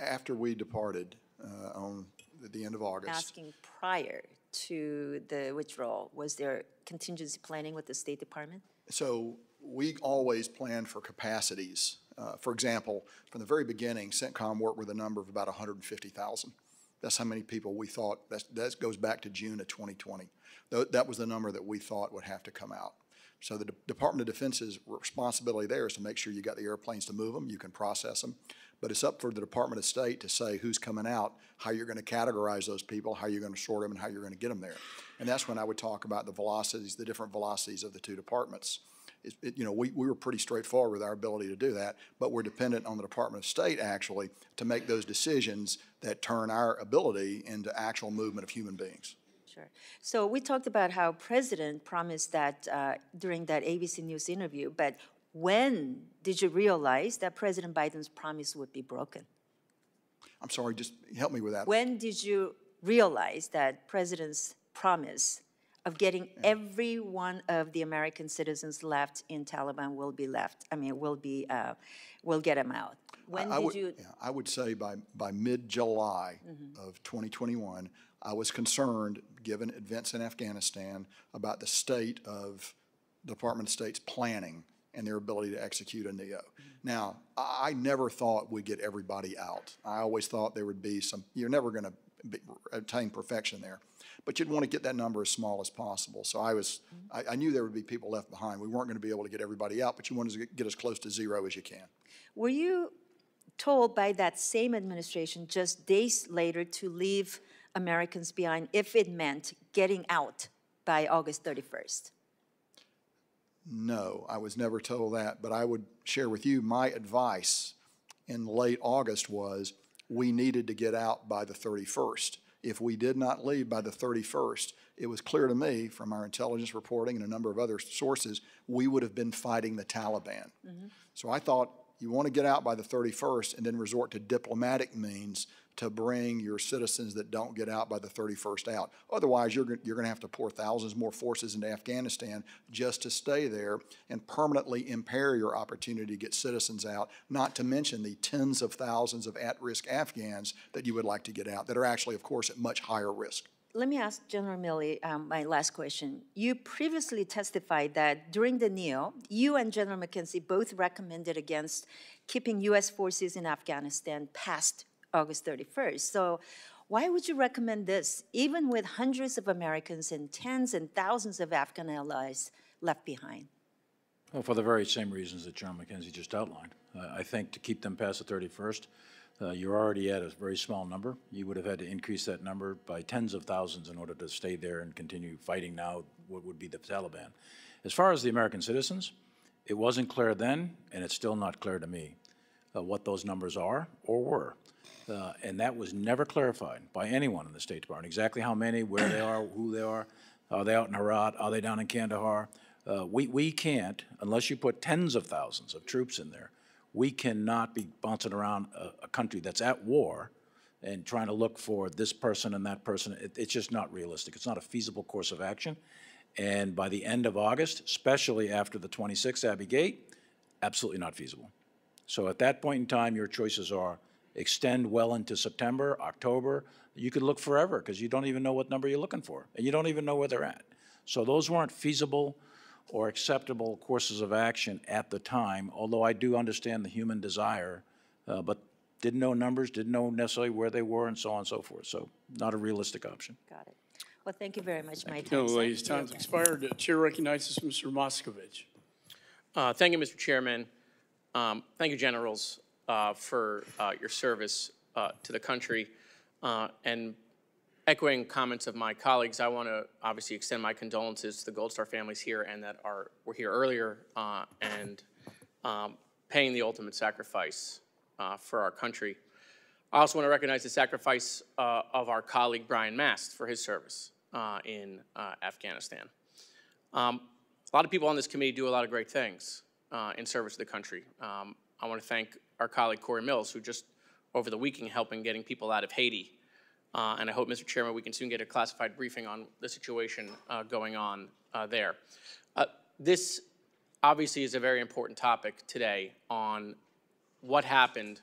After we departed uh, on the- the end of August, Asking prior to the withdrawal, was there contingency planning with the State Department? So we always plan for capacities. Uh, For example, from the very beginning, CENTCOM worked with a number of about 150,000. That's how many people we thought, that goes back to June of 2020. Tho- That was the number that we thought would have to come out. So the De- Department of Defense's responsibility there is to make sure you got the airplanes to move them, you can process them. But it's up for the Department of State to say who's coming out, how you're going to categorize those people, how you're going to sort them, and how you're going to get them there. And that's when I would talk about the velocities, the different velocities of the two departments. It, it- you know, we, we were pretty straightforward with our ability to do that, but we're dependent on the Department of State actually to make those decisions that turn our ability into actual movement of human beings. Sure. So we talked about how President promised that uh, during that ABC News interview, but when did you realize that President Biden's promise would be broken? I'm sorry, just help me with that. When did you realize that President's promise of getting every one of the American citizens left in Taliban will be left? I mean, will be, uh, will get them out. When I did would, you? yeah, I would say by, by mid-July Mhm. of 2021, I was concerned, given events in Afghanistan, about the state of Department of State's planning and their ability to execute a NEO. Now, I, I never thought we'd get everybody out. I always thought there would be some, you're never going to attain perfection there. But you'd want to get that number as small as possible. So I was, mm-hmm. I, I knew there would be people left behind. We weren't going to be able to get everybody out, but you wanted to get, get as close to zero as you can. Were you told by that same administration just days later to leave Americans behind if it meant getting out by August 31st? No, I was never told that, but I would share with you my advice in late August was we needed to get out by the 31st. If we did not leave by the 31st, it was clear to me from our intelligence reporting and a number of other sources, we would have been fighting the Taliban. Mm-hmm. So I thought you want to get out by the 31st and then resort to diplomatic means to bring your citizens that don't get out by the 31st out. Otherwise, you're, you're going to have to pour thousands more forces into Afghanistan just to stay there and permanently impair your opportunity to get citizens out, not to mention the tens of thousands of at-risk Afghans that you would like to get out that are actually, of course, at much higher risk. Let me ask General Milley um, my last question. You previously testified that during the NEO, you and General McKenzie both recommended against keeping U.S. forces in Afghanistan past August 31st. So why would you recommend this, even with hundreds of Americans and tens and thousands of Afghan allies left behind? Well, for the very same reasons that John McKenzie just outlined. Uh, I think to keep them past the 31st, uh, you're already at a very small number. You would have had to increase that number by tens of thousands in order to stay there and continue fighting now what would be the Taliban. As far as the American citizens, it wasn't clear then, and it's still not clear to me, uh, what those numbers are or were. Uh, and that was never clarified by anyone in the State Department, exactly how many, where they are, who they are. Are they out in Herat? Are they down in Kandahar? Uh, we, we can't, unless you put tens of thousands of troops in there, we cannot be bouncing around a, a country that's at war and trying to look for this person and that person. It, it's just not realistic. It's not a feasible course of action. And by the end of August, especially after the 26th Abbey Gate, absolutely not feasible. So at that point in time, your choices are extend well into September, October. You could look forever because you don't even know what number you're looking for, and you don't even know where they're at. So those weren't feasible or acceptable courses of action at the time, although I do understand the human desire, uh, but didn't know numbers, didn't know necessarily where they were, and so on and so forth. So not a realistic option. Got it. Well, thank you very much. My No, time's up. ladies, time's expired. The Chair recognizes Mr. Moskowitz. Uh, Thank you, Mr. Chairman. Um, Thank you, Generals, uh, for uh, your service uh, to the country. Uh, And echoing comments of my colleagues, I want to obviously extend my condolences to the Gold Star families here and that are, were here earlier uh, and um, paying the ultimate sacrifice for our country. I also want to recognize the sacrifice of our colleague Brian Mast for his service in Afghanistan. Um, a lot of people on this committee do a lot of great things uh, in service to the country. Um, I want to thank our colleague Corey Mills, who just over the weekend helping getting people out of Haiti. Uh, and I hope, Mr. Chairman, we can soon get a classified briefing on the situation uh, going on uh, there. Uh, this obviously is a very important topic today on what happened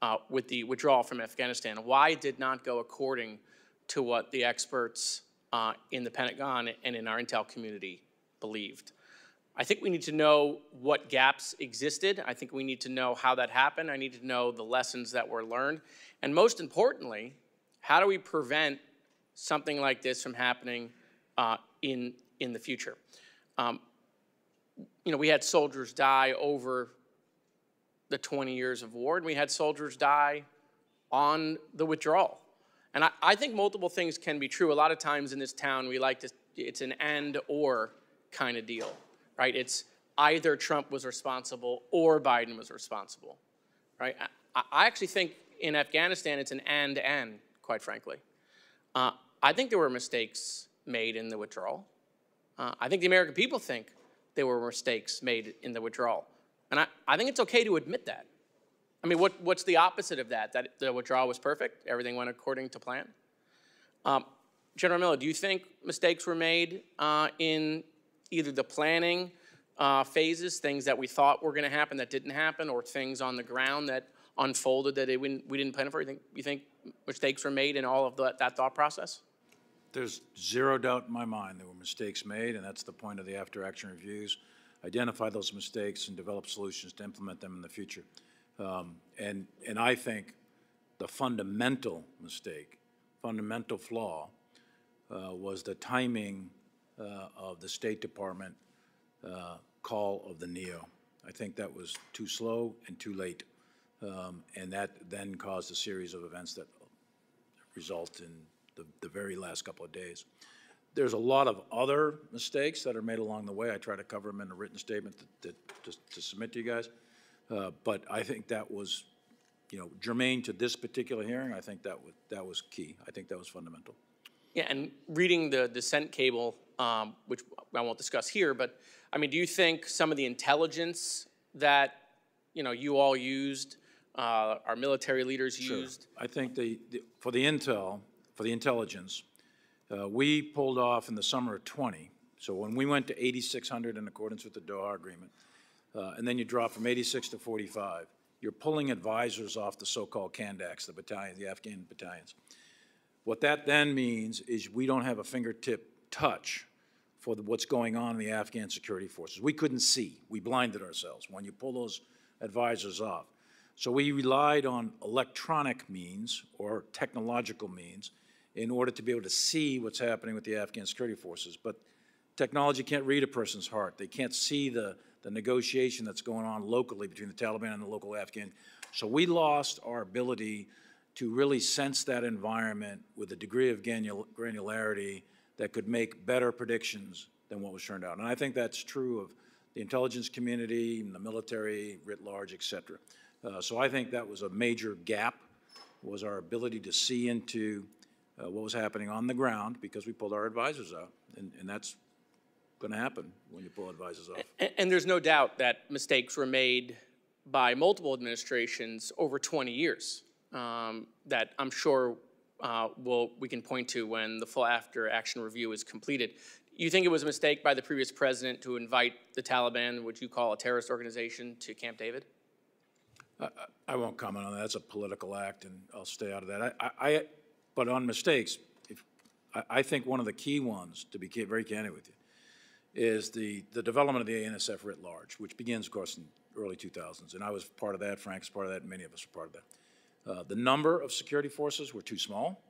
uh, with the withdrawal from Afghanistan. Why it did not go according to what the experts uh, in the Pentagon and in our intel community believed. I think we need to know what gaps existed. I think we need to know how that happened. I need to know the lessons that were learned. And most importantly, how do we prevent something like this from happening uh, in, in the future? Um, you know, we had soldiers die over the 20 years of war, and we had soldiers die on the withdrawal. And I, I think multiple things can be true. A lot of times in this town, we like to, it's an and or kind of deal, right? It's either Trump was responsible or Biden was responsible, right? I, I actually think in Afghanistan, it's an and and, quite frankly. Uh, I think there were mistakes made in the withdrawal. Uh, I think the American people think there were mistakes made in the withdrawal. And I, I think it's okay to admit that. I mean, what, what's the opposite of that? That the withdrawal was perfect? Everything went according to plan? Um, General Milley, do you think mistakes were made uh, in either the planning uh, phases, things that we thought were going to happen that didn't happen, or things on the ground that unfolded that we didn't plan for? You think, you think mistakes were made in all of the, that thought process? There's zero doubt in my mind there were mistakes made, and that's the point of the after-action reviews. Identify those mistakes and develop solutions to implement them in the future. Um, and, and I think the fundamental mistake, fundamental flaw, uh, was the timing uh, of the State Department uh, call of the NEO. I think that was too slow and too late. Um, and that then caused a series of events that result in the, the very last couple of days. There's a lot of other mistakes that are made along the way. I try to cover them in a written statement that, to, to, submit to you guys. Uh, but I think that was, you know, germane to this particular hearing. I think that was that was key. I think that was fundamental. Yeah, and reading the dissent cable, um, which I won't discuss here, but I mean, do you think some of the intelligence that you know you all used, uh, our military leaders sure. used? I think the, the, for the intel, for the intelligence, uh, we pulled off in the summer of 20. So when we went to 8,600 in accordance with the Doha Agreement, uh, and then you drop from 86 to 45, you're pulling advisors off the so-called Kandaks, the battalions, the Afghan battalions. What that then means is we don't have a fingertip touch for the, what's going on in the Afghan security forces. We couldn't see. We blinded ourselves when you pull those advisors off. So we relied on electronic means or technological means in order to be able to see what's happening with the Afghan security forces. But technology can't read a person's heart. They can't see the, the negotiation that's going on locally between the Taliban and the local Afghan. So we lost our ability to really sense that environment with a degree of granularity that could make better predictions than what was turned out. And I think that's true of the intelligence community, the military writ large, et cetera. Uh, so I think that was a major gap, was our ability to see into uh, what was happening on the ground because we pulled our advisors out. And, and that's going to happen when you pull advisors off. And, and there's no doubt that mistakes were made by multiple administrations over 20 years um, that I'm sure uh, we'll, we can point to when the full after action review is completed. You think it was a mistake by the previous president to invite the Taliban, which you call a terrorist organization, to Camp David? I, I won't comment on that. That's a political act, and I'll stay out of that. I, I but on mistakes, if, I, think one of the key ones, to be very candid with you, is the, the development of the ANSF writ large, which begins, of course, in early 2000s. And I was part of that, Frank Frank's part of that, many of us were part of that. Uh, the number of security forces were too small.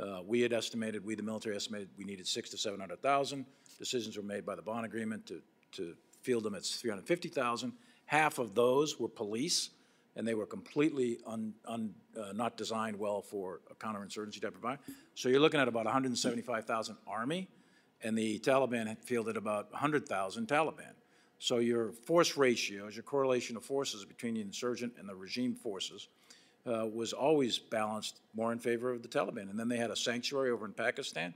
Uh, we had estimated, we the military estimated we needed six to 700,000. Decisions were made by the Bonn agreement to, to field them at 350,000. Half of those were police, and they were completely un, un, uh, not designed well for a counterinsurgency type of environment. So you're looking at about 175,000 Army, and the Taliban had fielded about 100,000 Taliban. So your force ratios, your correlation of forces between the insurgent and the regime forces, uh, was always balanced more in favor of the Taliban. And then they had a sanctuary over in Pakistan.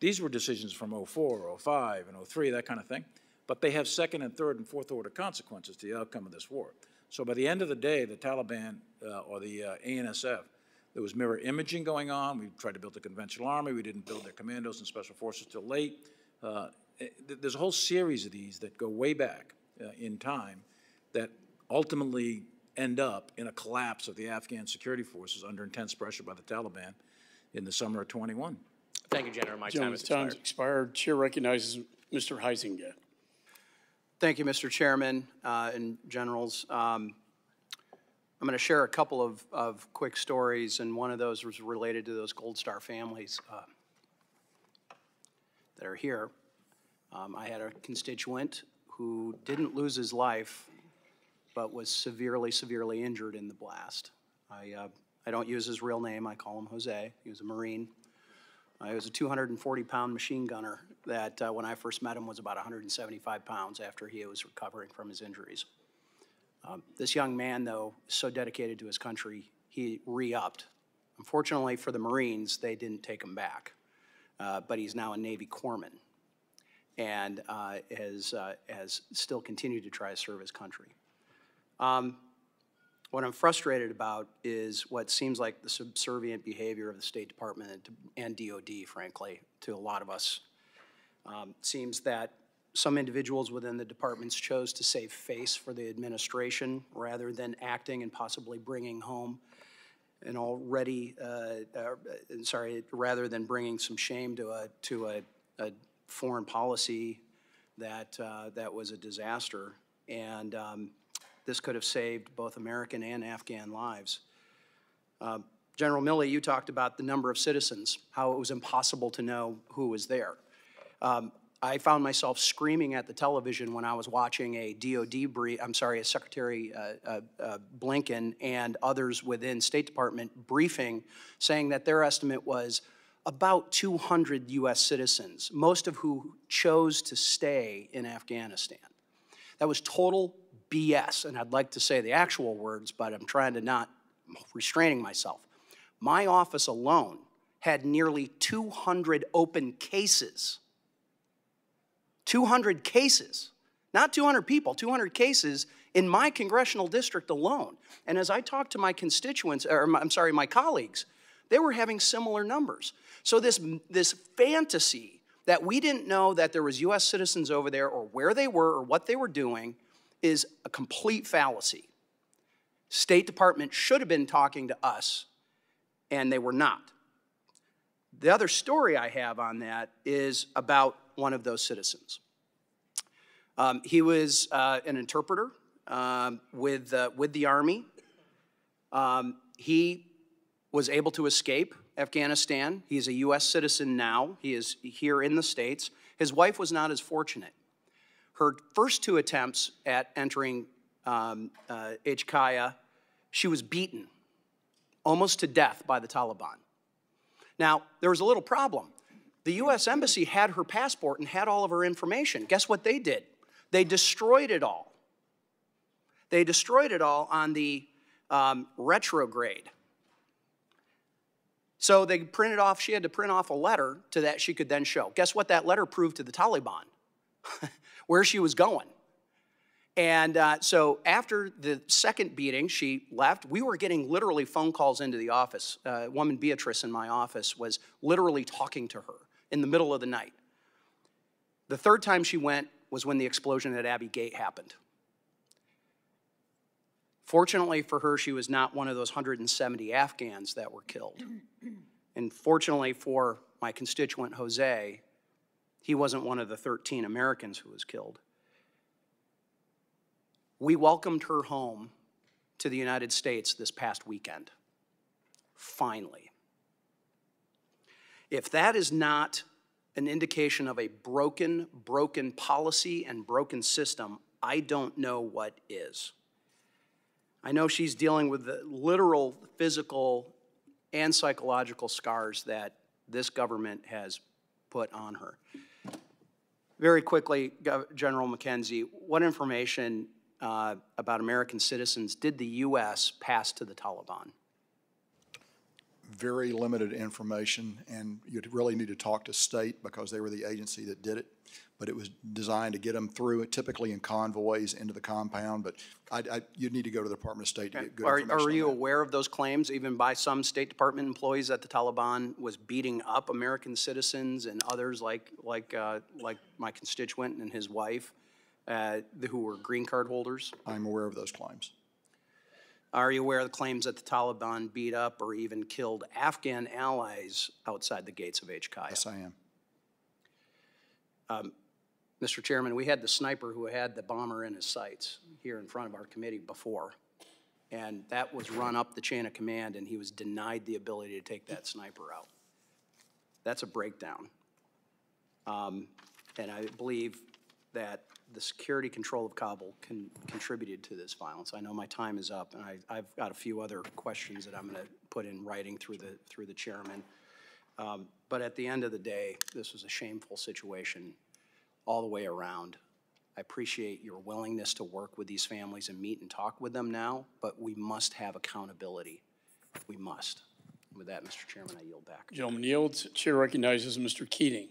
These were decisions from 04, 05, and 03, that kind of thing. But they have second and third and fourth order consequences to the outcome of this war. So by the end of the day, the Taliban uh, or the uh, ANSF, there was mirror imaging going on. We tried to build a conventional army. We didn't build their commandos and special forces till late. Uh, there's a whole series of these that go way back uh, in time that ultimately end up in a collapse of the Afghan security forces under intense pressure by the Taliban in the summer of 21. Thank you, General. My Gentleman's time has expired. Chair recognizes Mr. Huizenga. Thank you, Mr. Chairman uh, and generals. Um, I'm going to share a couple of, of quick stories, and one of those was related to those Gold Star families uh, that are here. Um, I had a constituent who didn't lose his life but was severely, severely injured in the blast. I, uh, I don't use his real name. I call him Jose. He was a Marine. Uh, he was a 240-pound machine gunner that, uh, when I first met him, was about 175 pounds after he was recovering from his injuries. Um, this young man, though, so dedicated to his country, he re-upped. Unfortunately for the Marines, they didn't take him back. uh, but he's now a Navy corpsman and uh, has, uh, has still continued to try to serve his country. Um, what I'm frustrated about is what seems like the subservient behavior of the State Department and DOD, frankly, to a lot of us. Um, seems that some individuals within the departments chose to save face for the administration rather than acting and possibly bringing home an already, uh, uh, sorry, rather than bringing some shame to a, to a, a foreign policy that, uh, that was a disaster. And um, this could have saved both American and Afghan lives. Uh, General Milley, you talked about the number of citizens, how it was impossible to know who was there. Um, I found myself screaming at the television when I was watching a DOD brief, I'm sorry, a Secretary uh, uh, uh, Blinken and others within State Department briefing saying that their estimate was about 200 U.S. citizens, most of who chose to stay in Afghanistan. That was total BS, and I'd like to say the actual words, but I'm trying to not restraining myself. My office alone had nearly 200 open cases 200 cases, not 200 people, 200 cases in my congressional district alone. And as I talked to my constituents, or I'm sorry, my colleagues, they were having similar numbers. So this, this fantasy that we didn't know that there was U.S. citizens over there or where they were or what they were doing is a complete fallacy. State Department should have been talking to us, and they were not. The other story I have on that is about one of those citizens. Um, he was uh, an interpreter um, with, uh, with the Army. Um, he was able to escape Afghanistan. He is a U.S. citizen now. He is here in the States. His wife was not as fortunate. Her first two attempts at entering um, uh, she was beaten almost to death by the Taliban. Now, there was a little problem. The U.S. Embassy had her passport and had all of her information. Guess what they did? They destroyed it all. They destroyed it all on the um, retrograde. So they printed off, she had to print off a letter to that she could then show. Guess what that letter proved to the Taliban? Where she was going. And uh, so after the second beating, she left. We were getting literally phone calls into the office. Uh, woman, Beatrice, in my office, was literally talking to her in the middle of the night. The third time she went was when the explosion at Abbey Gate happened. Fortunately for her, she was not one of those 170 Afghans that were killed. And fortunately for my constituent, Jose, he wasn't one of the 13 Americans who was killed. We welcomed her home to the United States this past weekend. Finally. If that is not an indication of a broken, broken policy and broken system, I don't know what is. I know she's dealing with the literal physical and psychological scars that this government has put on her. Very quickly, General McKenzie, what information uh, about American citizens did the U.S. pass to the Taliban? very limited information, and you'd really need to talk to state because they were the agency that did it. But it was designed to get them through, typically in convoys into the compound. But I, I, you'd need to go to the Department of State to get good Are, information. are you on that. aware of those claims, even by some State Department employees, that the Taliban was beating up American citizens and others like like uh, like my constituent and his wife, uh, who were green card holders? I'm aware of those claims. Are you aware of the claims that the Taliban beat up or even killed Afghan allies outside the gates of HKIA? Yes, I am. Um, Mr. Chairman, we had the sniper who had the bomber in his sights here in front of our committee before. And that was run up the chain of command, and he was denied the ability to take that sniper out. That's a breakdown. Um, and I believe that the security control of Kabul con contributed to this violence. I know my time is up, and I, have got a few other questions that I'm going to put in writing through the through the chairman. Um, but at the end of the day, this was a shameful situation all the way around. I appreciate your willingness to work with these families and meet and talk with them now, but we must have accountability. We must. With that, Mr. Chairman, I yield back. Gentleman yields. Chair recognizes Mr. Keating.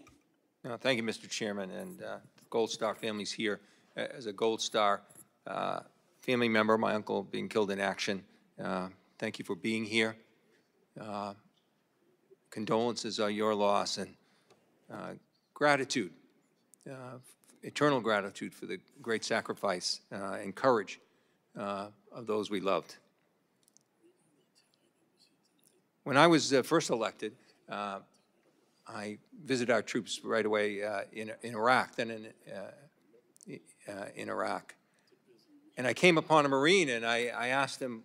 Uh, Thank you, Mr. Chairman, and uh, Gold Star families here. As a Gold Star uh, family member, my uncle being killed in action, uh, thank you for being here. Uh, Condolences are your loss and uh, gratitude, uh, eternal gratitude for the great sacrifice uh, and courage uh, of those we loved. When I was uh, first elected, uh, I visited our troops right away uh, in, in Iraq, then in, in Iraq. And I came upon a Marine and I, I asked him,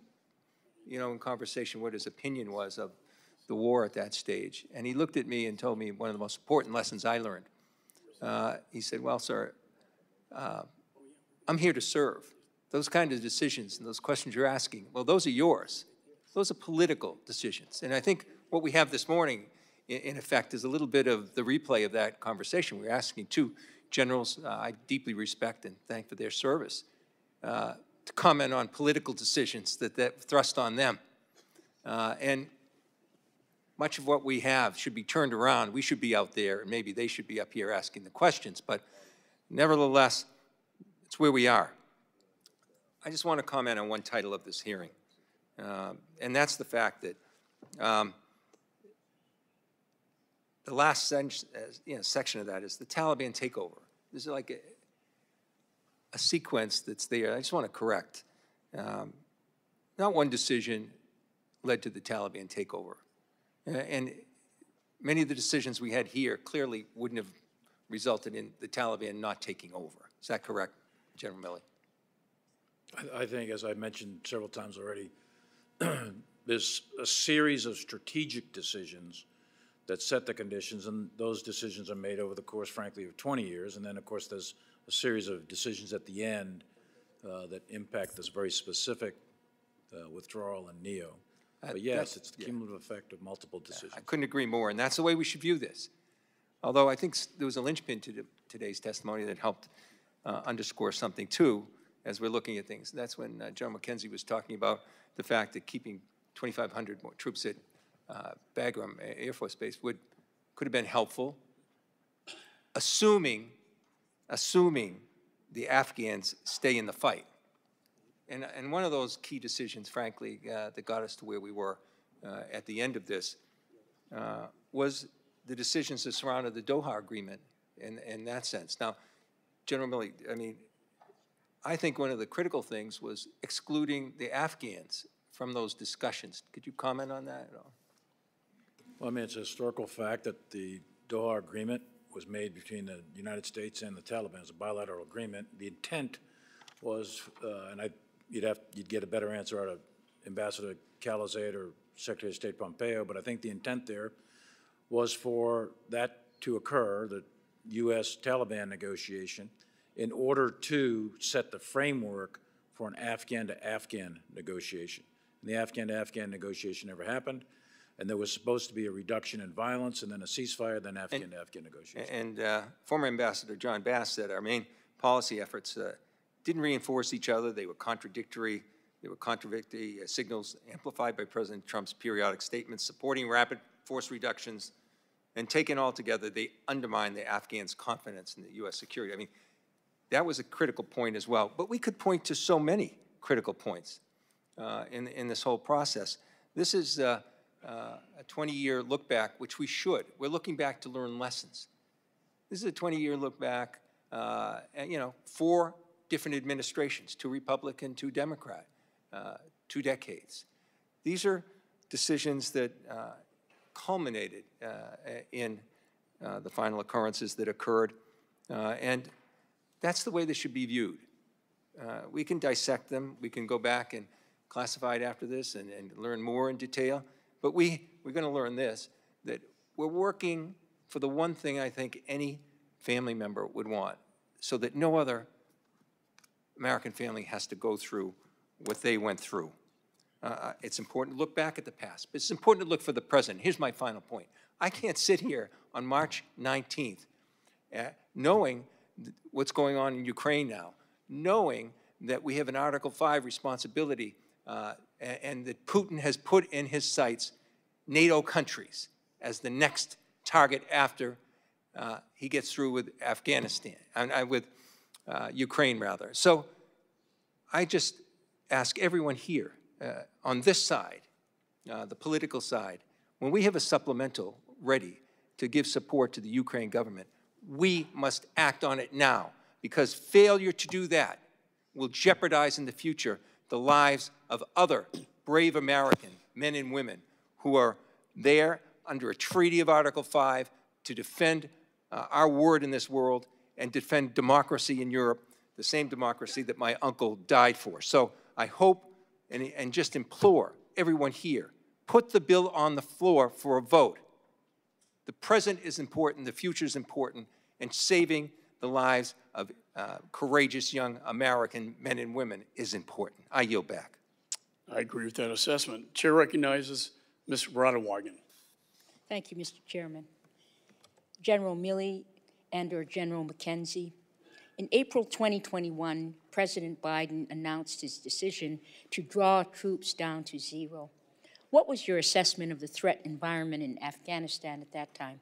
you know, in conversation, what his opinion was of the war at that stage. And he looked at me and told me one of the most important lessons I learned. Uh, he said, Well, sir, uh, I'm here to serve. Those kind of decisions and those questions you're asking, well, those are yours. Those are political decisions. And I think what we have this morning, in, in effect, is a little bit of the replay of that conversation. We're asking two generals uh, I deeply respect and thank for their service uh, to comment on political decisions that, that thrust on them. Uh, and much of what we have should be turned around. We should be out there, and maybe they should be up here asking the questions. But nevertheless, it's where we are. I just want to comment on one title of this hearing, uh, and that's the fact that um, the last sen- uh, you know, section of that is the Taliban takeover. This is like a, a sequence that's there. I just want to correct. Um, not one decision led to the Taliban takeover. Uh, And many of the decisions we had here clearly wouldn't have resulted in the Taliban not taking over. Is that correct, General Milley? I, think, as I mentioned several times already, there's a series of strategic decisions that set the conditions, and those decisions are made over the course, frankly, of 20 years. And then, of course, there's a series of decisions at the end uh, that impact this very specific uh, withdrawal in NEO. Uh, But yes, it's the cumulative effect of multiple decisions. I couldn't agree more, and that's the way we should view this. Although I think there was a linchpin to the- today's testimony that helped uh, underscore something too, as we're looking at things. That's when uh, General McKenzie was talking about the fact that keeping 2,500 more troops at uh, Bagram Air Force Base would, could have been helpful, assuming, assuming the Afghans stay in the fight. And, and one of those key decisions, frankly, uh, that got us to where we were uh, at the end of this uh, was the decisions that surrounded the Doha Agreement in, in that sense. Now, General Milley, I mean, I think one of the critical things was excluding the Afghans from those discussions. Could you comment on that at all? Well, I mean, it's a historical fact that the Doha Agreement was made between the United States and the Taliban. It's a bilateral agreement. The intent was, uh, and I, you'd have, you'd get a better answer out of Ambassador Khalilzad or Secretary of State Pompeo, but I think the intent there was for that to occur, the U.S. Taliban negotiation, in order to set the framework for an Afghan to Afghan negotiation. And the Afghan to Afghan negotiation never happened, and there was supposed to be a reduction in violence and then a ceasefire, then Afghan to Afghan negotiation. And uh, former Ambassador John Bass said our main policy efforts uh, didn't reinforce each other. They were contradictory. They were contradictory uh, signals amplified by President Trump's periodic statements supporting rapid force reductions. And taken all together, they undermined the Afghans' confidence in the U.S. security. I mean, that was a critical point as well. But we could point to so many critical points uh, in, in this whole process. This is uh, uh, a 20-year look back, which we should. We're looking back to learn lessons. This is a 20-year look back, uh, and, you know, four different administrations, two Republican, two Democrat, uh, two decades. These are decisions that uh, culminated uh, in uh, the final occurrences that occurred, uh, and that's the way they should be viewed. We can dissect them. We can go back and classify it after this and, and learn more in detail. But we, we're going to learn this, that we're working for the one thing I think any family member would want, so that no other American family has to go through what they went through. Uh, it's important to look back at the past, but it's important to look for the present. Here's my final point. I can't sit here on March 19th uh, knowing what's going on in Ukraine now, knowing that we have an Article 5 responsibility uh, a- and that Putin has put in his sights NATO countries as the next target after uh, he gets through with Afghanistan, and uh, with uh, Ukraine, rather. So I just ask everyone here uh, on this side, uh, the political side, when we have a supplemental ready to give support to the Ukraine government, we must act on it now because failure to do that will jeopardize in the future the lives of other brave American men and women who are there under a treaty of Article 5 to defend uh, our word in this world and defend democracy in Europe, the same democracy that my uncle died for. So I hope and, and just implore everyone here, put the bill on the floor for a vote. The present is important, the future is important, and saving the lives of uh, courageous young American men and women is important. I yield back. I agree with that assessment. Chair recognizes Ms. Radewagen. Thank you, Mr. Chairman. General Milley and or General McKenzie, in April 2021, President Biden announced his decision to draw troops down to zero. What was your assessment of the threat environment in Afghanistan at that time?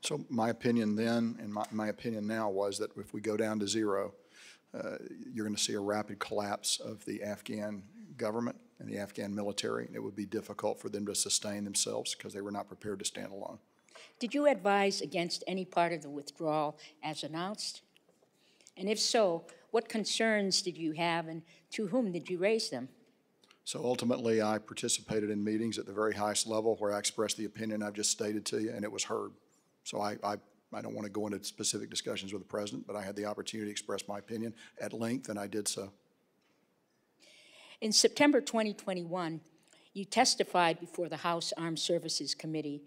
So my opinion then and my, my opinion now was that if we go down to zero, uh, you're going to see a rapid collapse of the Afghan government and the Afghan military. And it would be difficult for them to sustain themselves because they were not prepared to stand alone. Did you advise against any part of the withdrawal as announced? And if so, what concerns did you have and to whom did you raise them? So ultimately, I participated in meetings at the very highest level where I expressed the opinion I've just stated to you, and it was heard. So I, I, I don't want to go into specific discussions with the president, but I had the opportunity to express my opinion at length, and I did so. In September 2021, you testified before the House Armed Services Committee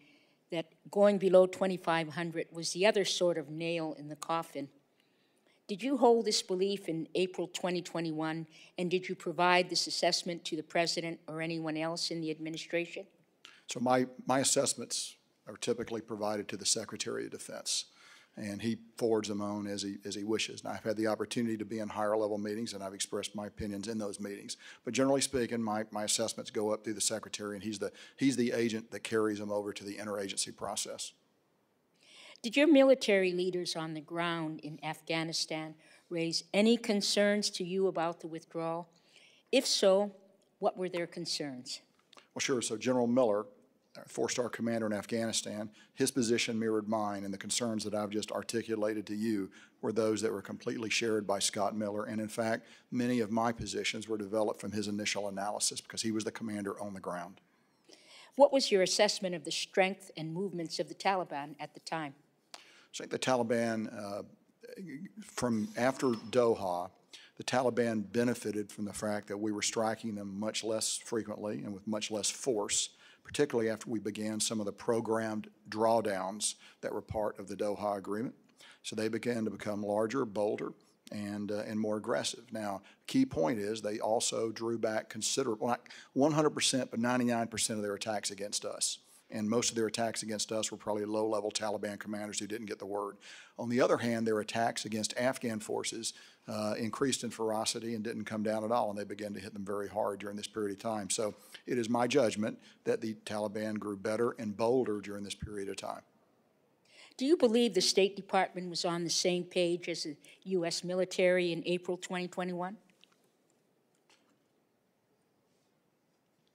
that going below 2,500 was the other sort of nail in the coffin. Did you hold this belief in April 2021, and did you provide this assessment to the President or anyone else in the administration? So my, my assessments are typically provided to the Secretary of Defense, and he forwards them on as he, as he wishes. And I've had the opportunity to be in higher level meetings, and I've expressed my opinions in those meetings. But generally speaking, my, my assessments go up through the Secretary, and he's the, he's the agent that carries them over to the interagency process. Did your military leaders on the ground in Afghanistan raise any concerns to you about the withdrawal? If so, what were their concerns? Well, sure. So General Miller, four-star commander in Afghanistan, his position mirrored mine, and the concerns that I've just articulated to you were those that were completely shared by Scott Miller. And in fact, many of my positions were developed from his initial analysis because he was the commander on the ground. What was your assessment of the strength and movements of the Taliban at the time? I think the Taliban, uh, from after Doha, the Taliban benefited from the fact that we were striking them much less frequently and with much less force, particularly after we began some of the programmed drawdowns that were part of the Doha Agreement. So they began to become larger, bolder, and, uh, and more aggressive. Now, key point is they also drew back considerable, not 100%, but 99% of their attacks against us and most of their attacks against us were probably low-level Taliban commanders who didn't get the word. On the other hand, their attacks against Afghan forces uh, increased in ferocity and didn't come down at all, and they began to hit them very hard during this period of time. So it is my judgment that the Taliban grew better and bolder during this period of time. Do you believe the State Department was on the same page as the U.S. military in April 2021?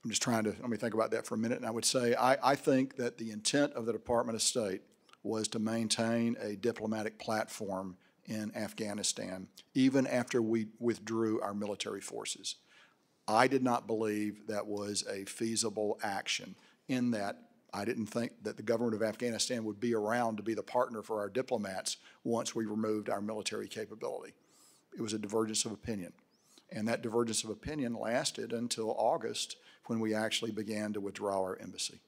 I'm just trying to, let me think about that for a minute. And I would say, I, I think that the intent of the Department of State was to maintain a diplomatic platform in Afghanistan, even after we withdrew our military forces. I did not believe that was a feasible action in that I didn't think that the government of Afghanistan would be around to be the partner for our diplomats once we removed our military capability. It was a divergence of opinion. And that divergence of opinion lasted until August when we actually began to withdraw our embassy.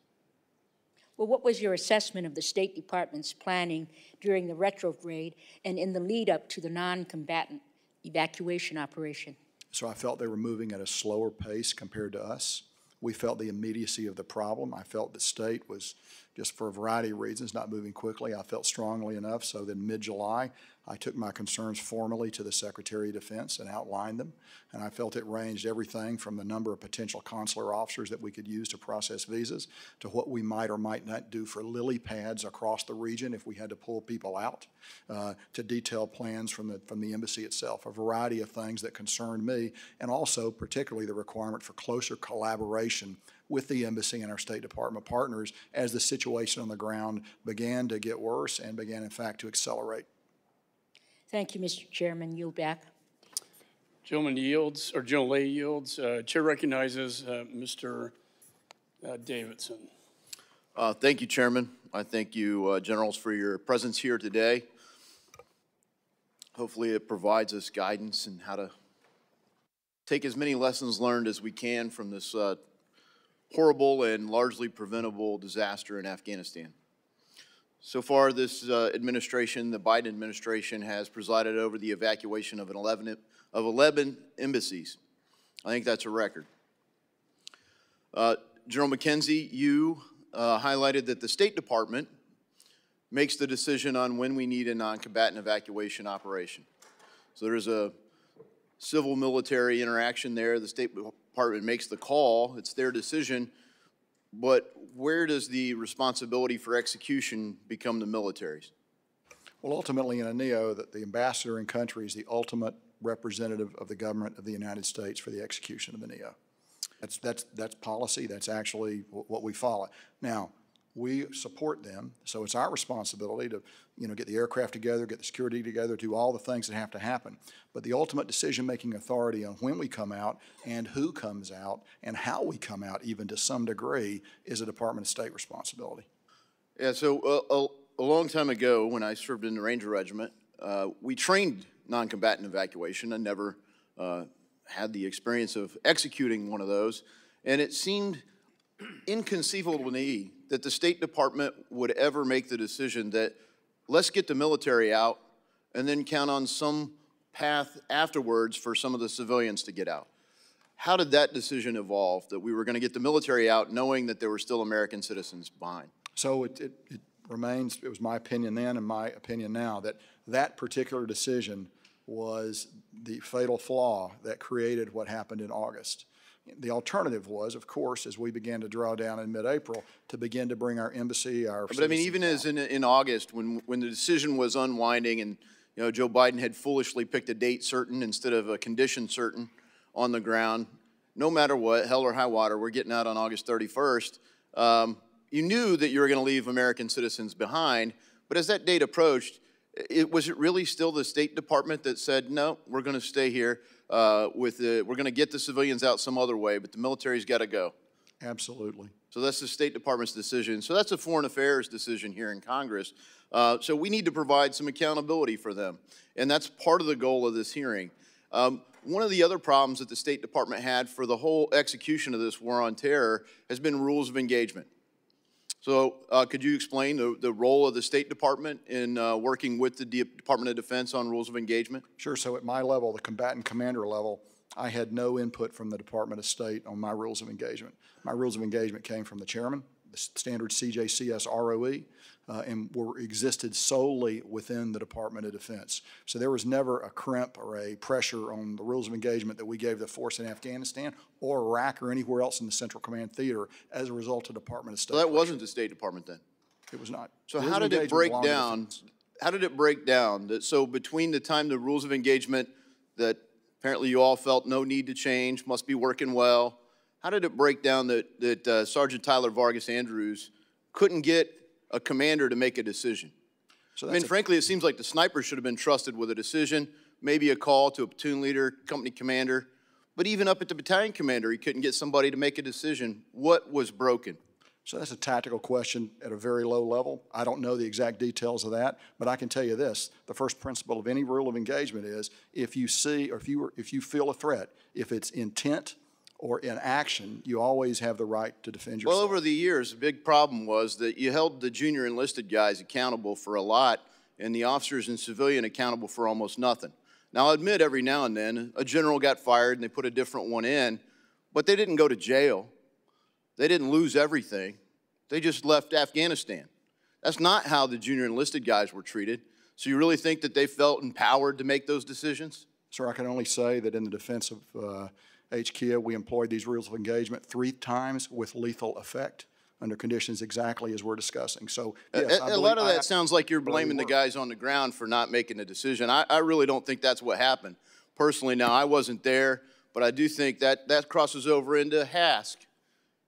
Well, what was your assessment of the State Department's planning during the retrograde and in the lead up to the non combatant evacuation operation? So I felt they were moving at a slower pace compared to us. We felt the immediacy of the problem. I felt the state was just for a variety of reasons, not moving quickly. I felt strongly enough so that mid-July, I took my concerns formally to the Secretary of Defense and outlined them. And I felt it ranged everything from the number of potential consular officers that we could use to process visas to what we might or might not do for lily pads across the region if we had to pull people out, uh, to detailed plans from the, from the embassy itself, a variety of things that concerned me, and also particularly the requirement for closer collaboration with the embassy and our State Department partners as the situation on the ground began to get worse and began, in fact, to accelerate. Thank you, Mr. Chairman. Yield back. Gentleman yields, or General Lay yields. Uh, Chair recognizes uh, Mr. uh, Davidson. Uh, Thank you, Chairman. I thank you, uh, Generals, for your presence here today. Hopefully, it provides us guidance in how to take as many lessons learned as we can from this uh, horrible and largely preventable disaster in Afghanistan. So far, this uh, administration, the Biden administration, has presided over the evacuation of, an 11, of 11 embassies. I think that's a record. Uh, General McKenzie, you uh, highlighted that the State Department makes the decision on when we need a non-combatant evacuation operation. So there's a civil-military interaction there. The State Department makes the call. It's their decision. But where does the responsibility for execution become the military's? Well, ultimately, in a NEO, that the ambassador in country is the ultimate representative of the government of the United States for the execution of the NEO. That's, that's, that's policy. That's actually what we follow. Now, we support them, so it's our responsibility to, you know, get the aircraft together, get the security together, do all the things that have to happen. But the ultimate decision-making authority on when we come out and who comes out and how we come out, even to some degree, is a Department of State responsibility. Yeah, so uh, a, long time ago, when I served in the Ranger Regiment, uh, we trained non-combatant evacuation. I never uh, had the experience of executing one of those, and it seemed inconceivable to me that the State Department would ever make the decision that let's get the military out and then count on some path afterwards for some of the civilians to get out. How did that decision evolve that we were going to get the military out knowing that there were still American citizens behind? So it, it, it remains, it was my opinion then and my opinion now, that that particular decision was the fatal flaw that created what happened in August. The alternative was, of course, as we began to draw down in mid-April, to begin to bring our embassy, our. But I mean, even as in, in August, when, when the decision was unwinding and, you know, Joe Biden had foolishly picked a date certain instead of a condition certain on the ground, no matter what, hell or high water, we're getting out on August 31st. Um, you knew that you were going to leave American citizens behind, but as that date approached, it, was it really still the State Department that said, no, we're going to stay here? Uh, with the, we're going to get the civilians out some other way, but the military's got to go. Absolutely. So that's the State Department's decision. So that's a foreign affairs decision here in Congress. Uh, so we need to provide some accountability for them. And that's part of the goal of this hearing. Um, one of the other problems that the State Department had for the whole execution of this war on terror has been rules of engagement. So uh, could you explain the, the role of the State Department in uh, working with the De Department of Defense on rules of engagement? Sure. So at my level, the combatant commander level, I had no input from the Department of State on my rules of engagement. My rules of engagement came from the chairman, the standard CJCS ROE, uh, and were existed solely within the Department of Defense. So there was never a crimp or a pressure on the rules of engagement that we gave the force in Afghanistan or Iraq or anywhere else in the Central Command Theater as a result of Department of State. So that pressure. wasn't the State Department then? It was not. So Rules how did it break down? How did it break down? That so between the time the rules of engagement that apparently you all felt no need to change, must be working well. How did it break down that that uh, Sergeant Tyler Vargas Andrews couldn't get a commander to make a decision? So I mean, frankly, it seems like the sniper should have been trusted with a decision, maybe a call to a platoon leader, company commander, but even up at the battalion commander, he couldn't get somebody to make a decision. What was broken? So that's a tactical question at a very low level. I don't know the exact details of that, but I can tell you this: the first principle of any rule of engagement is if you see or if you if you feel a threat, if it's intent or in action, you always have the right to defend yourself. Well, over the years, the big problem was that you held the junior enlisted guys accountable for a lot and the officers and civilian accountable for almost nothing. Now, I'll admit every now and then a general got fired and they put a different one in, but they didn't go to jail. They didn't lose everything. They just left Afghanistan. That's not how the junior enlisted guys were treated. So you really think that they felt empowered to make those decisions? Sir, I can only say that in the defense of uh, HKIA, we employed these rules of engagement three times with lethal effect under conditions exactly as we're discussing. So, yes, a, lot of I- that sounds like you're blaming the guys on the ground for not making a decision. I, I really don't think that's what happened. Personally, now I wasn't there, but I do think that that crosses over into HASC,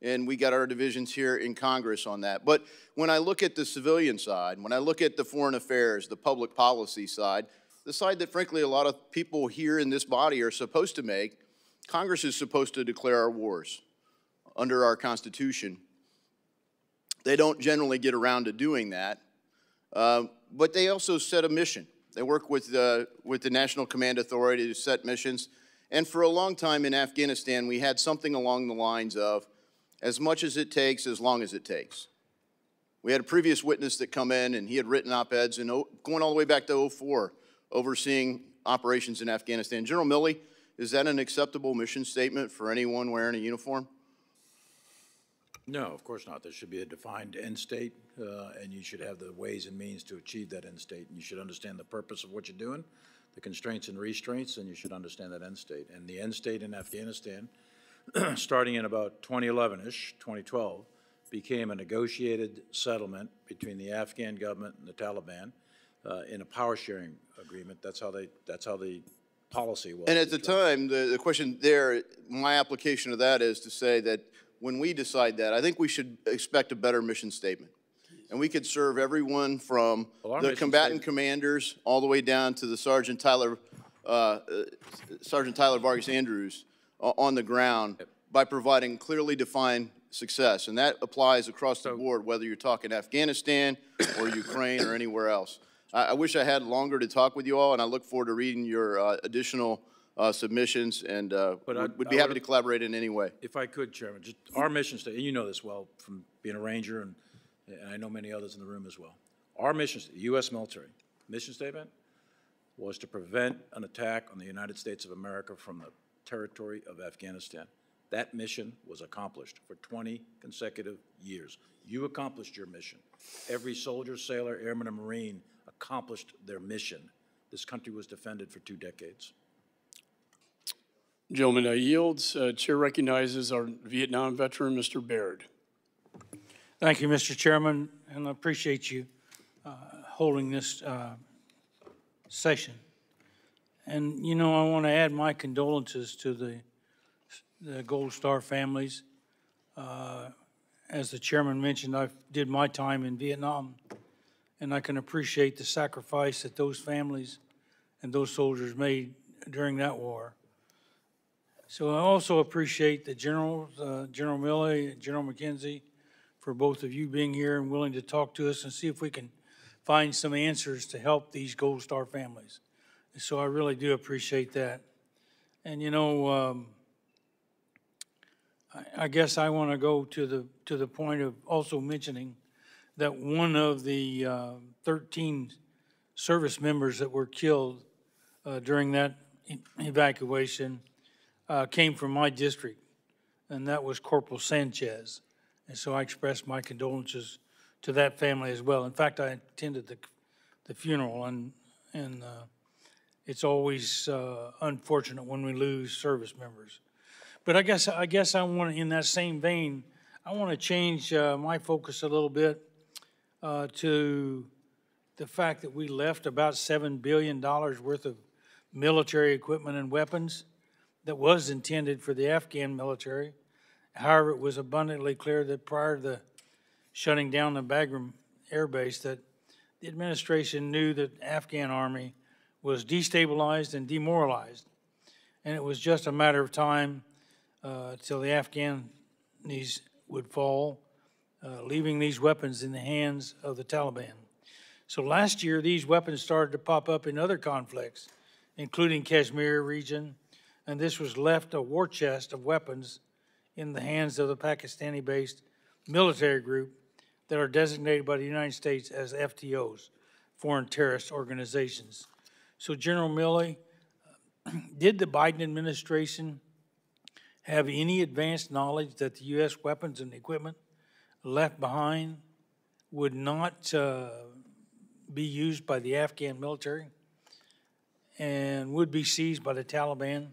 and we got our divisions here in Congress on that. But when I look at the civilian side, when I look at the foreign affairs, the public policy side, the side that frankly a lot of people here in this body are supposed to make, Congress is supposed to declare our wars under our Constitution. They don't generally get around to doing that. Um, but they also set a mission. They work with, uh, with the National Command Authority to set missions. And for a long time in Afghanistan, we had something along the lines of as much as it takes, as long as it takes. We had a previous witness that come in, and he had written op-eds and going all the way back to 04, overseeing operations in Afghanistan. General Milley, is that an acceptable mission statement for anyone wearing a uniform? No, of course not. There should be a defined end state, uh, and you should have the ways and means to achieve that end state. And you should understand the purpose of what you're doing, the constraints and restraints, and you should understand that end state. And the end state in Afghanistan, starting in about 2011-ish, 2012, became a negotiated settlement between the Afghan government and the Taliban uh, in a power sharing agreement. That's how they, that's how the policy was. And at the time, the, the question there, my application of that is to say that when we decide that, I think we should expect a better mission statement. And we could serve everyone from Well, the combatant commanders all the way down to the Sergeant Tyler, uh, uh, Sergeant Tyler Vargas Andrews o- on the ground by providing clearly defined success. And that applies across the board, whether you're talking Afghanistan or Ukraine or anywhere else. I, I wish I had longer to talk with you all, and I look forward to reading your uh, additional uh, submissions, and uh, But I- would would I be happy would've- to collaborate in any way. If I could, Chairman, just our mission statement, and you know this well from being a ranger, and, and I know many others in the room as well. Our mission, the U.S. military mission statement was to prevent an attack on the United States of America from the territory of Afghanistan. That mission was accomplished for 20 consecutive years. You accomplished your mission. Every soldier, sailor, airman, and Marine accomplished their mission. This country was defended for two decades. Gentleman uh, yields. Uh, Chair recognizes our Vietnam veteran, Mr. Baird. Thank you, Mr. Chairman, and I appreciate you uh, holding this uh, session. And, you know, I want to add my condolences to the, the Gold Star families. Uh, As the chairman mentioned, I did my time in Vietnam, and I can appreciate the sacrifice that those families and those soldiers made during that war. So I also appreciate the generals, uh, General Milley, General McKenzie, for both of you being here and willing to talk to us and see if we can find some answers to help these Gold Star families. And So I really do appreciate that. And you know, um, I, I guess I want to go to the, to the point of also mentioning that one of the uh, 13 service members that were killed uh, during that evacuation uh, came from my district, and that was Corporal Sanchez. And so I express my condolences to that family as well. In fact, I attended the, the funeral, and, and uh, it's always uh, unfortunate when we lose service members. But I guess, I guess I want to, in that same vein, I want to change uh, my focus a little bit uh, to the fact that we left about $7 billion worth of military equipment and weapons that was intended for the Afghan military. However, it was abundantly clear that prior to the shutting down the Bagram Air Base, that the administration knew that the Afghan army was destabilized and demoralized. And it was just a matter of time uh, till the Afghanis would fall, uh, leaving these weapons in the hands of the Taliban. So last year, these weapons started to pop up in other conflicts, including Kashmir region, and this was left a war chest of weapons in the hands of the Pakistani-based military group that are designated by the United States as FTOs, foreign terrorist organizations. So General Milley, did the Biden administration have any advanced knowledge that the U.S. weapons and equipment left behind would not uh, be used by the Afghan military and would be seized by the Taliban.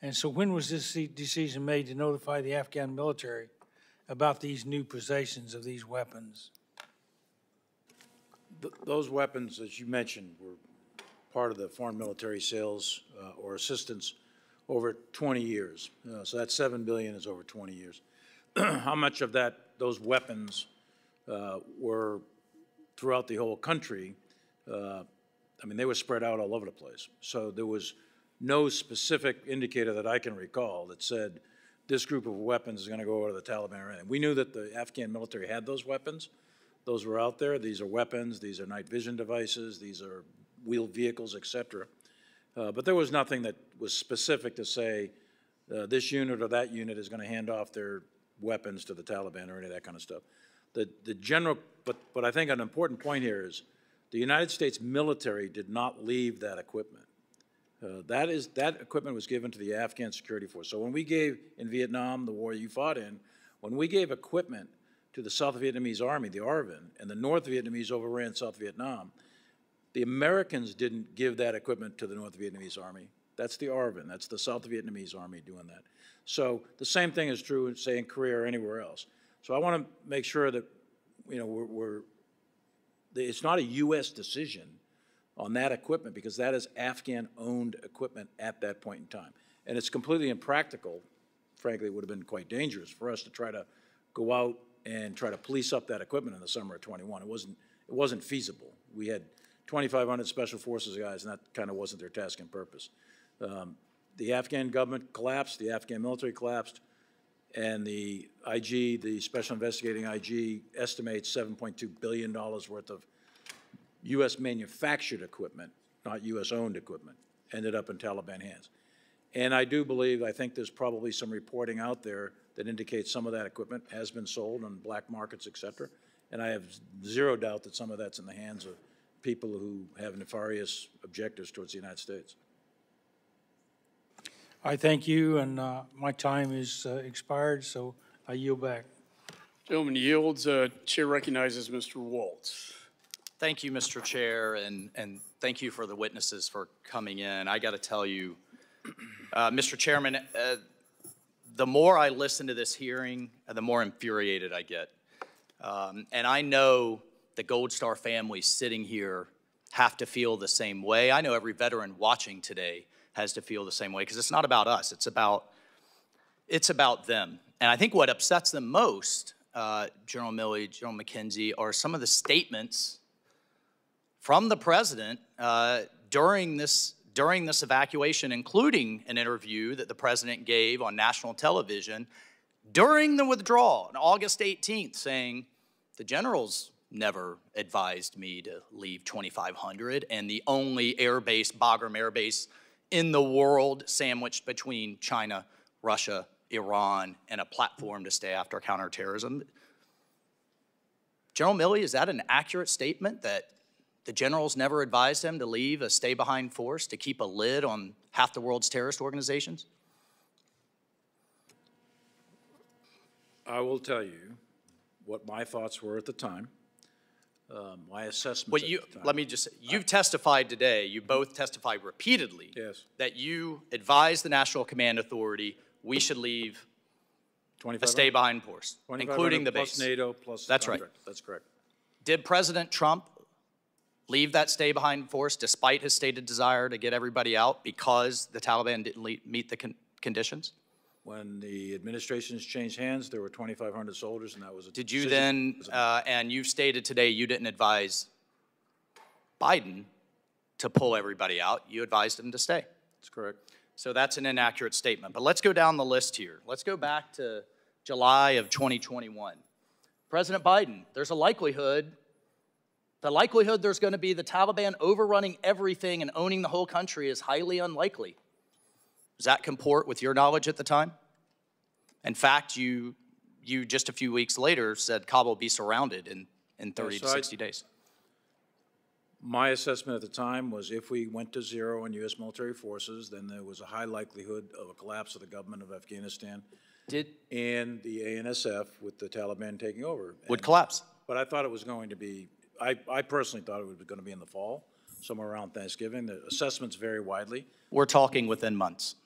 And so when was this decision made to notify the Afghan military about these new possessions of these weapons? Th- Those weapons, as you mentioned, were part of the foreign military sales uh, or assistance over 20 years. Uh, So that 7 billion is over 20 years. How much of that, those weapons uh, were throughout the whole country? uh, I mean, they were spread out all over the place. So there was no specific indicator that I can recall that said this group of weapons is going to go over to the Taliban or anything. We knew that the Afghan military had those weapons. Those were out there. These are weapons. These are night vision devices. These are wheeled vehicles, et cetera. Uh, But there was nothing that was specific to say, uh, this unit or that unit is going to hand off their weapons to the Taliban or any of that kind of stuff. The, the general, but, but I think an important point here is, the United States military did not leave that equipment. Uh, That is, that equipment was given to the Afghan security force. So when we gave, in Vietnam, the war you fought in, when we gave equipment to the South Vietnamese army, the ARVN, and the North Vietnamese overran South Vietnam, the Americans didn't give that equipment to the North Vietnamese army. That's the ARVN, that's the South Vietnamese army doing that. So the same thing is true, say, in Korea or anywhere else. So I want to make sure that, you know, we're, we're, it's not a U.S. decision on that equipment because that is Afghan-owned equipment at that point in time. And it's completely impractical, frankly, it would have been quite dangerous for us to try to go out and try to police up that equipment in the summer of 21. It wasn't, it wasn't feasible. We had 2,500 special forces guys, and that kind of wasn't their task and purpose. Um, The Afghan government collapsed, the Afghan military collapsed, and the IG, the Special Investigating IG, estimates $7.2 billion worth of U.S. manufactured equipment, not U.S. owned equipment, ended up in Taliban hands. And I do believe, I think there's probably some reporting out there that indicates some of that equipment has been sold on black markets, et cetera. And I have zero doubt that some of that's in the hands of people who have nefarious objectives towards the United States. I thank you, and uh, my time is uh, expired, so I yield back. Gentleman yields. Uh, Chair recognizes Mr. Waltz. Thank you, Mr. Chair, and, and thank you for the witnesses for coming in. I got to tell you, uh, Mr. Chairman, uh, the more I listen to this hearing, uh, the more infuriated I get. Um, and I know the Gold Star families sitting here have to feel the same way. I know every veteran watching today has to feel the same way because it's not about us. It's about it's about them. And I think what upsets them most, uh, General Milley, General McKenzie, are some of the statements from the president uh, during this during this evacuation, including an interview that the president gave on national television during the withdrawal on August 18th, saying the generals never advised me to leave 2,500, and the only air base, Bagram Air Base, in the world sandwiched between China, Russia, Iran, and a platform to stay after counterterrorism. General Milley, is that an accurate statement that the generals never advised him to leave a stay behind force to keep a lid on half the world's terrorist organizations? I will tell you what my thoughts were at the time, um, my assessments Well, at you, the time. let me just say, you've testified today, you both testified repeatedly Yes. that you advised the National Command Authority we should leave a 2,500? stay behind force, 2,500 including the plus. NATO plus the That's right. contract. That's correct. Did President Trump leave that stay behind force despite his stated desire to get everybody out because the Taliban didn't le- meet the con- conditions? When the administrations changed hands, there were 2,500 soldiers, and that was a Did you decision- then, uh, and you've stated today you didn't advise Biden to pull everybody out, you advised him to stay. That's correct. So that's an inaccurate statement. But let's go down the list here. Let's go back to July of 2021. President Biden, there's a likelihood, the likelihood there's going to be the Taliban overrunning everything and owning the whole country is highly unlikely. Does that comport with your knowledge at the time? In fact, you, you just a few weeks later said Kabul will be surrounded in, in 30 to so I- 60 days. My assessment at the time was if we went to zero on U.S. military forces, then there was a high likelihood of a collapse of the government of Afghanistan Did. And the ANSF with the Taliban taking over. Would And- collapse. But I thought it was going to be, I, I personally thought it was going to be in the fall, somewhere around Thanksgiving. The assessments vary widely, We're talking within months.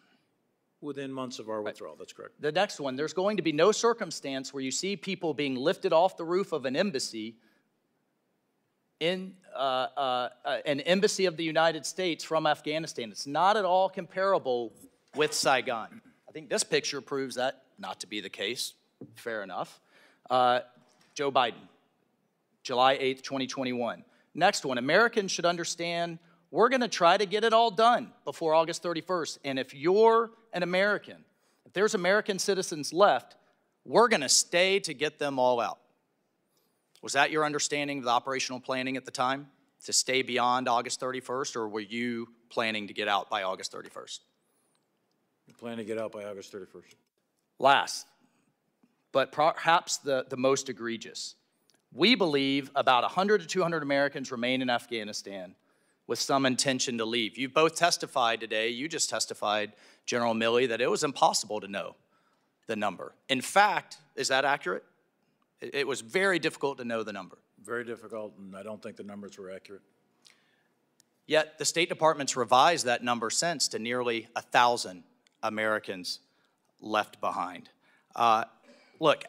Within months of our withdrawal, that's correct. The next one, there's going to be no circumstance where you see people being lifted off the roof of an embassy in uh, uh, an embassy of the United States from Afghanistan. It's not at all comparable with Saigon. I think this picture proves that not to be the case. Fair enough. Uh, Joe Biden, July 8th, 2021. Next one, Americans should understand we're going to try to get it all done before August 31st. And if you're an American, if there's American citizens left, we're going to stay to get them all out. Was that your understanding of the operational planning at the time? To stay beyond August 31st, or were you planning to get out by August 31st? We plan to get out by August 31st. Last, but perhaps the, the most egregious. We believe about 100 to 200 Americans remain in Afghanistan with some intention to leave. You both testified today, you just testified, General Milley, that it was impossible to know the number. In fact, is that accurate? It, was very difficult to know the number. Very difficult, and I don't think the numbers were accurate. Yet the State Department's revised that number since to nearly a thousand Americans left behind. Uh, look,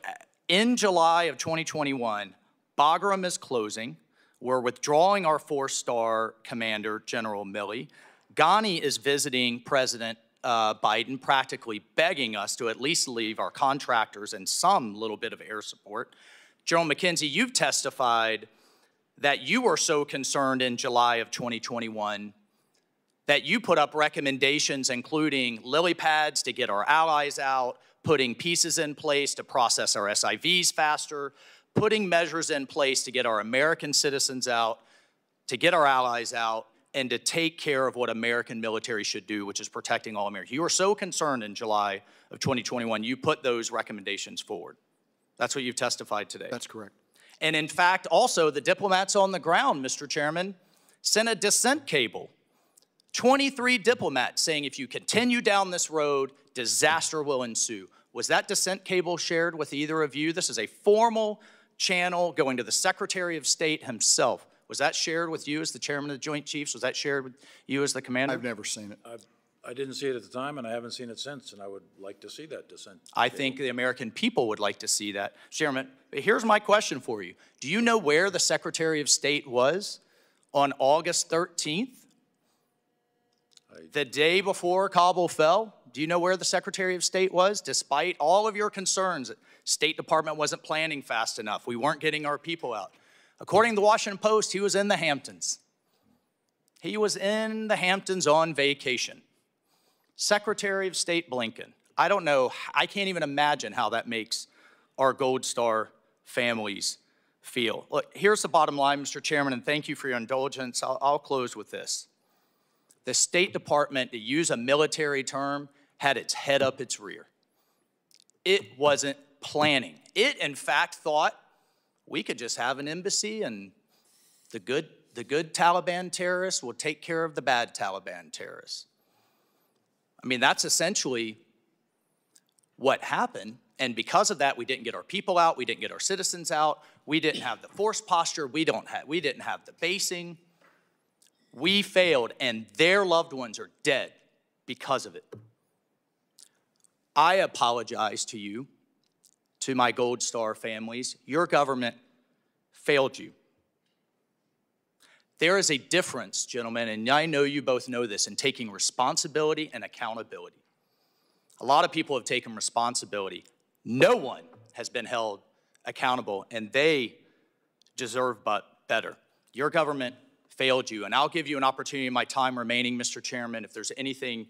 in July of 2021, Bagram is closing. We're withdrawing our four-star commander, General Milley. Ghani is visiting President uh, Biden, practically begging us to at least leave our contractors and some little bit of air support. General McKenzie, you've testified that you were so concerned in July of 2021 that you put up recommendations including lily pads to get our allies out, putting pieces in place to process our SIVs faster, putting measures in place to get our American citizens out, to get our allies out, and to take care of what American military should do, which is protecting all Americans. You were so concerned in July of 2021, you put those recommendations forward. That's what you've testified today. That's correct. And in fact, also, the diplomats on the ground, Mr. Chairman, sent a dissent cable. 23 diplomats saying if you continue down this road, disaster will ensue. Was that dissent cable shared with either of you? This is a formal channel going to the Secretary of State himself. Was that shared with you as the chairman of the Joint Chiefs? Was that shared with you as the commander? I've never seen it. I, I didn't see it at the time, and I haven't seen it since, and I would like to see that dissent. I think the American people would like to see that. Chairman, here's my question for you. Do you know where the Secretary of State was on August 13th? The day before Kabul fell? Do you know where the Secretary of State was? Despite all of your concerns that State Department wasn't planning fast enough, we weren't getting our people out. According to the Washington Post, he was in the Hamptons. He was in the Hamptons on vacation. Secretary of State Blinken. I don't know, I can't even imagine how that makes our Gold Star families feel. Look, here's the bottom line, Mr. Chairman, and thank you for your indulgence. I'll, I'll close with this. The State Department, to use a military term, had its head up its rear. It wasn't planning. It, in fact, thought we could just have an embassy and the good, the good Taliban terrorists will take care of the bad Taliban terrorists. I mean, that's essentially what happened. And because of that, we didn't get our people out, we didn't get our citizens out, we didn't have the force posture, we, don't have, we didn't have the basing. We failed, and their loved ones are dead because of it. I apologize to you, to my Gold Star families. Your government failed you. There is a difference, gentlemen, and I know you both know this, in taking responsibility and accountability. A lot of people have taken responsibility. No one has been held accountable, and they deserve but better. Your government failed you, and I'll give you an opportunity in my time remaining, Mr. Chairman, if there's anything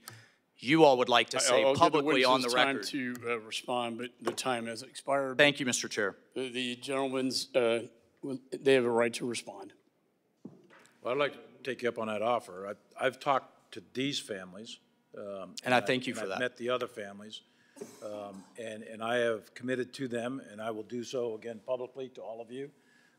you all would like to say I'll- I'll give the publicly on the record. Time to uh, respond, but the time has expired. Thank you, Mr. Chair. The- The gentleman's, uh, they have a right to respond. Well, I'd like to take you up on that offer. I, I've talked to these families. um, And I thank you and for that. I've met the other families, um, and, and I have committed to them, and I will do so again publicly to all of you,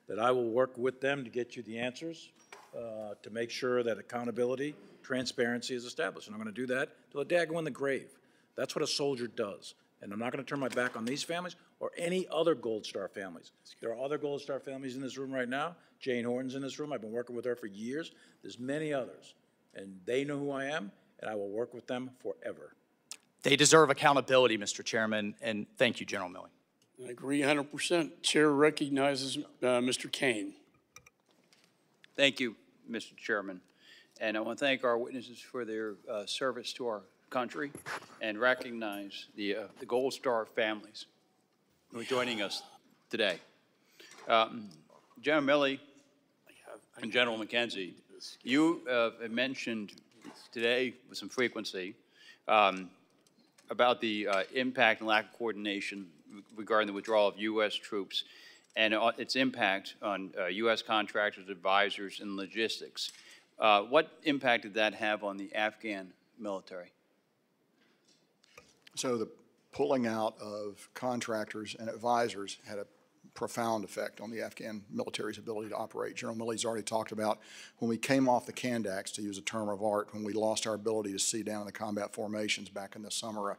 that I will work with them to get you the answers, uh, to make sure that accountability, transparency is established. And I'm going to do that till the day I go in the grave. That's what a soldier does. And I'm not going to turn my back on these families or any other Gold Star families. There are other Gold Star families in this room right now. Jane Horton's in this room. I've been working with her for years. There's many others. And they know who I am, and I will work with them forever. They deserve accountability, Mr. Chairman, and thank you, General Milley. I agree 100%. Chair recognizes uh, Mr. Kean. Thank you, Mr. Chairman. And I want to thank our witnesses for their uh, service to our country and recognize the, uh, the Gold Star families who are joining us today. Um, General Milley and General McKenzie, you uh, mentioned today with some frequency um, about the uh, impact and lack of coordination regarding the withdrawal of U.S. troops and uh, its impact on uh, U.S. contractors, advisors, and logistics. Uh, what impact did that have on the Afghan military? So the pulling out of contractors and advisors had a profound effect on the Afghan military's ability to operate. General Milley's already talked about when we came off the Kandaks, to use a term of art, when we lost our ability to see down in the combat formations back in the summer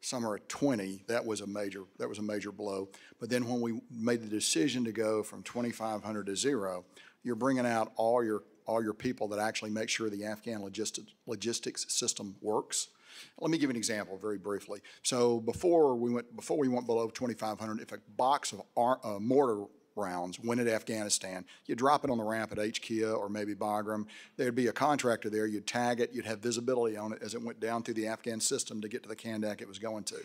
of, summer of 20, that was a major that was a major blow. But then when we made the decision to go from 2,500 to zero, you're bringing out all your all your people that actually make sure the Afghan logistics logistics system works. Let me give an example very briefly. So before we went before we went below 2,500, if a box of ar- uh, mortar rounds went at Afghanistan, you drop it on the ramp at HKIA or maybe Bagram. There'd be a contractor there. You'd tag it. You'd have visibility on it as it went down through the Afghan system to get to the Kandak it was going to.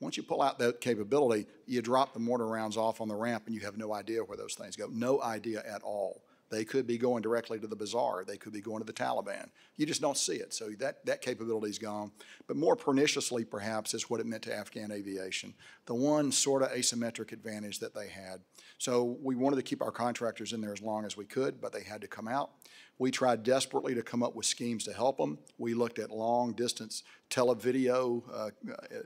Once you pull out that capability, you drop the mortar rounds off on the ramp and you have no idea where those things go. No idea at all. They could be going directly to the bazaar. They could be going to the Taliban. You just don't see it. So that, that capability is gone. But more perniciously, perhaps, is what it meant to Afghan aviation. The one sort of asymmetric advantage that they had. So we wanted to keep our contractors in there as long as we could, but they had to come out. We tried desperately to come up with schemes to help them. We looked at long distance televideo uh,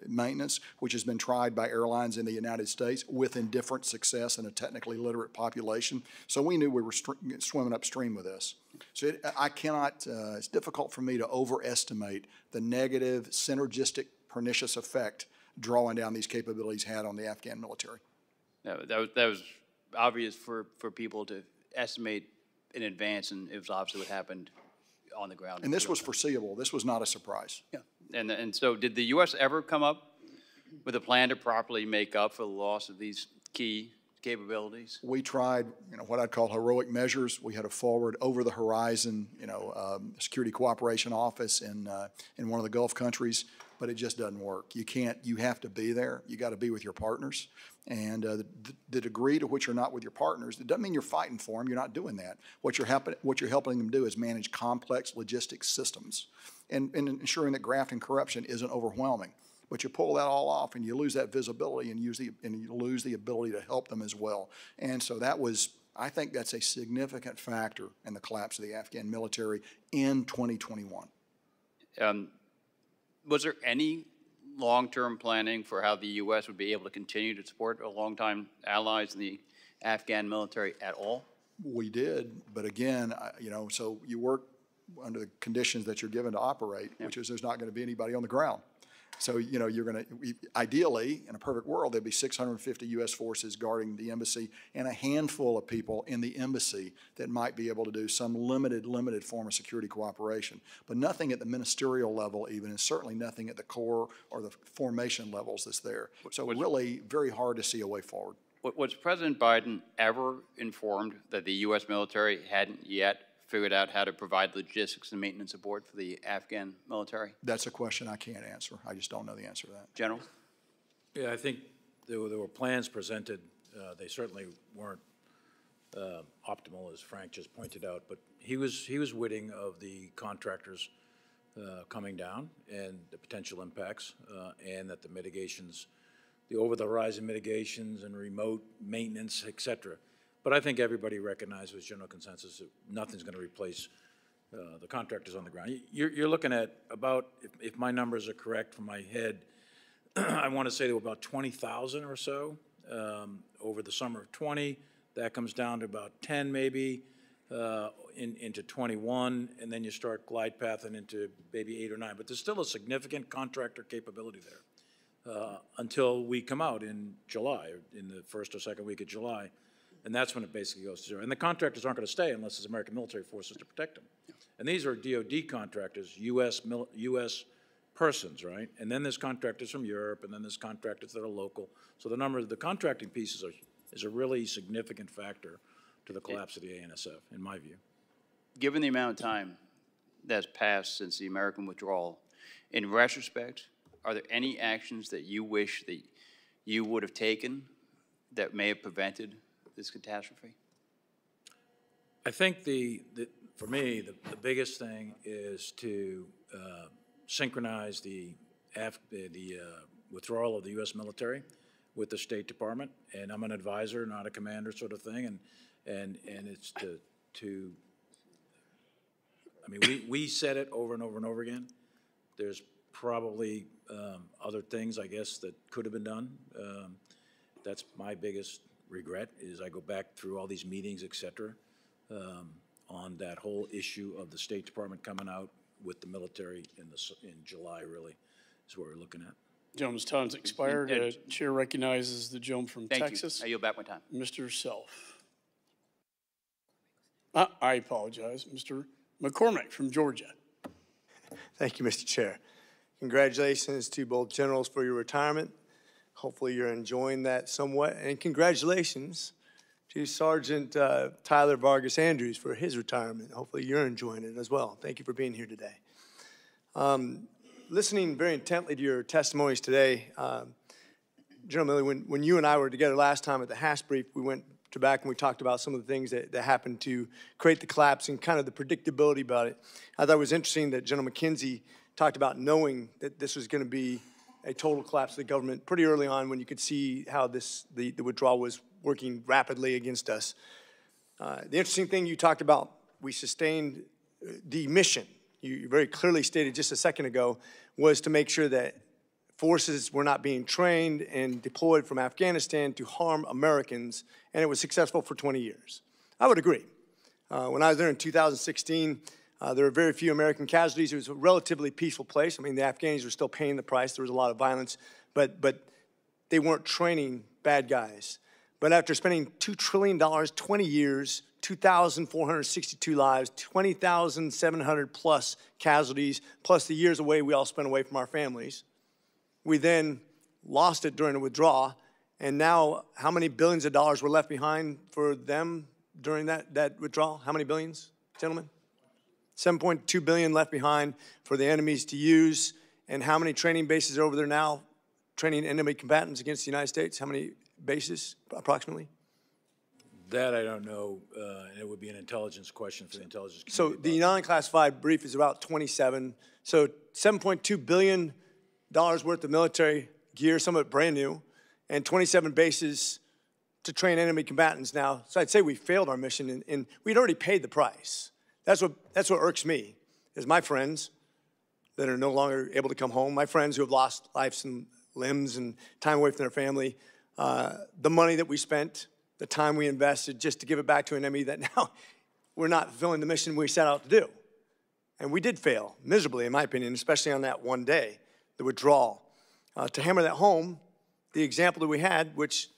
maintenance, which has been tried by airlines in the United States with indifferent success in a technically literate population. So we knew we were swimming upstream with this. So it, I cannot, uh, it's difficult for me to overestimate the negative, synergistic, pernicious effect drawing down these capabilities had on the Afghan military. that, was, that was obvious for, for people to estimate in advance, and it was obviously what happened on the ground. And this was foreseeable. This was not a surprise. Yeah. And, and so did the U.S. ever come up with a plan to properly make up for the loss of these key capabilities? We tried, you know, what I'd call heroic measures. We had a forward, over-the-horizon, you know, um, security cooperation office in uh, in one of the Gulf countries, but it just doesn't work. You can't. You have to be there. You got to be with your partners. And uh, the, the, degree to which you're not with your partners, it doesn't mean you're fighting for them. You're not doing that. What you're, helping, what you're helping them do is manage complex logistics systems and, and ensuring that graft and corruption isn't overwhelming. But you pull that all off and you lose that visibility and, use the, and you lose the ability to help them as well. And so that was, I think that's a significant factor in the collapse of the Afghan military in 2021. Um, was there any long-term planning for how the U.S. would be able to continue to support a longtime allies in the Afghan military at all? We did, but again, you know, so you work under the conditions that you're given to operate, which is there's not going to be anybody on the ground. So, you know, you're going to, ideally, in a perfect world, there'd be 650 U.S. forces guarding the embassy and a handful of people in the embassy that might be able to do some limited, limited form of security cooperation. But nothing at the ministerial level, even, and certainly nothing at the corps or the formation levels that's there. So, really, very hard to see a way forward. Was President Biden ever informed that the U.S. military hadn't yet figured out how to provide logistics and maintenance support for the Afghan military? That's a question I can't answer. I just don't know the answer to that. General? Yeah, I think there were, there were plans presented. Uh, they certainly weren't uh, optimal, as Frank just pointed out, but he was, he was witting of the contractors uh, coming down and the potential impacts, uh, and that the mitigations, the over-the-horizon mitigations and remote maintenance, et cetera, but I think everybody recognizes general consensus that nothing's going to replace uh, the contractors on the ground. You're, you're looking at about, if, if, my numbers are correct from my head, I want to say there were about 20,000 or so um, over the summer of 20. That comes down to about 10 maybe uh, in, into 21, and then you start glide pathing into maybe eight or nine. But there's still a significant contractor capability there. uh, until we come out in July, in the first or second week of July. And that's when it basically goes to zero. And the contractors aren't going to stay unless it's American military forces to protect them. And these are DOD contractors, US, mil- US persons, right? And then there's contractors from Europe, and then there's contractors that are local. So the number of the contracting pieces are, is a really significant factor to the collapse of the ANSF, in my view. Given the amount of time that's passed since the American withdrawal, in retrospect, are there any actions that you wish that you would have taken that may have prevented this catastrophe? I think the, the for me, the, the biggest thing is to uh, synchronize the, Af- the the, uh, withdrawal of the U.S. military with the State Department, and I'm an advisor, not a commander sort of thing, and, and, and it's to, to, I mean, we, we said it over and over and over again. There's probably um, other things, I guess, that could have been done. Um, That's my biggest regret, is I go back through all these meetings, et cetera, um, on that whole issue of the State Department coming out with the military in the, s- in July, really, is what we're looking at. Gentleman's time's expired. And- Uh, Chair recognizes the gentleman from Thank you. Texas. I yield back my time. Mr. Self. Uh, I apologize, Mr. McCormick from Georgia. Thank you, Mr. Chair. Congratulations to both generals for your retirement. Hopefully, you're enjoying that somewhat. And congratulations to Sergeant uh, Tyler Vargas Andrews for his retirement. Hopefully, you're enjoying it as well. Thank you for being here today. Um, listening very intently to your testimonies today, um, General Milley, when, when you and I were together last time at the HASC brief, we went to back and we talked about some of the things that, that happened to create the collapse and kind of the predictability about it. I thought it was interesting that General McKenzie talked about knowing that this was going to be a total collapse of the government pretty early on when you could see how this the, the withdrawal was working rapidly against us. Uh, the interesting thing you talked about, we sustained uh, the mission. You, you very clearly stated just a second ago was to make sure that forces were not being trained and deployed from Afghanistan to harm Americans, and it was successful for 20 years. I would agree. Uh, when I was there in 2016, uh, there were very few American casualties. It was a relatively peaceful place. I mean, the Afghans were still paying the price. There was a lot of violence, but, but they weren't training bad guys. But after spending $2 trillion, 20 years, 2,462 lives, 20,700 plus casualties, plus the years away we all spent away from our families, we then lost it during the withdrawal. And now, how many billions of dollars were left behind for them during that, that withdrawal? How many billions, gentlemen? 7.2 billion left behind for the enemies to use. And how many training bases are over there now training enemy combatants against the United States? How many bases, approximately? That I don't know, uh, and it would be an intelligence question for the intelligence community. So the non-classified brief is about 27. So 7.2 billion dollars worth of military gear, some of it brand new, and 27 bases to train enemy combatants now. So I'd say we failed our mission, and, and we'd already paid the price. That's what that's what irks me, is my friends that are no longer able to come home, my friends who have lost lives and limbs and time away from their family, uh, the money that we spent, the time we invested just to give it back to an enemy that now we're not fulfilling the mission we set out to do. And we did fail miserably, in my opinion, especially on that one day, the withdrawal. Uh, to hammer that home, the example that we had, which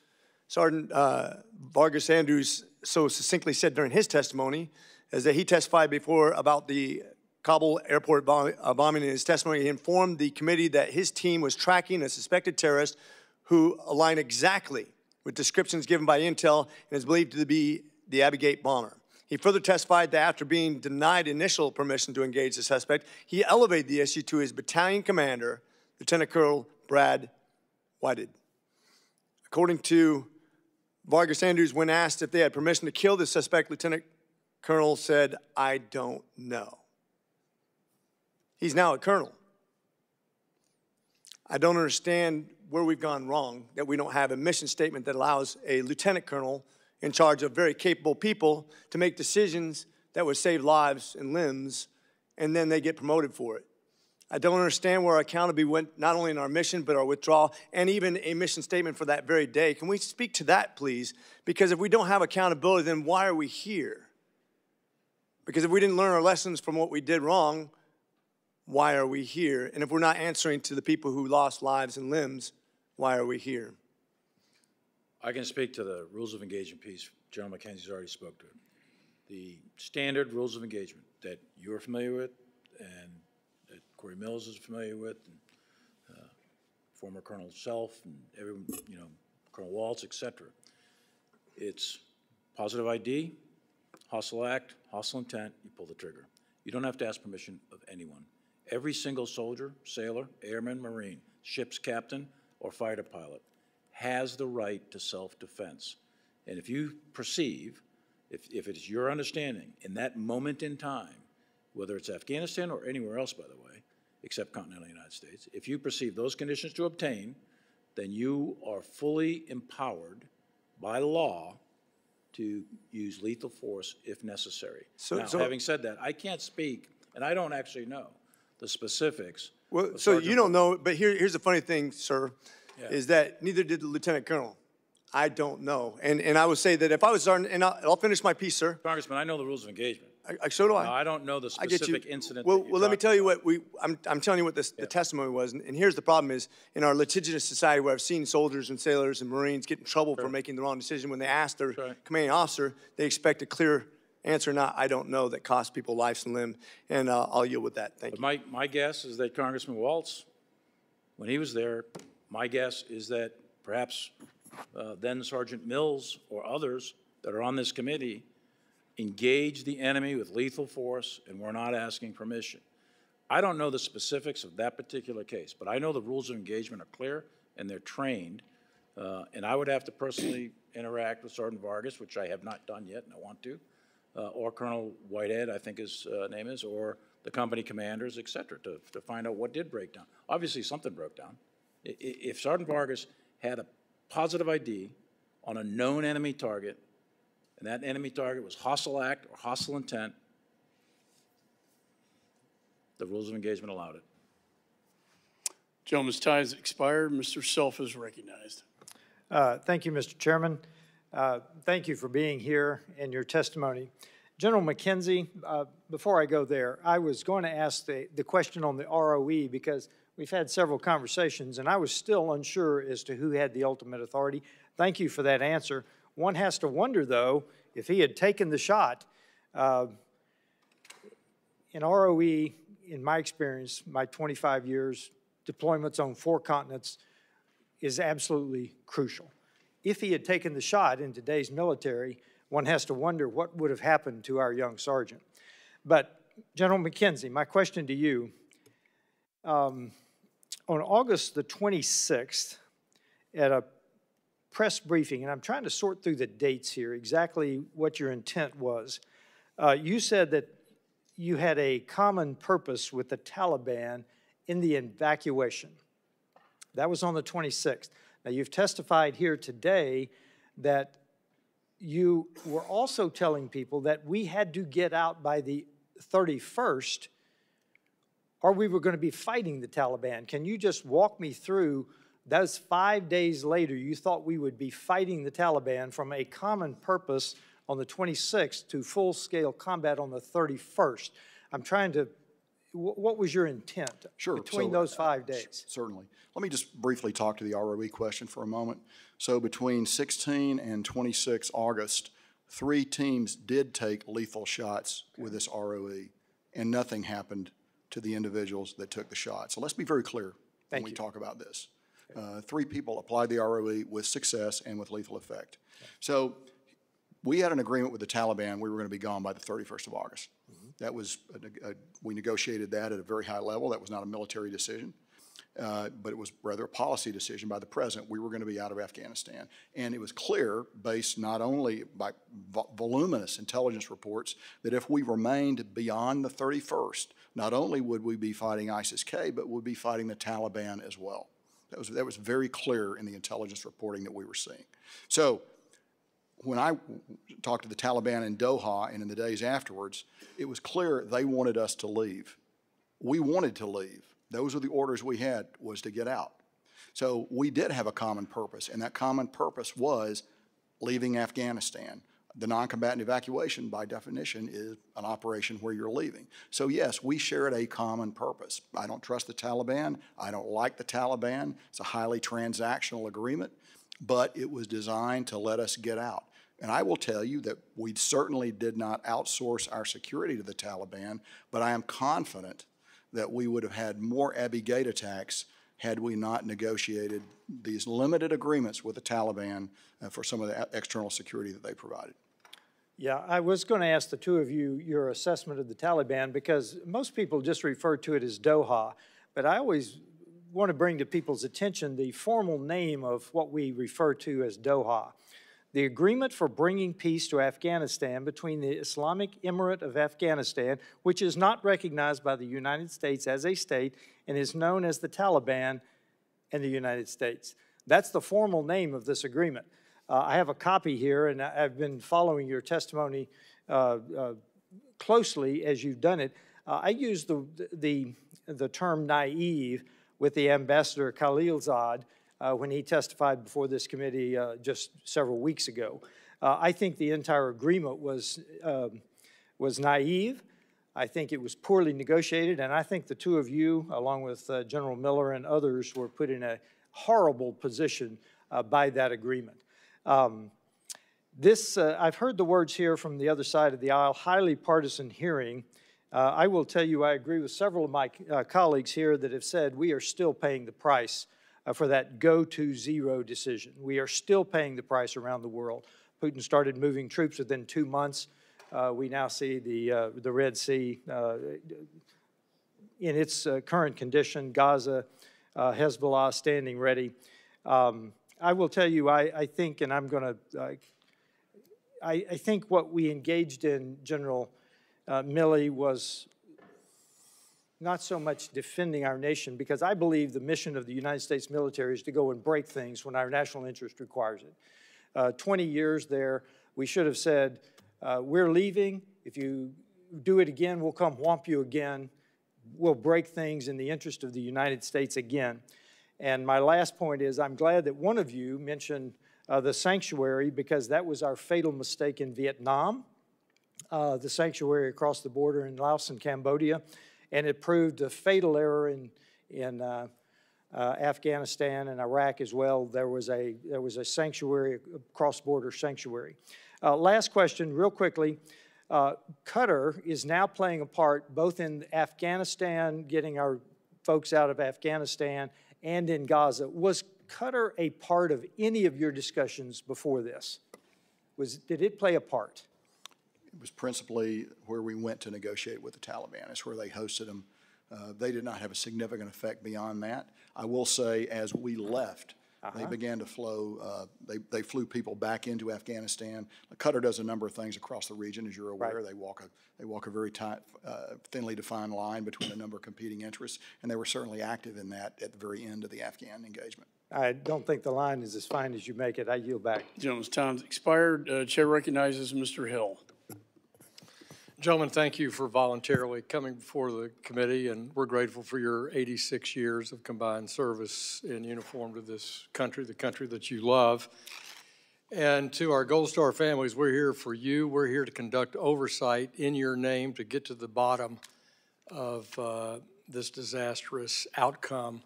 Sergeant uh, Vargas Andrews so succinctly said during his testimony, is that he testified before about the Kabul airport bomb, uh, bombing. In his testimony, he informed the committee that his team was tracking a suspected terrorist who aligned exactly with descriptions given by Intel and is believed to be the Abbey Gate bomber. He further testified that after being denied initial permission to engage the suspect, he elevated the issue to his battalion commander, Lieutenant Colonel Brad Whited. According to Vargas Andrews, when asked if they had permission to kill the suspect, Lieutenant Colonel said, I don't know. He's now a colonel. I don't understand where we've gone wrong, that we don't have a mission statement that allows a lieutenant colonel in charge of very capable people to make decisions that would save lives and limbs, and then they get promoted for it. I don't understand where our accountability went, not only in our mission, but our withdrawal, and even a mission statement for that very day. Can we speak to that, please? Because if we don't have accountability, then why are we here? Because if we didn't learn our lessons from what we did wrong, why are we here? And if we're not answering to the people who lost lives and limbs, why are we here? I can speak to the rules of engagement piece. General McKenzie's already spoke to it. The standard rules of engagement that you're familiar with and that Corey Mills is familiar with, and uh, former Colonel Self and everyone, you know, Colonel Waltz, et cetera. It's positive ID, hostile act, hostile intent, you pull the trigger. You don't have to ask permission of anyone. Every single soldier, sailor, airman, marine, ship's captain, or fighter pilot has the right to self-defense. And if you perceive, if, if it is your understanding, in that moment in time, whether it's Afghanistan or anywhere else, by the way, except continental United States, if you perceive those conditions to obtain, then you are fully empowered by law to use lethal force if necessary. So- Now, so- having said that, I can't speak, and I don't actually know the specifics. Well, so you don't know, but here, here's the funny thing, sir, Yeah. is that neither did the lieutenant colonel. I don't know. And, and I would say that if I was sergeant, and I'll, I'll finish my piece, sir. Congressman, I know the rules of engagement. I, I, so do I. Now, I don't know the I get you. specific incident Well, well, let me tell you what we. I'm, I'm telling you what this, the testimony was, and, and here's the problem: is in our litigious society where I've seen soldiers and sailors and Marines get in trouble for making the wrong decision when they ask their commanding officer, they expect a clear answer, not "I don't know," that costs people lives and limb. And uh, I'll yield with that. Thank you. my, my guess is that Congressman Waltz, when he was there, my guess is that perhaps uh, then Sergeant Mills or others that are on this committee engaged the enemy with lethal force and we're not asking permission. I don't know the specifics of that particular case, but I know the rules of engagement are clear and they're trained. Uh, And I would have to personally interact with Sergeant Vargas, which I have not done yet and I want to, uh, or Colonel Whitehead, I think his uh, name is, or the company commanders, et cetera, to, to find out what did break down. Obviously, something broke down. If Sergeant Vargas had a positive ID on a known enemy target, and that enemy target was hostile act or hostile intent, the rules of engagement allowed it. Gentleman's time has expired. Mr. Self is recognized. Uh, Thank you, Mr. Chairman. Uh, Thank you for being here and your testimony. General McKenzie, uh, before I go there, I was going to ask the, the question on the ROE because we've had several conversations and I was still unsure as to who had the ultimate authority. Thank you for that answer. One has to wonder, though, if he had taken the shot, uh, in ROE, in my experience, my 25 years, deployments on four continents is absolutely crucial. If he had taken the shot in today's military, one has to wonder what would have happened to our young sergeant. But General McKenzie, my question to you, um, on August the 26th, at a press briefing, and I'm trying to sort through the dates here, exactly what your intent was. Uh, you said that you had a common purpose with the Taliban in the evacuation. That was on the 26th. Now, you've testified here today that you were also telling people that we had to get out by the 31st or we were going to be fighting the Taliban. Can you just walk me through those five days later? You thought we would be fighting the Taliban from a common purpose on the 26th to full scale combat on the 31st. I'm trying to, what was your intent Sure. between so, those uh, five days? Certainly. Let me just briefly talk to the ROE question for a moment. So between 16 and 26 August, three teams did take lethal shots with this ROE, and nothing happened to the individuals that took the shot. So let's be very clear when Thank we talk about this. Uh, Three people applied the ROE with success and with lethal effect. So we had an agreement with the Taliban, we were going to be gone by the 31st of August. That was, a- a- we negotiated that at a very high level. That was not a military decision, uh, but it was rather a policy decision by the president. We were going to be out of Afghanistan. And it was clear, based not only by vo- voluminous intelligence reports, that if we remained beyond the 31st, not only would we be fighting ISIS-K, but we'd be fighting the Taliban as well. That was, that was very clear in the intelligence reporting that we were seeing. So when I talked to the Taliban in Doha and in the days afterwards, it was clear they wanted us to leave. We wanted to leave. Those were the orders we had, was to get out. So we did have a common purpose, and that common purpose was leaving Afghanistan. The non-combatant evacuation, by definition, is an operation where you're leaving. So yes, we shared a common purpose. I don't trust the Taliban. I don't like the Taliban. It's a highly transactional agreement, but it was designed to let us get out. And I will tell you that we certainly did not outsource our security to the Taliban, but I am confident that we would have had more Abbey Gate attacks had we not negotiated these limited agreements with the Taliban uh, for some of the external security that they provided. Yeah, I was going to ask the two of you your assessment of the Taliban because most people just refer to it as Doha, but I always want to bring to people's attention the formal name of what we refer to as Doha. The agreement for bringing peace to Afghanistan between the Islamic Emirate of Afghanistan, which is not recognized by the United States as a state and is known as the Taliban and the United States. That's the formal name of this agreement. Uh, I have a copy here, and I've been following your testimony uh, uh, closely as you've done it. Uh, I use the, the, the term naive with the ambassador Khalilzad uh, when he testified before this committee uh, just several weeks ago. I think the entire agreement was, um, was naive. I think it was poorly negotiated, and I think the two of you, along with General Miller and others, were put in a horrible position by that agreement. Um, this, uh, I've heard the words here from the other side of the aisle, highly partisan hearing. Uh, I will tell you, I agree with several of my uh, colleagues here that have said we are still paying the price uh, for that go to zero decision. We are still paying the price around the world. Putin started moving troops within two months. Uh, we now see the, uh, the Red Sea in its current condition, Gaza, Hezbollah standing ready. Um, I will tell you, I, I think, and I'm going to, uh, I, I, think what we engaged in, General uh, Milley, was not so much defending our nation, because I believe the mission of the United States military is to go and break things when our national interest requires it. Uh, 20 years there, we should have said, uh, we're leaving. If you do it again, we'll come whomp you again. We'll break things in the interest of the United States again. And my last point is I'm glad that one of you mentioned uh, the sanctuary because that was our fatal mistake in Vietnam, uh, the sanctuary across the border in Laos and Cambodia, and it proved a fatal error in, in uh, uh Afghanistan and Iraq as well. There was a, there was a sanctuary, cross-border sanctuary. Uh, last question, real quickly. Uh, Qatar is now playing a part both in Afghanistan, getting our folks out of Afghanistan, and in Gaza. Was Qatar a part of any of your discussions before this? Was, did it play a part? It was principally where we went to negotiate with the Taliban. It's where they hosted them. Uh, they did not have a significant effect beyond that. I will say, as we left, uh-huh. They began to flow, uh, they, they flew people back into Afghanistan. Qatar does a number of things across the region, as you're aware. Right. They walk a they walk a very tight, uh, thinly defined line between a number of competing interests, and they were certainly active in that at the very end of the Afghan engagement. I don't think the line is as fine as you make it. I yield back. Gentleman's time's expired. Uh, chair recognizes Mr. Hill. Gentlemen, thank you for voluntarily coming before the committee, and we're grateful for your 86 years of combined service in uniform to this country, the country that you love. And to our Gold Star families, we're here for you. We're here to conduct oversight in your name to get to the bottom of uh, this disastrous outcome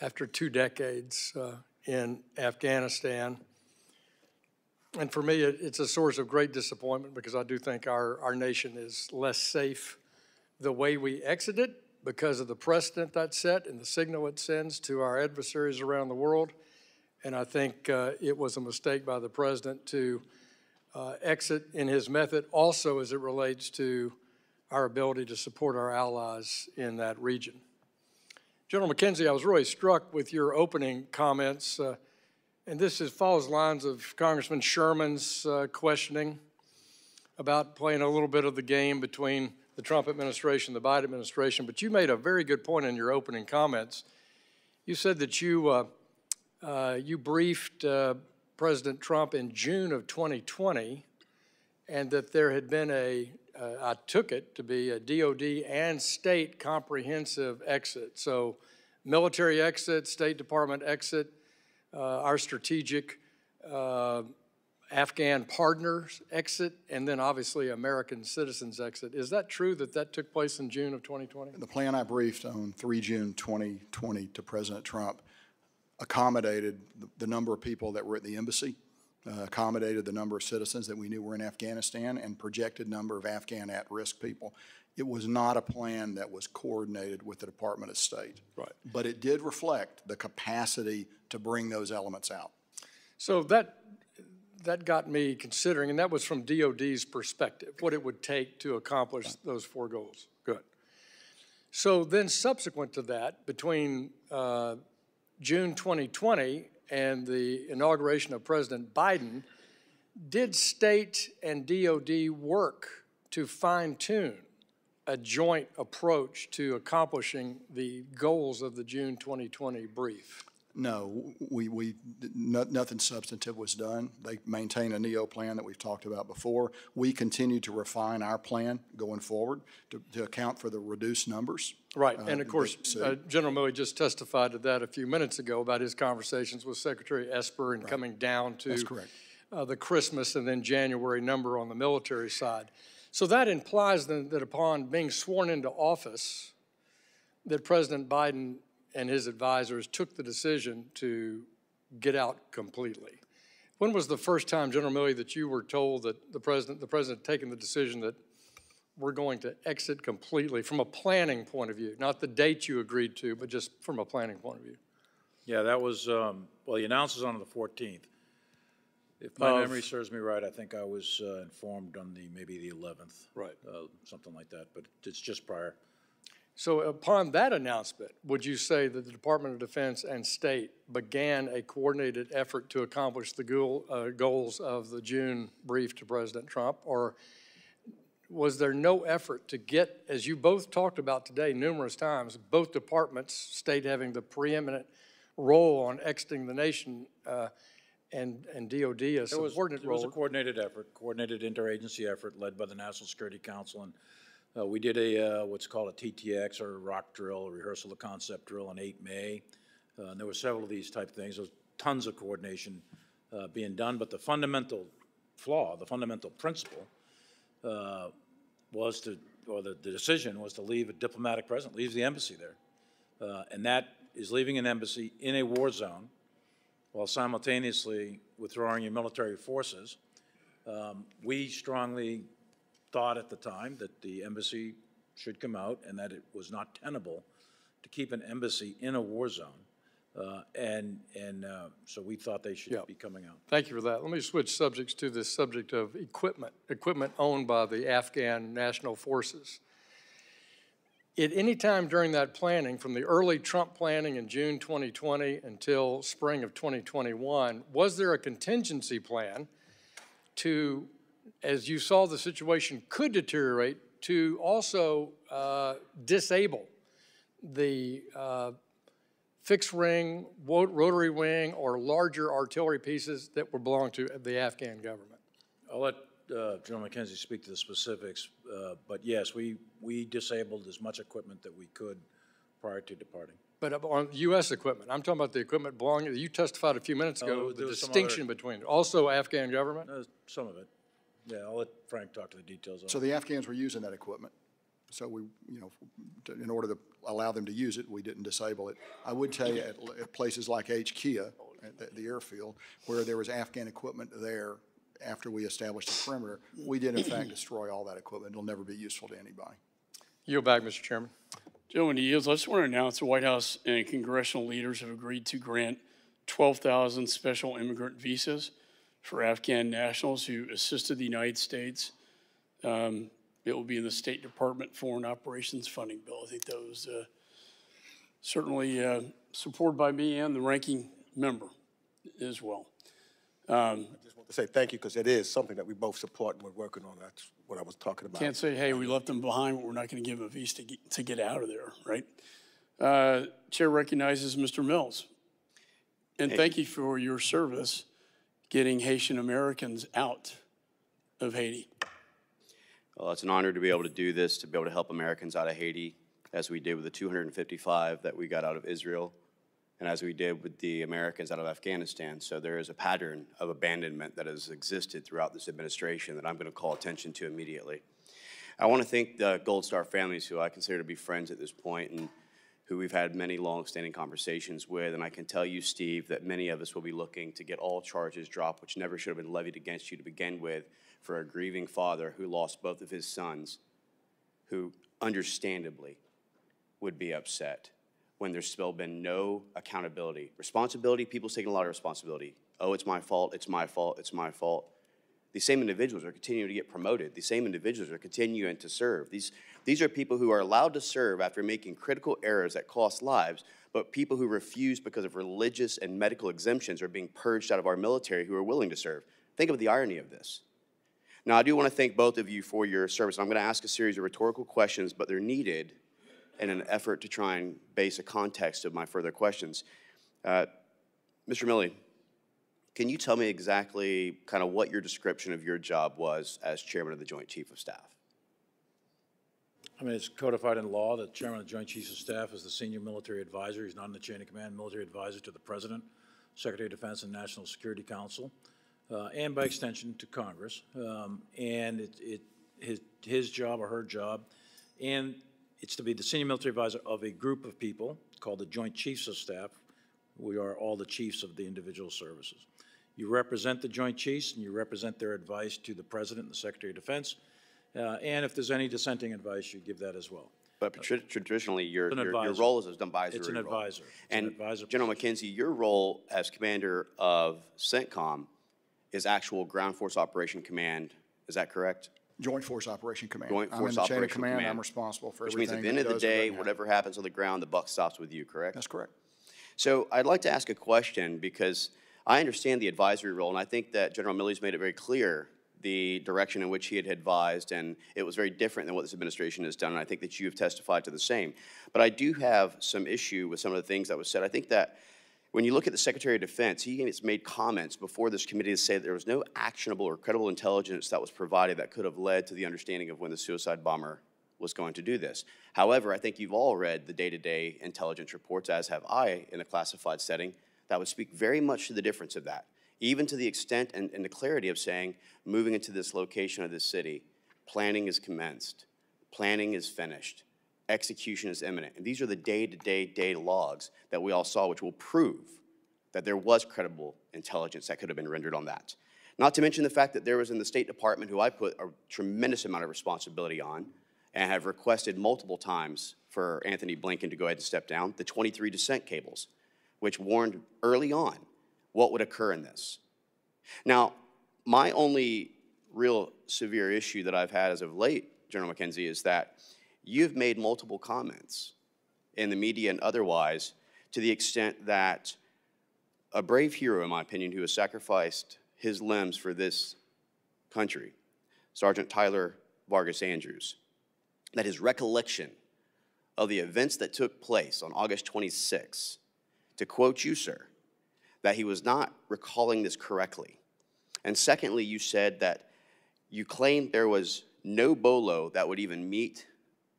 after two decades uh, in Afghanistan and for me, it, it's a source of great disappointment because I do think our, our nation is less safe the way we exit it because of the precedent that set and the signal it sends to our adversaries around the world. And I think uh, it was a mistake by the president to uh, exit in his method, also as it relates to our ability to support our allies in that region. General McKenzie, I was really struck with your opening comments. Uh, and this is, follows lines of Congressman Sherman's uh, questioning about playing a little bit of the game between the Trump administration and the Biden administration. But you made a very good point in your opening comments. You said that you, uh, uh, you briefed uh, President Trump in June of 2020 and that there had been a, uh, I took it to be a DOD and state comprehensive exit. So military exit, State Department exit, our strategic uh, Afghan partners exit and then obviously American citizens exit. Is that true that that took place in June of 2020? The plan I briefed on 3 June 2020 to President Trump accommodated the- the number of people that were at the embassy, uh, accommodated the number of citizens that we knew were in Afghanistan, and projected number of Afghan at-risk people. It was not a plan that was coordinated with the Department of State. Right. But it did reflect the capacity to bring those elements out. So that, that got me considering, and that was from DOD's perspective, what it would take to accomplish those four goals. Good. So then subsequent to that, between uh, June 2020 and the inauguration of President Biden, did state and DOD work to fine tune a joint approach to accomplishing the goals of the June 2020 brief? No, we, we, no, nothing substantive was done. They maintain a NEO plan that we've talked about before. We continue to refine our plan going forward to, to account for the reduced numbers. Right, uh, and of course, that- so- uh, General Milley just testified to that a few minutes ago about his conversations with Secretary Esper and coming down to That's correct. uh, the Christmas and then January number on the military side. So that implies then that upon being sworn into office, that President Biden and his advisors took the decision to get out completely. When was the first time, General Milley, that you were told that the president, the president had taken the decision that we're going to exit completely from a planning point of view, not the date you agreed to, but just from a planning point of view? Yeah, that was, um, well, he announced it on the 14th. If my Of- memory serves me right, I think I was uh, informed on the, maybe the 11th. Right. uh, Something like that, but it's just prior. So upon that announcement, would you say that the Department of Defense and State began a coordinated effort to accomplish the goal, uh, goals of the June brief to President Trump? Or was there no effort to get, as you both talked about today numerous times, both departments, state having the preeminent role on exiting the nation, uh, and, and DOD a There was, subordinate there was a role? coordinated effort, coordinated interagency effort led by the National Security Council. And uh, we did a, uh, what's called a TTX or a rock drill, a rehearsal of concept drill on 8 May. Uh, And there were several of these type things. There was tons of coordination uh, being done. But the fundamental flaw, the fundamental principle uh, was to, or the, the decision was to leave a diplomatic presence, leave the embassy there. Uh, And that is leaving an embassy in a war zone while simultaneously withdrawing your military forces. Um, We strongly thought at the time that the embassy should come out and that it was not tenable to keep an embassy in a war zone. Uh, And, and uh, so we thought they should be coming out. Thank you for that. Let me switch subjects to this subject of equipment, equipment owned by the Afghan National Forces. At any time during that planning, from the early Trump planning in June 2020 until spring of 2021, was there a contingency plan to, as you saw the situation could deteriorate, to also uh, disable the uh, fixed wing, wo- rotary wing, or larger artillery pieces that were belong to the Afghan government? I'll let uh, General McKenzie speak to the specifics, uh, but yes, we, we disabled as much equipment that we could prior to departing. But on U.S. equipment, I'm talking about the equipment belonging, you testified a few minutes No, ago, there the was some distinction other- between, also Afghan government? Uh, Some of it. Yeah, I'll let Frank talk to the details of it. So the Afghans were using that equipment. So we, you know, to- in order to allow them to use it, we didn't disable it. I would tell you, at, at places like HKIA, at the, the airfield, where there was Afghan equipment there after we established the perimeter, we did in fact destroy all that equipment. It'll never be useful to anybody. Yield back, Mr. Chairman. Gentlemen, yields. I just want to announce the White House and congressional leaders have agreed to grant 12,000 special immigrant visas for Afghan nationals who assisted the United States. Um, It will be in the State Department Foreign Operations Funding Bill. I think that was uh, certainly uh, supported by me and the ranking member as well. Um, I just want to say thank you because it is something that we both support and we're working on. That's what I was talking about. Can't say, hey, we left them behind, but we're not going to give them a visa to get, to get out of there, right? Uh, Chair recognizes Mr. Mills. And Hey. thank you for your service getting Haitian Americans out of Haiti. Well, it's an honor to be able to do this, to be able to help Americans out of Haiti, as we did with the 255 that we got out of Israel and as we did with the Americans out of Afghanistan. So there is a pattern of abandonment that has existed throughout this administration that I'm going to call attention to immediately. I want to thank the Gold Star families who I consider to be friends at this point and who we've had many long-standing conversations with. And I can tell you, Steve, that many of us will be looking to get all charges dropped, which never should have been levied against you to begin with, for a grieving father who lost both of his sons, who understandably would be upset when there's still been no accountability. Responsibility, people's taking a lot of responsibility. Oh, it's my fault, it's my fault, it's my fault. These same individuals are continuing to get promoted. These same individuals are continuing to serve. These, these are people who are allowed to serve after making critical errors that cost lives, but people who refuse because of religious and medical exemptions are being purged out of our military who are willing to serve. Think of the irony of this. Now, I do want to thank both of you for your service. I'm going to ask a series of rhetorical questions, but they're needed in an effort to try and base a context of my further questions. Uh, Mr. Milley, can you tell me exactly kind of what your description of your job was as chairman of the Joint Chief of Staff? I mean, it's codified in law that chairman of the Joint Chiefs of Staff is the senior military advisor. He's not in the chain of command, military advisor to the President, Secretary of Defense, and National Security Council, uh, and by extension to Congress. Um, and it, it, his, his job or her job, and it's to be the senior military advisor of a group of people called the Joint Chiefs of Staff. We are all the chiefs of the individual services. You represent the Joint Chiefs and you represent their advice to the President and the Secretary of Defense. Uh, and if there's any dissenting advice, you give that as well. But tra- traditionally, your, An your, your advisor. role is an advisory It's an advisor. It's an And advisor General McKenzie, your role as commander of CENTCOM is actual Ground Force Operation Command. Is that correct? Joint Force Operation Command. Joint I'm in Force the chain of Operation command. I'm responsible for Which means at the end that of the day, whatever happens on the ground, the buck stops with you, correct? That's correct. So I'd like to ask a question because I understand the advisory role, and I think that General Milley's made it very clear the direction in which he had advised, and it was very different than what this administration has done, and I think that you have testified to the same. But I do have some issue with some of the things that was said. I think that when you look at the Secretary of Defense, he has made comments before this committee to say that there was no actionable or credible intelligence that was provided that could have led to the understanding of when the suicide bomber was going to do this. However, I think you've all read the day-to-day intelligence reports, as have I, in a classified setting, that would speak very much to the difference of that, even to the extent and, and the clarity of saying, moving into this location of this city, planning is commenced, planning is finished, execution is imminent. And these are the day-to-day data logs that we all saw, which will prove that there was credible intelligence that could have been rendered on that. Not to mention the fact that there was in the State Department, who I put a tremendous amount of responsibility on, and have requested multiple times for Anthony Blinken to go ahead and step down, the 23 dissent cables, which warned early on what would occur in this. Now, my only real severe issue that I've had as of late, General McKenzie, is that you've made multiple comments in the media and otherwise to the extent that a brave hero, in my opinion, who has sacrificed his limbs for this country, Sergeant Tyler Vargas Andrews, that his recollection of the events that took place on August 26, to quote you, sir, that he was not recalling this correctly. And secondly, you said that you claimed there was no bolo that would even meet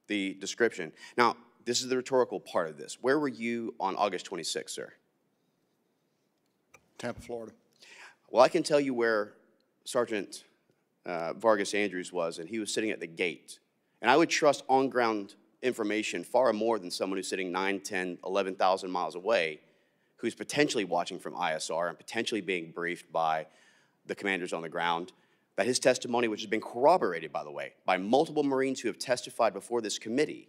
the description. Now, this is the rhetorical part of this. Where were you on August 26, sir? Tampa, Florida. Well, I can tell you where Sergeant uh, Vargas Andrews was, and he was sitting at the gate. And I would trust on ground information far more than someone who's sitting 9, 10, 11,000 miles away, who's potentially watching from ISR and potentially being briefed by the commanders on the ground. That his testimony, which has been corroborated, by the way, by multiple Marines who have testified before this committee,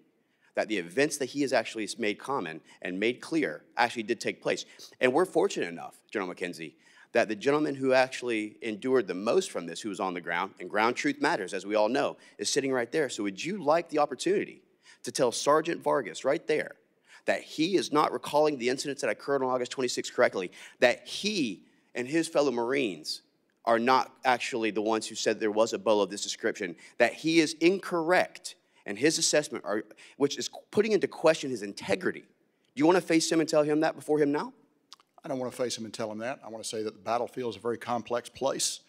that the events that he has actually made common and made clear actually did take place. And we're fortunate enough, General McKenzie, that the gentleman who actually endured the most from this, who was on the ground, and ground truth matters, as we all know, is sitting right there. So would you like the opportunity to tell Sergeant Vargas right there that he is not recalling the incidents that occurred on August 26 correctly, that he and his fellow Marines are not actually the ones who said there was a bolo of this description, that he is incorrect and his assessment, are, which is putting into question his integrity. Do you want to face him and tell him that before him now? I don't want to face him and tell him that. I want to say that the battlefield is a very complex place.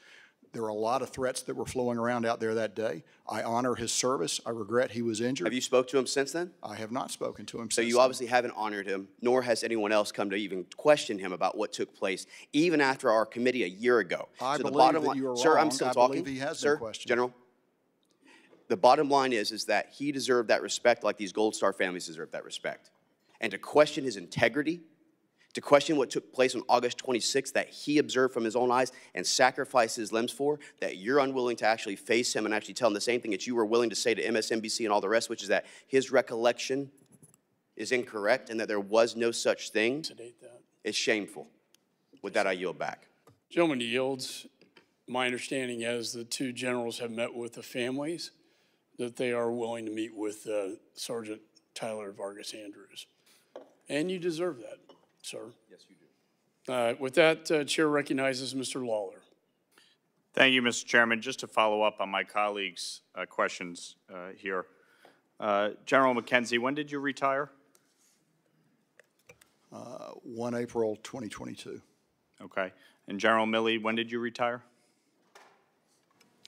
There were a lot of threats that were flowing around out there that day. I honor his service. I regret he was injured. Have you spoke to him since then? I have not spoken to him So you then. obviously haven't honored him, nor has anyone else come to even question him about what took place, even after our committee a year ago. I So the believe bottom that line- you are Sir, I'm wrong. still I talking. believe he has Sir. General, the bottom line is, is that he deserved that respect like these Gold Star families deserve that respect. And to question his integrity, to question what took place on August 26th that he observed from his own eyes and sacrificed his limbs for, that you're unwilling to actually face him and actually tell him the same thing that you were willing to say to MSNBC and all the rest, which is that his recollection is incorrect and that there was no such thing, is shameful. With that, I yield back. Gentleman yields. My understanding is the two generals have met with the families, that they are willing to meet with uh, Sergeant Tyler Vargas Andrews. And you deserve that, sir. Yes, you do. Uh, With that, uh, Chair recognizes Mr. Lawler. Thank you, Mr. Chairman. Just to follow up on my colleagues' uh, questions uh, here. Uh, General McKenzie, when did you retire? Uh, 1 April 2022. Okay. And General Milley, when did you retire?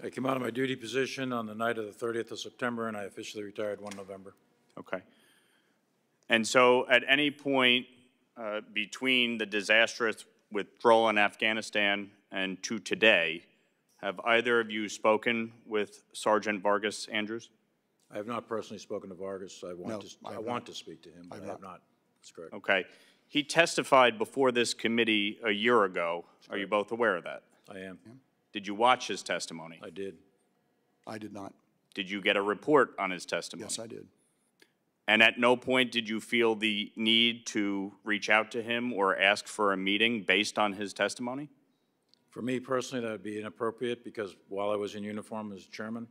I came out of my duty position on the night of the 30th of September, and I officially retired 1 November. Okay. And so at any point uh, between the disastrous withdrawal in Afghanistan and to today, have either of you spoken with Sergeant Vargas Andrews? I have not personally spoken to Vargas. I No, want to, I I want to speak to him, I but have I have not. not. That's correct. Okay. He testified before this committee a year ago. Are you both aware of that? I am. Did you watch his testimony? I did. I did not. Did you get a report on his testimony? Yes, I did. And at no point did you feel the need to reach out to him or ask for a meeting based on his testimony? For me personally, that would be inappropriate because while I was in uniform as chairman,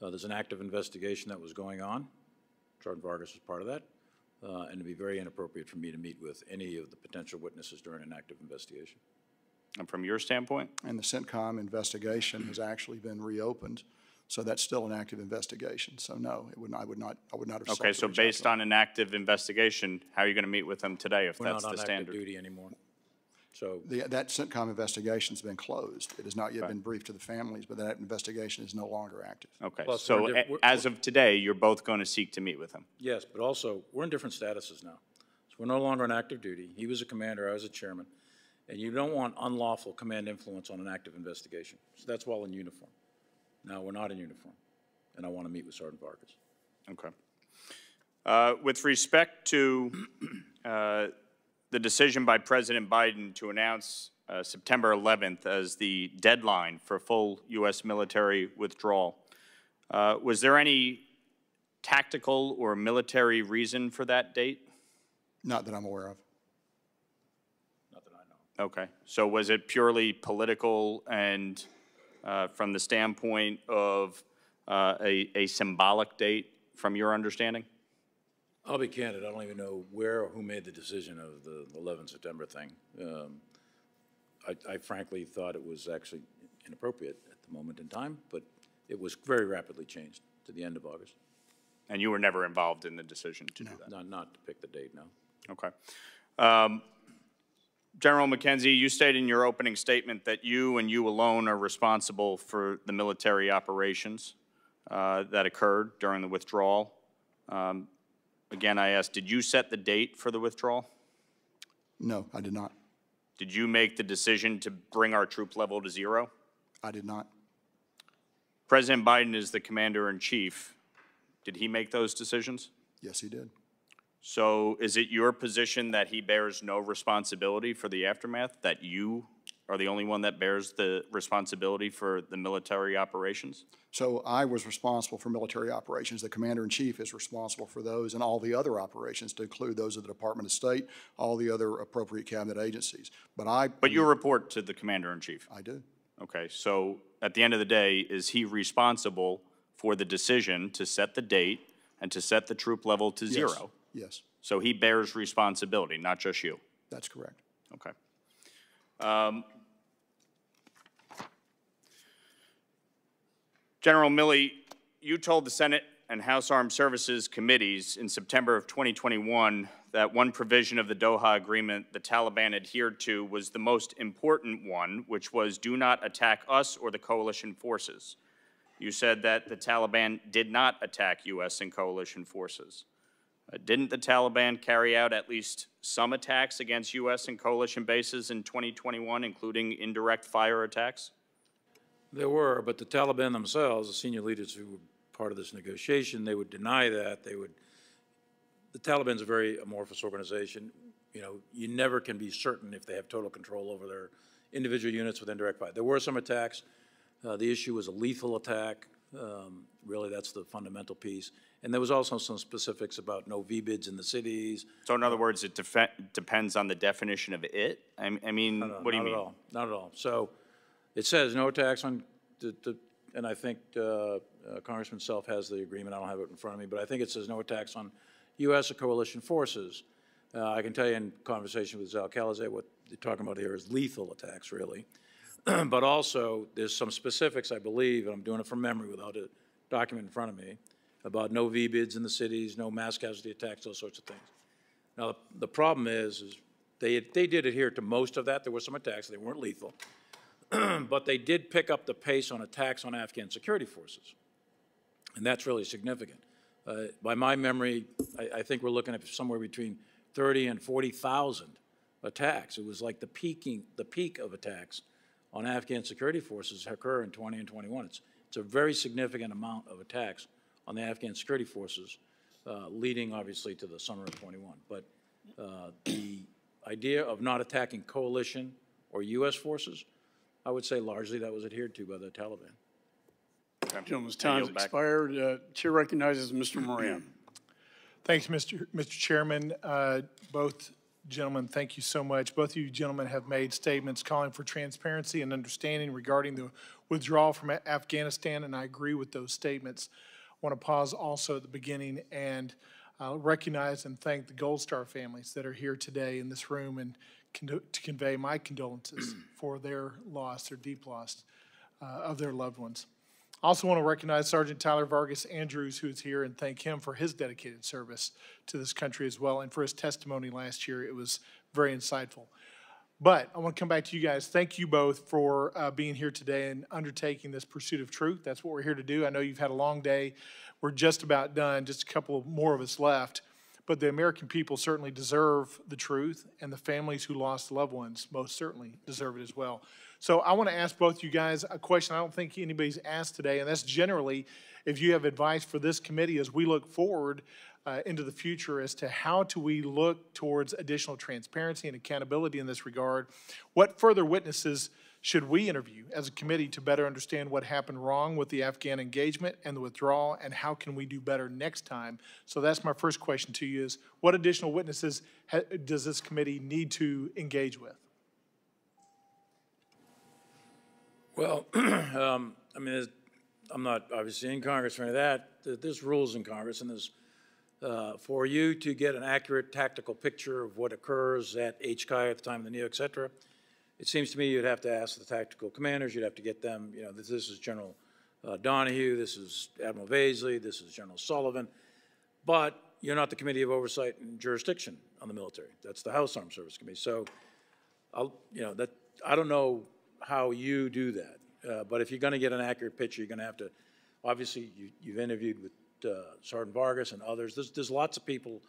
uh, there's an active investigation that was going on. Sergeant Vargas was part of that. Uh, and it'd be very inappropriate for me to meet with any of the potential witnesses during an active investigation. And from your standpoint? And the CENTCOM investigation has actually been reopened, so that's still an active investigation. So no, it would, I would not, I would not have sought Okay, to so reach out to based on an active investigation, how are you going to meet with him today if We're that's not the on active standard? duty anymore. So The, that CENTCOM investigation's been closed. It has not yet Okay. been briefed to the families, but that investigation is no longer active. Okay, Plus, so we're diff- a- we're- as of today, you're both going to seek to meet with him? Yes, but also, we're in different statuses now. So we're no longer on active duty. He was a commander, I was a chairman. And you don't want unlawful command influence on an active investigation. So that's while in uniform. Now, we're not in uniform, and I want to meet with Sergeant Vargas. Okay. Uh, With respect to uh, the decision by President Biden to announce uh, September 11th as the deadline for full U.S. military withdrawal, uh, was there any tactical or military reason for that date? Not that I'm aware of. Not that I know. Okay, so was it purely political and uh, from the standpoint of uh, a a symbolic date, from your understanding? I'll be candid, I don't even know where or who made the decision of the 11 September thing. Um, I I frankly thought it was actually inappropriate at the moment in time, but it was very rapidly changed to the end of August. And you were never involved in the decision to do that? Not, not to pick the date, no. Okay. Um, General McKenzie, you stated in your opening statement that you and you alone are responsible for the military operations uh, that occurred during the withdrawal. Um, Again, I ask, did you set the date for the withdrawal? No, I did not. Did you make the decision to bring our troop level to zero? I did not. President Biden is the commander-in-chief. Did he make those decisions? Yes, he did. So is it your position that he bears no responsibility for the aftermath, that you are the only one that bears the responsibility for the military operations? So I was responsible for military operations. The Commander-in-Chief is responsible for those and all the other operations, to include those of the Department of State, all the other appropriate cabinet agencies. But I. But you report to the commander-in-chief? I do. Okay, so at the end of the day, is he responsible for the decision to set the date and to set the troop level to Yes. zero? Yes, So he bears responsibility, not just you? that's correct. Okay. Um, General Milley, you told the Senate and House Armed Services Committees in September of 2021 that one provision of the Doha Agreement the Taliban adhered to was the most important one, which was do not attack us or the coalition forces. You said that the Taliban did not attack U.S. and coalition forces. Uh, Didn't the Taliban carry out at least some attacks against U.S. and coalition bases in 2021, including indirect fire attacks? There were, but the Taliban themselves, the senior leaders who were part of this negotiation, they would deny that. They would, the Taliban's a very amorphous organization. You know, you never can be certain if they have total control over their individual units with indirect fire. There were some attacks. Uh, the issue was a lethal attack. Um, really, that's the fundamental piece. And there was also some specifics about no VBIEDs in the cities. So in other words, it defe- depends on the definition of it? I m- I mean, what do you mean? not mean? at all. Not at all. So it says no attacks on, the, the, and I think uh, uh, Congressman Self has the agreement. I don't have it in front of me, but I think it says no attacks on U.S. or coalition forces. Uh, I can tell you in conversation with Zal Khalilzad, what they're talking about here is lethal attacks, really. but also, there's some specifics, I believe, and I'm doing it from memory without a document in front of me, about no VBIEDs in the cities, no mass casualty attacks, those sorts of things. Now, the problem is, is they, they did adhere to most of that. There were some attacks. They weren't lethal. but they did pick up the pace on attacks on Afghan security forces. And that's really significant. Uh, by my memory, I, I think we're looking at somewhere between 30 and 40,000 attacks. It was like the peaking, the peak of attacks on Afghan security forces occur in 20 and 21. It's, it's a very significant amount of attacks on the Afghan security forces, uh, leading obviously to the summer of 21. But uh, the idea of not attacking coalition or U.S. forces, I would say largely that was adhered to by the Taliban. Gentleman's I time yield expired. Uh, Chair recognizes Mr. Moran. Thanks, Mr. Mr. Chairman. Uh, Both gentlemen, thank you so much. Both of you gentlemen have made statements calling for transparency and understanding regarding the withdrawal from Afghanistan, and I agree with those statements. I want to pause also at the beginning and uh, recognize and thank the Gold Star families that are here today in this room and to convey my condolences for their loss, their deep loss uh, of their loved ones. I Also want to recognize Sergeant Tyler Vargas Andrews, who is here, and thank him for his dedicated service to this country as well, and for his testimony last year. It was very insightful. But I want to come back to you guys. Thank you both for uh, being here today and undertaking this pursuit of truth. That's what we're here to do. I know you've had a long day. We're just about done, just a couple more of us left. But the American people certainly deserve the truth, and the families who lost loved ones most certainly deserve it as well. So I want to ask both you guys a question I don't think anybody's asked today, and that's generally if you have advice for this committee as we look forward uh, into the future as to how do we look towards additional transparency and accountability in this regard. What further witnesses should we interview as a committee to better understand what happened wrong with the Afghan engagement and the withdrawal, and how can we do better next time? So that's my first question to you: Is what additional witnesses does this committee need to engage with? Well, um, I mean, I'm not obviously in Congress or any of that. There- There's rules in Congress, and there's, uh, for you to get an accurate tactical picture of what occurs at HKIA at the time of the NEO, et cetera, it seems to me you'd have to ask the tactical commanders, you'd have to get them, you know, this this is General uh, Donahue, this is Admiral Vasely, this is General Sullivan, but you're not the Committee of Oversight and Jurisdiction on the military. That's the House Armed Service Committee. So, I'll, you know, that, I don't know how you do that. Uh, but if you're gonna get an accurate picture, you're gonna have to, obviously, you, you've interviewed with, uh, Sergeant Vargas and others. There's, there's lots of people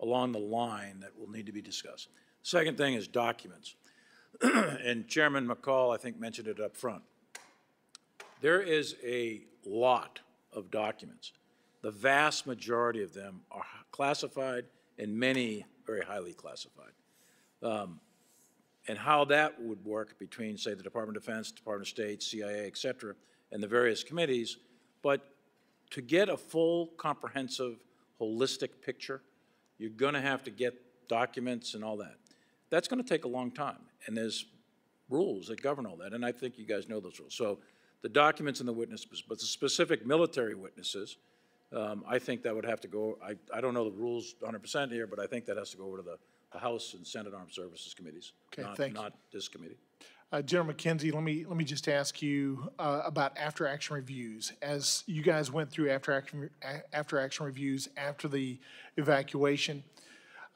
along the line that will need to be discussed. Second thing is documents. And Chairman McCaul, I think, mentioned it up front. There is a lot of documents. The vast majority of them are classified and many very highly classified. Um, and how that would work between, say, the Department of Defense, Department of State, CIA, et cetera, and the various committees. But to get a full, comprehensive, holistic picture, you're going to have to get documents and all that. That's going to take a long time, and there's rules that govern all that, and I think you guys know those rules. So the documents and the witnesses, but the specific military witnesses, um, I think that would have to go, I, I don't know the rules 100% here, but I think that has to go over to the, the House and Senate Armed Services Committees. Okay, not- thank you. Not this committee. Uh, General McKenzie, let me, let me just ask you uh, about after-action reviews. As you guys went through after-action, after-action reviews after the evacuation,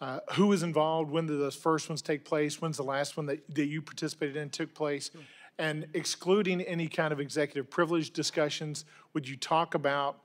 uh, who was involved? When did those first ones take place? When's the last one that, that you participated in took place? And excluding any kind of executive privilege discussions, would you talk about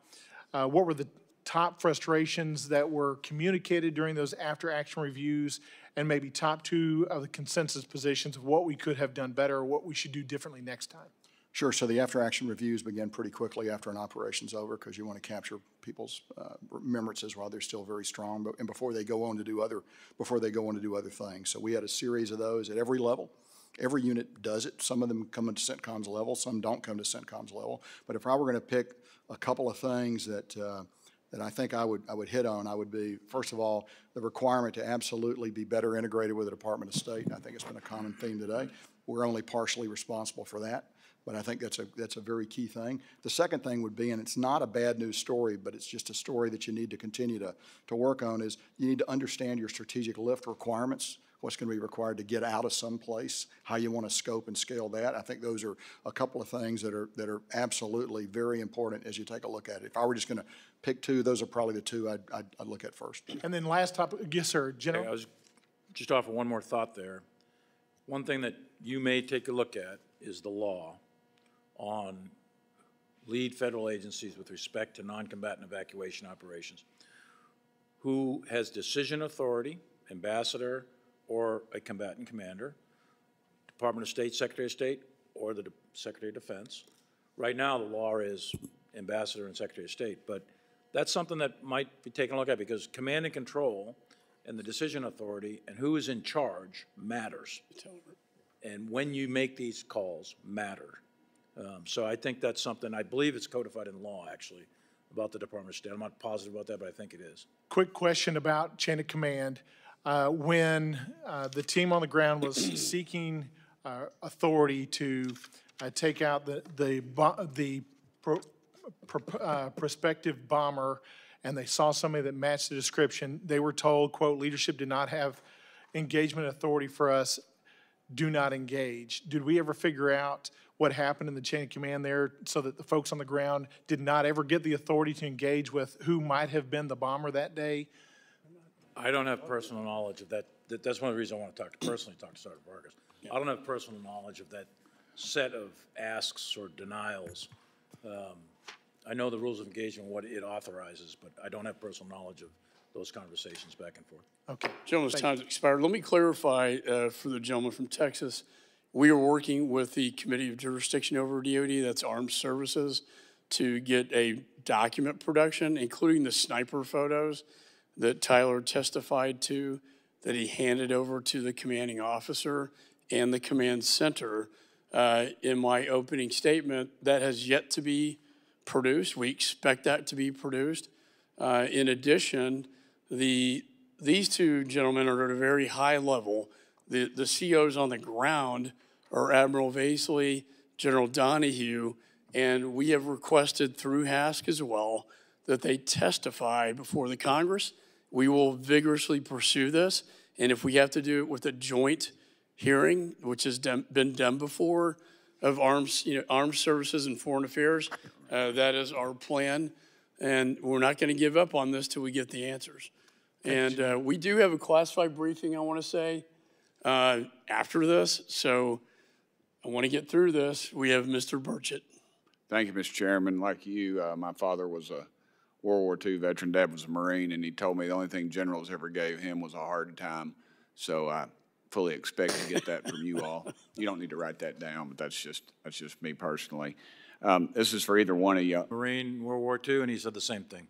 uh, what were the top frustrations that were communicated during those after-action reviews? And maybe top two of the consensus positions of what we could have done better or what we should do differently next time? Sure, so the after-action reviews begin pretty quickly after an operation's over because you want to capture people's uh, remembrances while they're still very strong, but, and before they go on to do other, before they go on to do other things. So we had a series of those at every level. Every unit does it. Some of them come into CENTCOM's level, some don't come to CENTCOM's level. But if I were going to pick a couple of things that, uh, that I think I would, I would hit on, I would be, first of all, the requirement to absolutely be better integrated with the Department of State. And I think it's been a common theme today. We're only partially responsible for that, but I think that's a, that's a very key thing. The second thing would be, and it's not a bad news story, but it's just a story that you need to continue to, to work on, is you need to understand your strategic lift requirements what's going to be required to get out of some place, how you want to scope and scale that. I think those are a couple of things that are, that are absolutely very important as you take a look at it. If I were just going to pick two, those are probably the two I'd, I'd, I'd look at first. And then last topic, yes, sir, Hey, I General? was just offer one more thought there. One thing that you may take a look at is the law on lead federal agencies with respect to non-combatant evacuation operations. Who has decision authority, ambassador or a combatant commander, Department of State, Secretary of State, or the De- Secretary of Defense. Right now, the law is ambassador and Secretary of State, but that's something that might be taken a look at because command and control and the decision authority and who is in charge matters. And when you make these calls matter. Um, so I think that's something, I believe it's codified in law, actually, about the Department of State. I'm not positive about that, but I think it is. quick question about chain of command. Uh, When uh, the team on the ground was seeking uh, authority to uh, take out the, the, the pro- pro- uh, prospective bomber, and they saw somebody that matched the description, they were told, quote, "Leadership did not have engagement authority for us, do not engage." Did we ever figure out what happened in the chain of command there so that the folks on the ground did not ever get the authority to engage with who might have been the bomber that day? I don't have personal knowledge of that. That- That's one of the reasons I want to talk, to personally talk to Sergeant Vargas. I don't have personal knowledge of that set of asks or denials. Um, I know the rules of engagement, what it authorizes, but I don't have personal knowledge of those conversations back and forth. Okay. Gentleman's Thank time's expired. Let me clarify uh, for the gentleman from Texas. We are working with the Committee of Jurisdiction over DOD, that's Armed Services, to get a document production, including the sniper photos that Tyler testified to, that he handed over to the commanding officer and the command center. Uh, In my opening statement, that has yet to be produced. We expect that to be produced. Uh, In addition, the, these two gentlemen are at a very high level. The, the COs on the ground are Admiral Vasely, General Donahue, and we have requested through HASC as well that they testify before the Congress. We will vigorously pursue this, and if we have to do it with a joint hearing, which has been done before, of arms, you know, armed services and foreign affairs, uh, that is our plan. And we're not going to give up on this till we get the answers. And uh, we do have a classified briefing, I want to say, uh, after this. So I want to get through this. We have Mr. Burchett. Thank you, Mr. Chairman. Like you, uh, my father was a World War II veteran. Dad was a Marine, and he told me the only thing generals ever gave him was a hard time. So I fully expect to get that from you all. You don't need to write that down, but that's just that's just me personally. Um, this is for either one of you. Marine, World War II, and he said the same thing.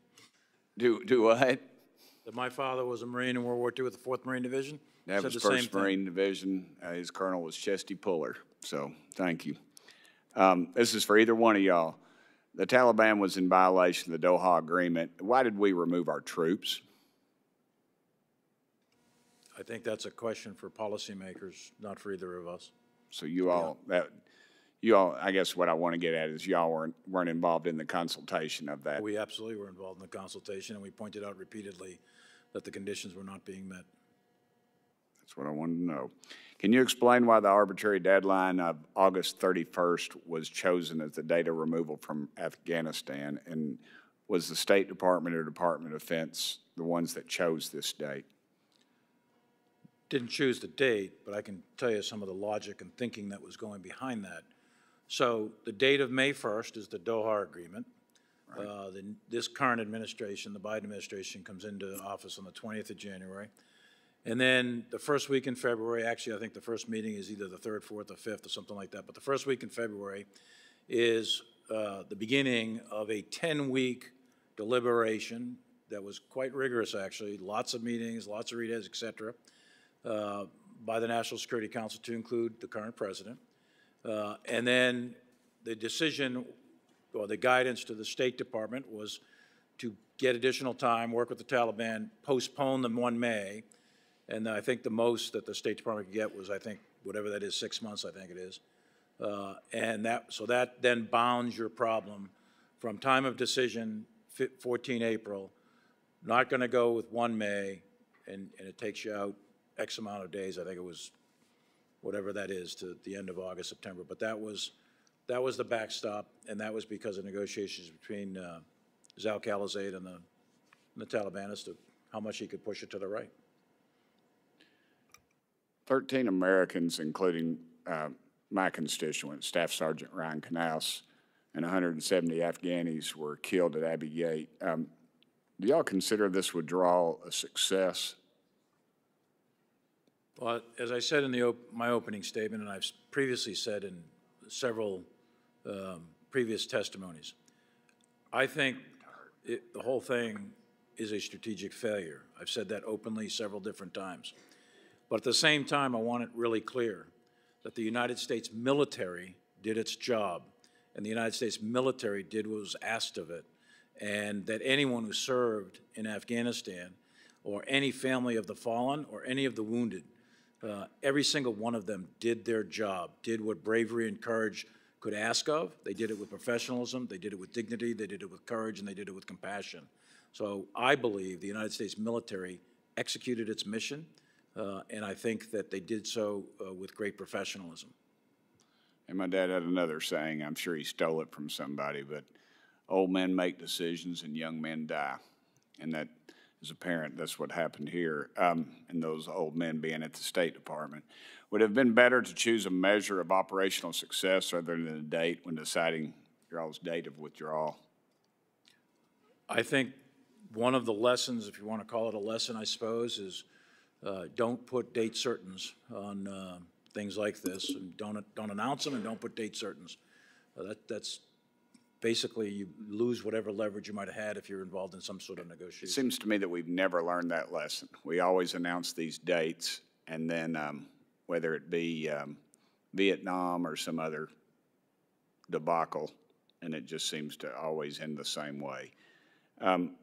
Do do what? That my father was a Marine in World War II with the Fourth Marine Division. That Said was the same First thing. Marine Division. Uh, his colonel was Chesty Puller. So thank you. Um, this is for either one of y'all. The Taliban was in violation of the Doha Agreement. Why did we remove our troops? I think that's a question for policymakers, not for either of us. So you all, that, you all, I guess what I want to get at is y'all weren't, weren't involved in the consultation of that. We absolutely were involved in the consultation, and we pointed out repeatedly that the conditions were not being met. That's what I wanted to know. Can you explain why the arbitrary deadline of August 31st was chosen as the date of removal from Afghanistan? And was the State Department or Department of Defense the ones that chose this date? Didn't choose the date, but I can tell you some of the logic and thinking that was going behind that. So the date of May 1st is the Doha Agreement. Uh, the- This current administration, the Biden administration, comes into office on the 20th of January. And then the first week in February, actually, I think the first meeting is either the 3rd, 4th, or 5th, or something like that. But the first week in February is uh, the beginning of a 10-week deliberation that was quite rigorous, actually. Lots of meetings, lots of readers, et cetera, uh, by the National Security Council to include the current president. Uh, And then the decision, or the guidance to the State Department was to get additional time, work with the Taliban, postpone them one May. And I think the most that the State Department could get was, I think, whatever that is, six months, I think it is. Uh, And that, so that then bounds your problem from time of decision, 14 April, not going to go with 1 May, and, and it takes you out X amount of days, I think it was whatever that is, to the end of August, September. But that was, that was the backstop, and that was because of negotiations between uh, Zal Khalilzad and the, and the Taliban as to how much he could push it to the right. 13 Americans, including uh, my constituent, Staff Sergeant Ryan Knauss, and 170 Afghanis were killed at Abbey Gate. Um, Do y'all consider this withdrawal a success? Well, as I said in the, op- my opening statement, and I've previously said in several um, previous testimonies, I think it, the whole thing is a strategic failure. I've said that openly several different times. But at the same time, I want it really clear that the United States military did its job, and the United States military did what was asked of it, and that anyone who served in Afghanistan, or any family of the fallen, or any of the wounded, uh, every single one of them did their job, did what bravery and courage could ask of. They did it with professionalism, they did it with dignity, they did it with courage, and they did it with compassion. So I believe the United States military executed its mission, uh, and I think that they did so uh, with great professionalism. And my dad had another saying, I'm sure he stole it from somebody, but old men make decisions and young men die. And that is apparent, that's what happened here, um, and those old men being at the State Department. Would have been better to choose a measure of operational success rather than a date when deciding your all's date of withdrawal? I think one of the lessons, if you want to call it a lesson, I suppose, is uh, don't put date certains on uh, things like this, and don't, don't announce them and don't put date certains. Uh, That, that's, basically, you lose whatever leverage you might have had if you're involved in some sort of negotiation. It seems to me that we've never learned that lesson. We always announce these dates, and then um, whether it be um, Vietnam or some other debacle, and it just seems to always end the same way. Um,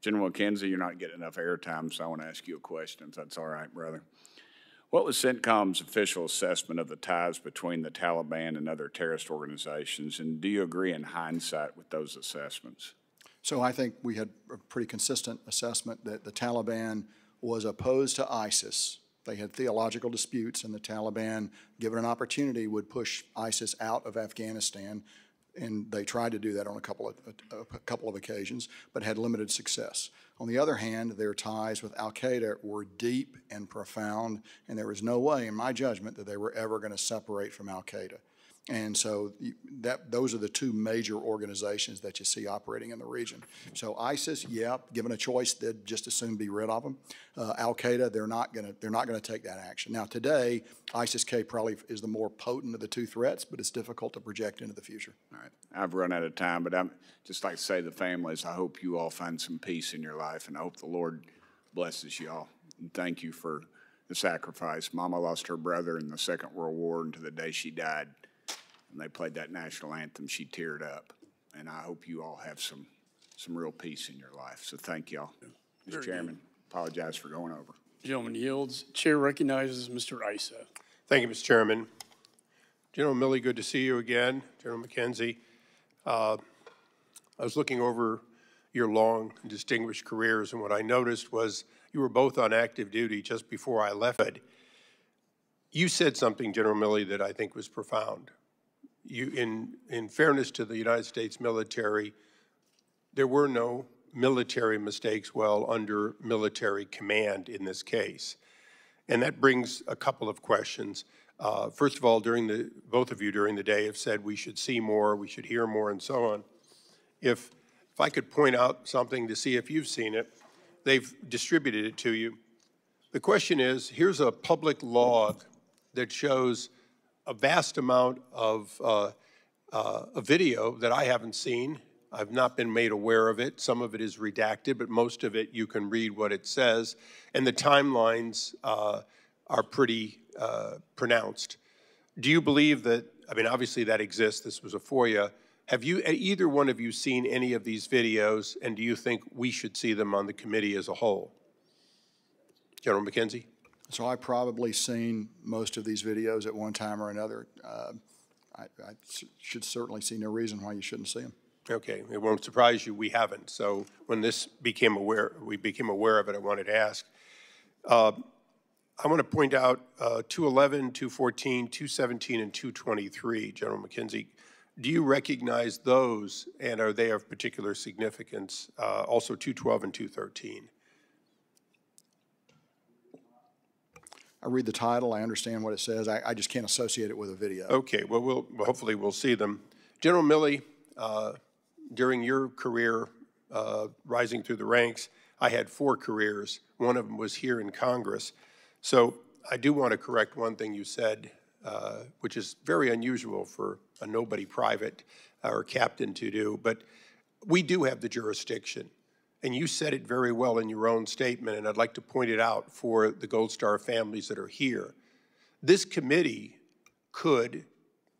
General McKenzie, you're not getting enough airtime, so I want to ask you a question, if that's all right, brother. What was CENTCOM's official assessment of the ties between the Taliban and other terrorist organizations, and do you agree in hindsight with those assessments? So I think we had a pretty consistent assessment that the Taliban was opposed to ISIS. They had theological disputes, and the Taliban, given an opportunity, would push ISIS out of Afghanistan. And they tried to do that on a couple of, a, a couple of occasions, but had limited success. On the other hand, their ties with Al Qaeda were deep and profound, and there was no way, in my judgment, that they were ever going to separate from Al Qaeda. And so that, those are the two major organizations that you see operating in the region. So ISIS, yeah, given a choice, they'd just as soon be rid of them. Uh, Al Qaeda, they're not going to, they're not going to take that action. Now today, ISIS-K probably is the more potent of the two threats, but it's difficult to project into the future. All right, I've run out of time, but I'm just like to say to the families, I hope you all find some peace in your life, and I hope the Lord blesses you all. And thank you for the sacrifice. Mama lost her brother in the Second World War, and to the day she died, and they played that national anthem, she teared up. And I hope you all have some, some real peace in your life. So thank y'all. Very Mr. good. Chairman, apologize for going over. Gentleman yields. Chair recognizes Mr. Issa. Thank you, Mr. Chairman. General Milley, good to see you again. General McKenzie, uh, I was looking over your long and distinguished careers, and what I noticed was you were both on active duty just before I left. You said something, General Milley, that I think was profound. You, in, in fairness to the United States military, there were no military mistakes while under military command in this case. And that brings a couple of questions. Uh, first of all, during the, both of you during the day have said we should see more, we should hear more, and so on. If, if I could point out something to see if you've seen it, they've distributed it to you. The question is, here's a public log that shows a vast amount of uh, uh, a video that I haven't seen. I've not been made aware of it. Some of it is redacted, but most of it you can read what it says. And the timelines uh, are pretty uh, pronounced. Do you believe that, I mean, obviously that exists. This was a FOIA. Have you, either one of you seen any of these videos, and do you think we should see them on the committee as a whole? General McKenzie? So I've probably seen most of these videos at one time or another. Uh, I, I should certainly see no reason why you shouldn't see them. Okay, it won't surprise you, we haven't. So when this became aware, we became aware of it, I wanted to ask. Uh, I want to point out uh, 211, 214, 217, and 223, General McKenzie. Do you recognize those, and are they of particular significance? Uh, also 212 and 213. I read the title, I understand what it says, I, I just can't associate it with a video. Okay, well, we'll hopefully we'll see them. General Milley, uh, during your career uh, rising through the ranks, I had four careers. One of them was here in Congress. So I do want to correct one thing you said, uh, which is very unusual for a nobody private or captain to do, but we do have the jurisdiction. And you said it very well in your own statement, and I'd like to point it out for the Gold Star families that are here. This committee could,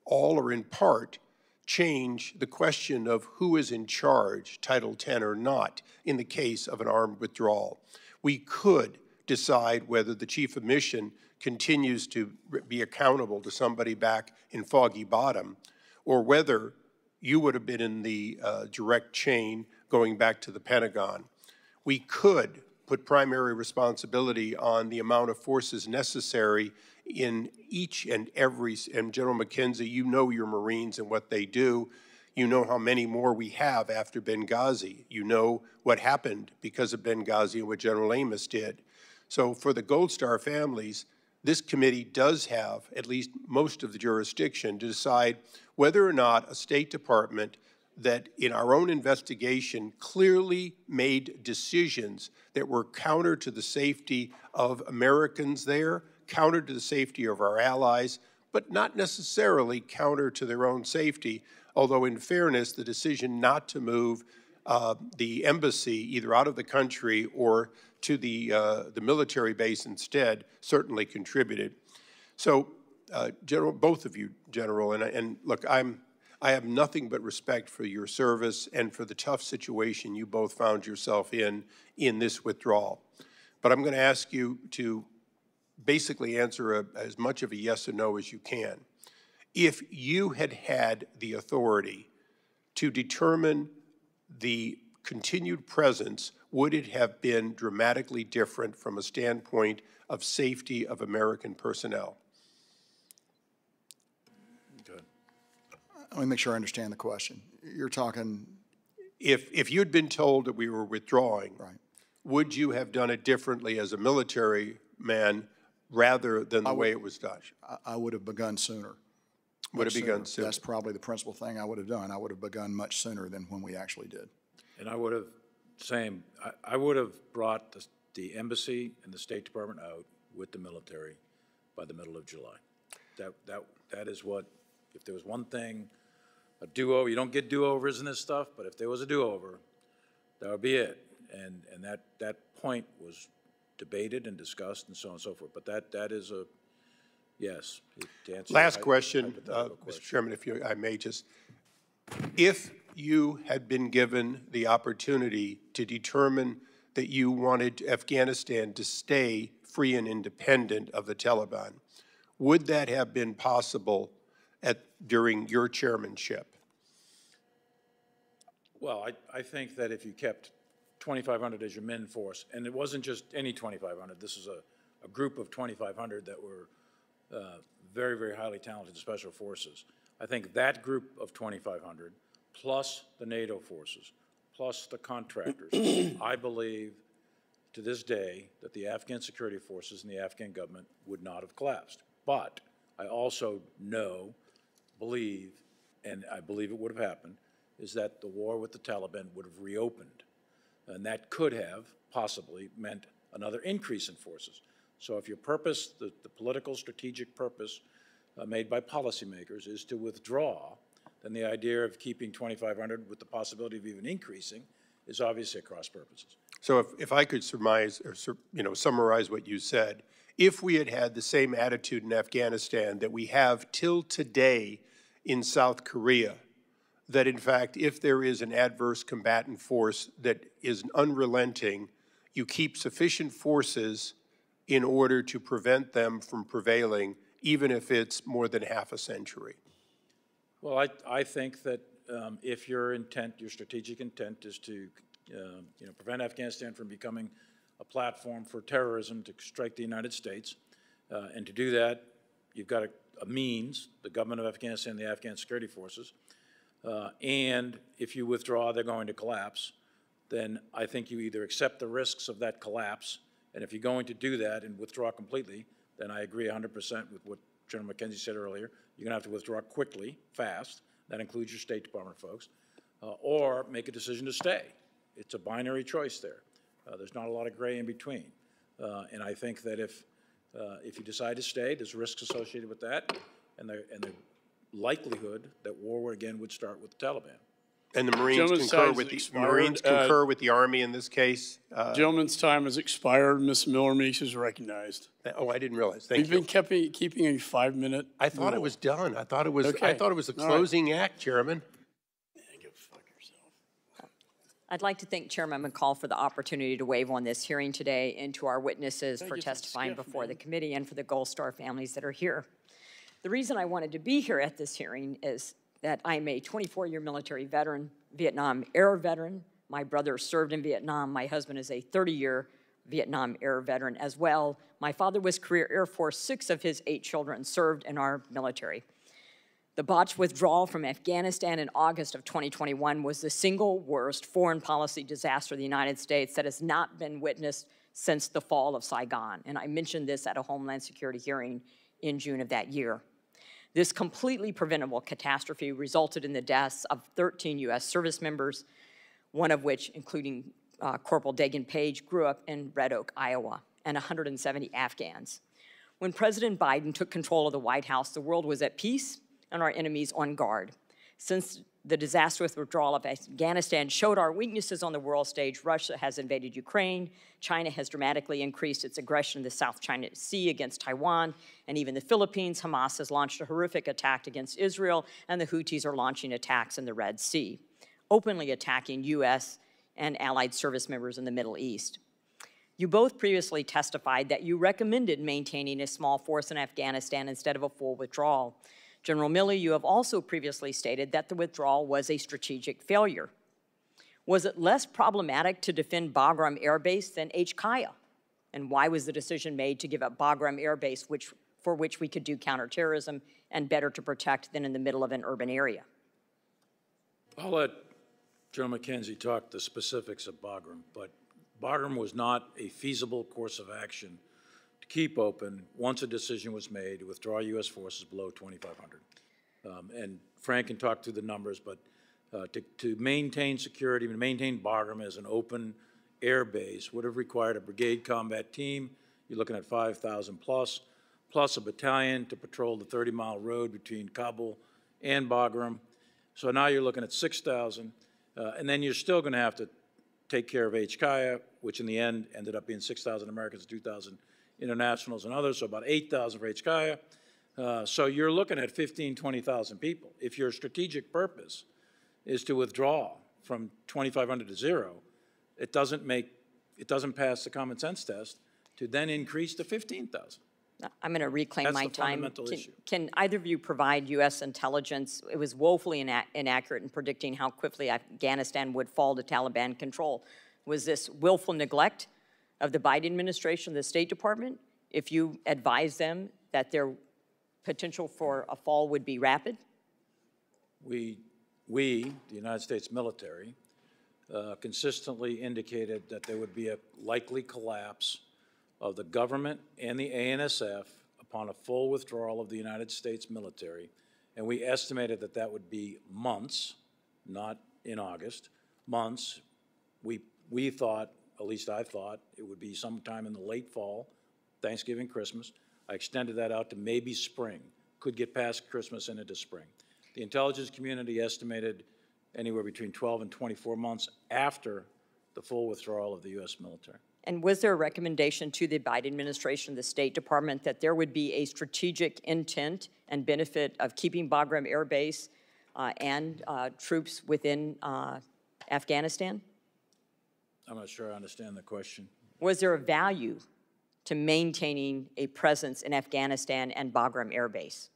all or in part, change the question of who is in charge, Title 10 or not, in the case of an armed withdrawal. We could decide whether the chief of mission continues to be accountable to somebody back in Foggy Bottom, or whether you would have been in the uh, direct chain going back to the Pentagon. We could put primary responsibility on the amount of forces necessary in each and every, and General McKenzie, you know your Marines and what they do. You know how many more we have after Benghazi. You know what happened because of Benghazi and what General Amos did. So for the Gold Star families, this committee does have at least most of the jurisdiction to decide whether or not a State Department that in our own investigation clearly made decisions that were counter to the safety of Americans there, counter to the safety of our allies, but not necessarily counter to their own safety, although in fairness, the decision not to move uh, the embassy either out of the country or to the, uh, the military base instead certainly contributed. So, uh, General, both of you, General, and, and look, I'm, I have nothing but respect for your service and for the tough situation you both found yourself in in this withdrawal. But I'm going to ask you to basically answer a, as much of a yes or no as you can. If you had had the authority to determine the continued presence, would it have been dramatically different from a standpoint of safety of American personnel? Let me make sure I understand the question. You're talking, If, if you'd been told that we were withdrawing, Right. would you have done it differently as a military man rather than the way it was done? I, I would have begun sooner. Would have Much begun sooner? That's probably the principal thing I would have done. I would have begun much sooner than when we actually did. And I would have, same, I, I would have brought the, the embassy and the State Department out with the military by the middle of July. That, that, that is what, if there was one thing, a do-over, you don't get do-overs in this stuff, but if there was a do-over, that would be it. And, and that, that point was debated and discussed and so on and so forth. But that, that is a, yes. to answer Last question, uh, hypothetical Mr. Chairman, if you, I may just, if you had been given the opportunity to determine that you wanted Afghanistan to stay free and independent of the Taliban, would that have been possible at, during your chairmanship? Well, I, I think that if you kept 2,500 as your min force, and it wasn't just any 2,500, this is a, a group of 2,500 that were uh, very, very highly talented special forces. I think that group of 2,500, plus the NATO forces, plus the contractors, I believe to this day that the Afghan security forces and the Afghan government would not have collapsed. But I also know, believe, and I believe it would have happened, is that the war with the Taliban would have reopened. And that could have possibly meant another increase in forces. So if your purpose, the, the political strategic purpose uh, made by policymakers is to withdraw, then the idea of keeping 2,500 with the possibility of even increasing is obviously at cross purposes. So if, if I could surmise, or, you know, summarize what you said, if we had had the same attitude in Afghanistan that we have till today in South Korea, that in fact, if there is an adverse combatant force that is unrelenting, you keep sufficient forces in order to prevent them from prevailing, even if it's more than half a century. Well, I, I think that um, if your intent, your strategic intent is to, um, you know, prevent Afghanistan from becoming a platform for terrorism to strike the United States, uh, and to do that, you've got a means, the government of Afghanistan, and the Afghan security forces, uh, and if you withdraw, they're going to collapse, then I think you either accept the risks of that collapse, and if you're going to do that and withdraw completely, then I agree 100% with what General McKenzie said earlier. You're going to have to withdraw quickly, fast. That includes your State Department folks. Uh, or make a decision to stay. It's a binary choice there. Uh, there's not a lot of gray in between. Uh, and I think that if, uh, if you decide to stay, there's risks associated with that, and the, and the likelihood that war again would start with the Taliban. And the Marines Gentleman's concur with has the, Marines expired. Uh, concur with the Army in this case? Uh, Gentleman's time has expired. Ms. Miller Meeks is recognized. Oh, I didn't realize. Thank We've you. been keeping, keeping a five-minute I thought it was done. I thought it was, Okay. I thought it was the All right. closing act, Chairman. I'd like to thank Chairman McCaul for the opportunity to waive on this hearing today and to our witnesses Thank for you for testifying before the committee and for the Gold Star families that are here. The reason I wanted to be here at this hearing is that I'm a 24-year military veteran, Vietnam era veteran. My brother served in Vietnam. My husband is a 30-year Vietnam era veteran as well. My father was career Air Force. Six of his eight children served in our military. The botched withdrawal from Afghanistan in August of 2021 was the single worst foreign policy disaster of the United States that has not been witnessed since the fall of Saigon. And I mentioned this at a Homeland Security hearing in June of that year. This completely preventable catastrophe resulted in the deaths of 13 U.S. service members, one of which, including uh, Corporal Daegan Page, grew up in Red Oak, Iowa, and 170 Afghans. When President Biden took control of the White House, the world was at peace and our enemies on guard. Since the disastrous withdrawal of Afghanistan showed our weaknesses on the world stage, Russia has invaded Ukraine, China has dramatically increased its aggression in the South China Sea against Taiwan, and even the Philippines, Hamas has launched a horrific attack against Israel, and the Houthis are launching attacks in the Red Sea, openly attacking U.S. and allied service members in the Middle East. You both previously testified that you recommended maintaining a small force in Afghanistan instead of a full withdrawal. General Milley, you have also previously stated that the withdrawal was a strategic failure. Was it less problematic to defend Bagram Air Base than HKIA? And why was the decision made to give up Bagram Air Base, which, for which we could do counterterrorism and better to protect than in the middle of an urban area? I'll let General McKenzie talk the specifics of Bagram, but Bagram was not a feasible course of action to keep open once a decision was made to withdraw U.S. forces below 2,500. Um, and Frank can talk through the numbers, but uh, to, to maintain security, to maintain Bagram as an open air base would have required a brigade combat team. You're looking at 5,000 plus, plus a battalion to patrol the 30-mile road between Kabul and Bagram. So now you're looking at 6,000, uh, and then you're still going to have to take care of HKIA, which in the end ended up being 6,000 Americans, 2,000 internationals and others, so about 8,000 for HKIA. Uh, so you're looking at 15, 20,000 people. If your strategic purpose is to withdraw from 2,500 to zero, it doesn't make, it doesn't pass the common sense test to then increase to 15,000. I'm going to reclaim That's my the time. fundamental Can- issue. Can either of you provide U.S. intelligence? It was woefully ina- inaccurate in predicting how quickly Afghanistan would fall to Taliban control. Was this willful neglect of the Biden administration, the State Department? If you advise them that their potential for a fall would be rapid? We, we, the United States military, uh, consistently indicated that there would be a likely collapse of the government and the ANSF upon a full withdrawal of the United States military. And we estimated that that would be months, not in August, months. We, we thought, at least I thought, it would be sometime in the late fall, Thanksgiving, Christmas. I extended that out to maybe spring, could get past Christmas and into spring. The intelligence community estimated anywhere between 12 and 24 months after the full withdrawal of the U.S. military. And was there a recommendation to the Biden administration, the State Department, that there would be a strategic intent and benefit of keeping Bagram Air Base uh, and uh, troops within uh, Afghanistan? I'm not sure I understand the question. Was there a value to maintaining a presence in Afghanistan and Bagram Air Base?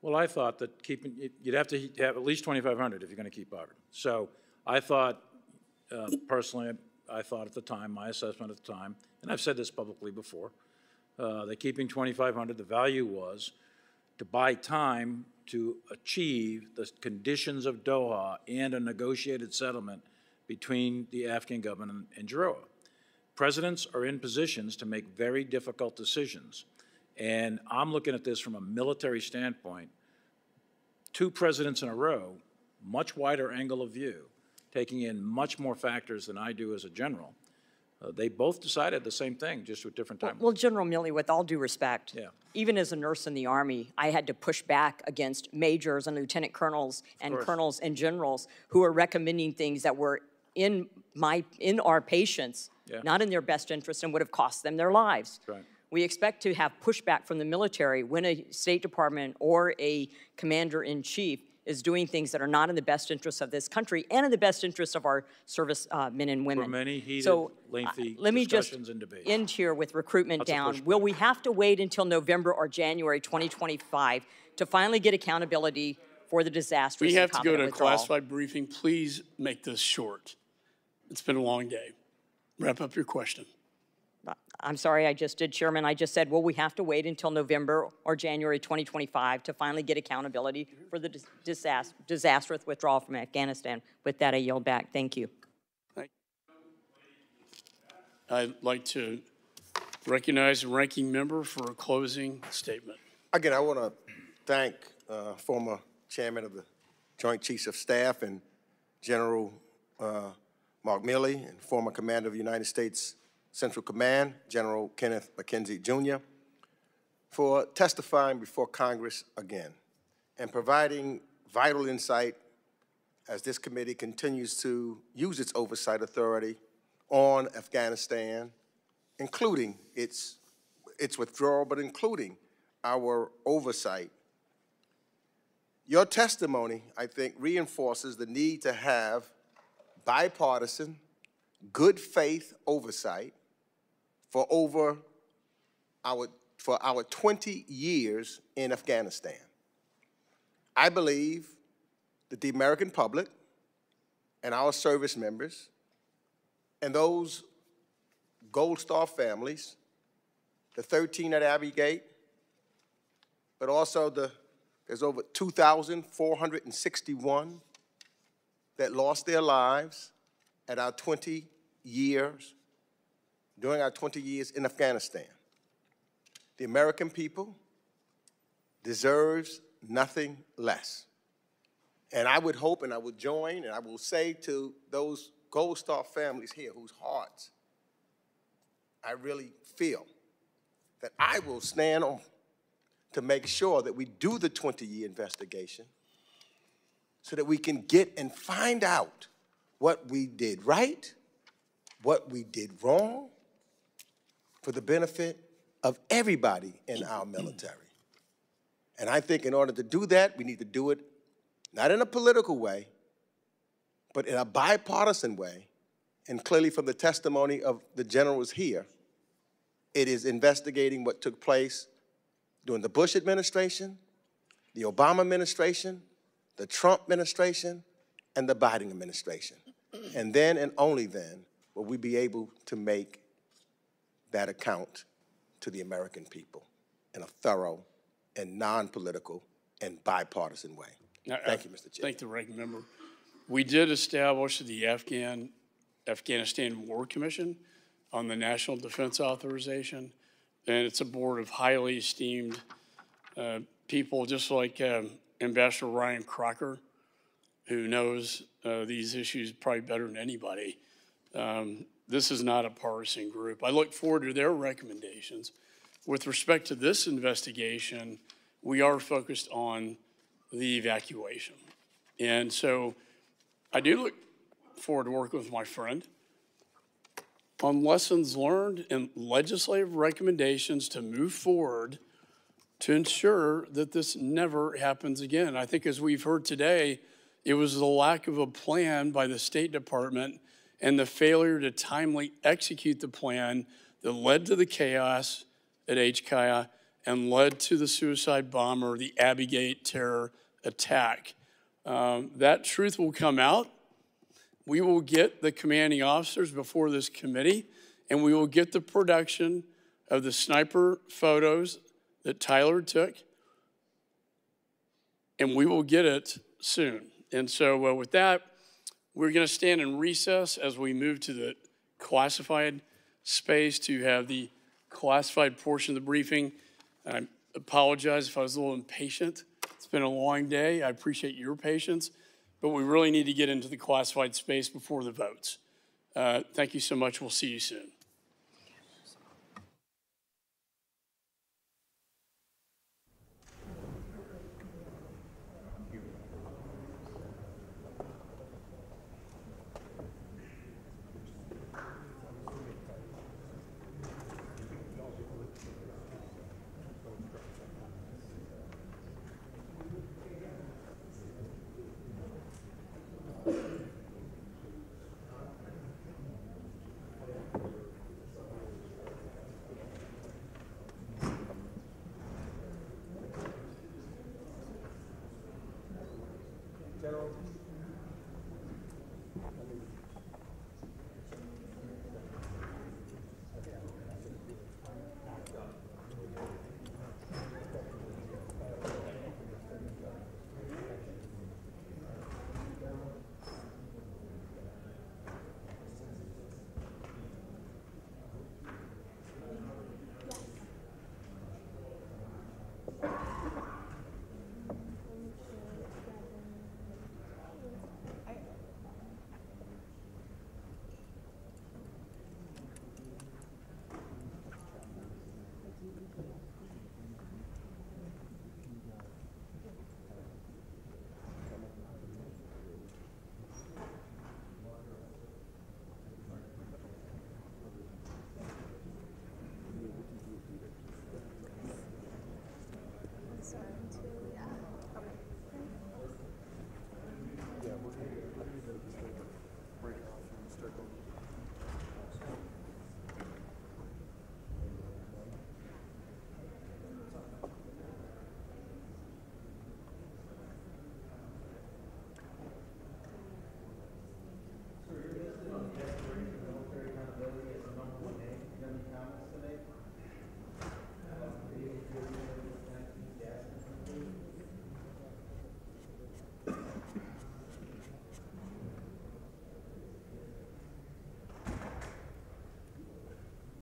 Well, I thought that keeping, you'd have to have at least 2,500 if you're going to keep Bagram. So I thought, uh, personally, I thought at the time, my assessment at the time, and I've said this publicly before, uh, that keeping 2,500, the value was to buy time to achieve the conditions of Doha and a negotiated settlement between the Afghan government and, and Presidents are in positions to make very difficult decisions. And I'm looking at this from a military standpoint. Two presidents in a row, much wider angle of view, taking in much more factors than I do as a general. Uh, they both decided the same thing, just with different timelines. Well, General Milley, with all due respect, yeah. even as a nurse in the Army, I had to push back against majors and lieutenant colonels and colonels and generals who were recommending things that were in my in our patients, yeah. not in their best interest, and would have cost them their lives. Right. We expect to have pushback from the military when a State Department or a commander in chief is doing things that are not in the best interest of this country and in the best interest of our service uh, men and women. For many heated, so, lengthy uh, let me just end here with recruitment down. Will we have to wait until November or January 2025 to finally get accountability for the disaster? We have to go to withdrawal? classified briefing. Please make this short. It's been a long day. Wrap up your question. I'm sorry, I just did, Chairman. I just said, well, we have to wait until November or January 2025 to finally get accountability for the disaster, disastrous withdrawal from Afghanistan. With that, I yield back. Thank you. I'd like to recognize the ranking member for a closing statement. Again, I want to thank uh, former chairman of the Joint Chiefs of Staff and General uh, Mark Milley and former commander of the United States Central Command, General Kenneth McKenzie Jr., for testifying before Congress again and providing vital insight as this committee continues to use its oversight authority on Afghanistan, including its, its withdrawal, but including our oversight. Your testimony, I think, reinforces the need to have bipartisan, good faith oversight for over our, for our 20 years in Afghanistan. I believe that the American public and our service members and those Gold Star families, the 13 at Abbey Gate, but also the, there's over 2,461 that lost their lives at our 20 years during our 20 years in Afghanistan. The American people deserves nothing less. And I would hope and I would join and I will say to those Gold Star families here whose hearts I really feel that I will stand on to make sure that we do the 20-year investigation so that we can get and find out what we did right, what we did wrong, for the benefit of everybody in our military. And I think in order to do that, we need to do it not in a political way, but in a bipartisan way. And clearly, from the testimony of the generals here, it is investigating what took place during the Bush administration, the Obama administration, the Trump administration, and the Biden administration. And then and only then will we be able to make that account to the American people in a thorough and non-political and bipartisan way. Now, uh, Thank I you, Mr. Chair. Thank the ranking member. We did establish the Afghan, Afghanistan War Commission on the National Defense Authorization, and it's a board of highly esteemed uh, people, just like um, Ambassador Ryan Crocker, who knows uh, these issues probably better than anybody. Um, This is not a partisan group. I look forward to their recommendations. With respect to this investigation, we are focused on the evacuation. And so I do look forward to working with my friend on lessons learned and legislative recommendations to move forward to ensure that this never happens again. I think as we've heard today, it was the lack of a plan by the State Department and the failure to timely execute the plan that led to the chaos at HKIA and led to the suicide bomber, the Abbey terror attack. Um, that truth will come out. We will get the commanding officers before this committee, and we will get the production of the sniper photos that Tyler took, and we will get it soon. And so, uh, with that, we're going to stand in recess as we move to the classified space to have the classified portion of the briefing. I apologize if I was a little impatient. It's been a long day. I appreciate your patience, but we really need to get into the classified space before the votes. Uh, thank you so much. We'll see you soon.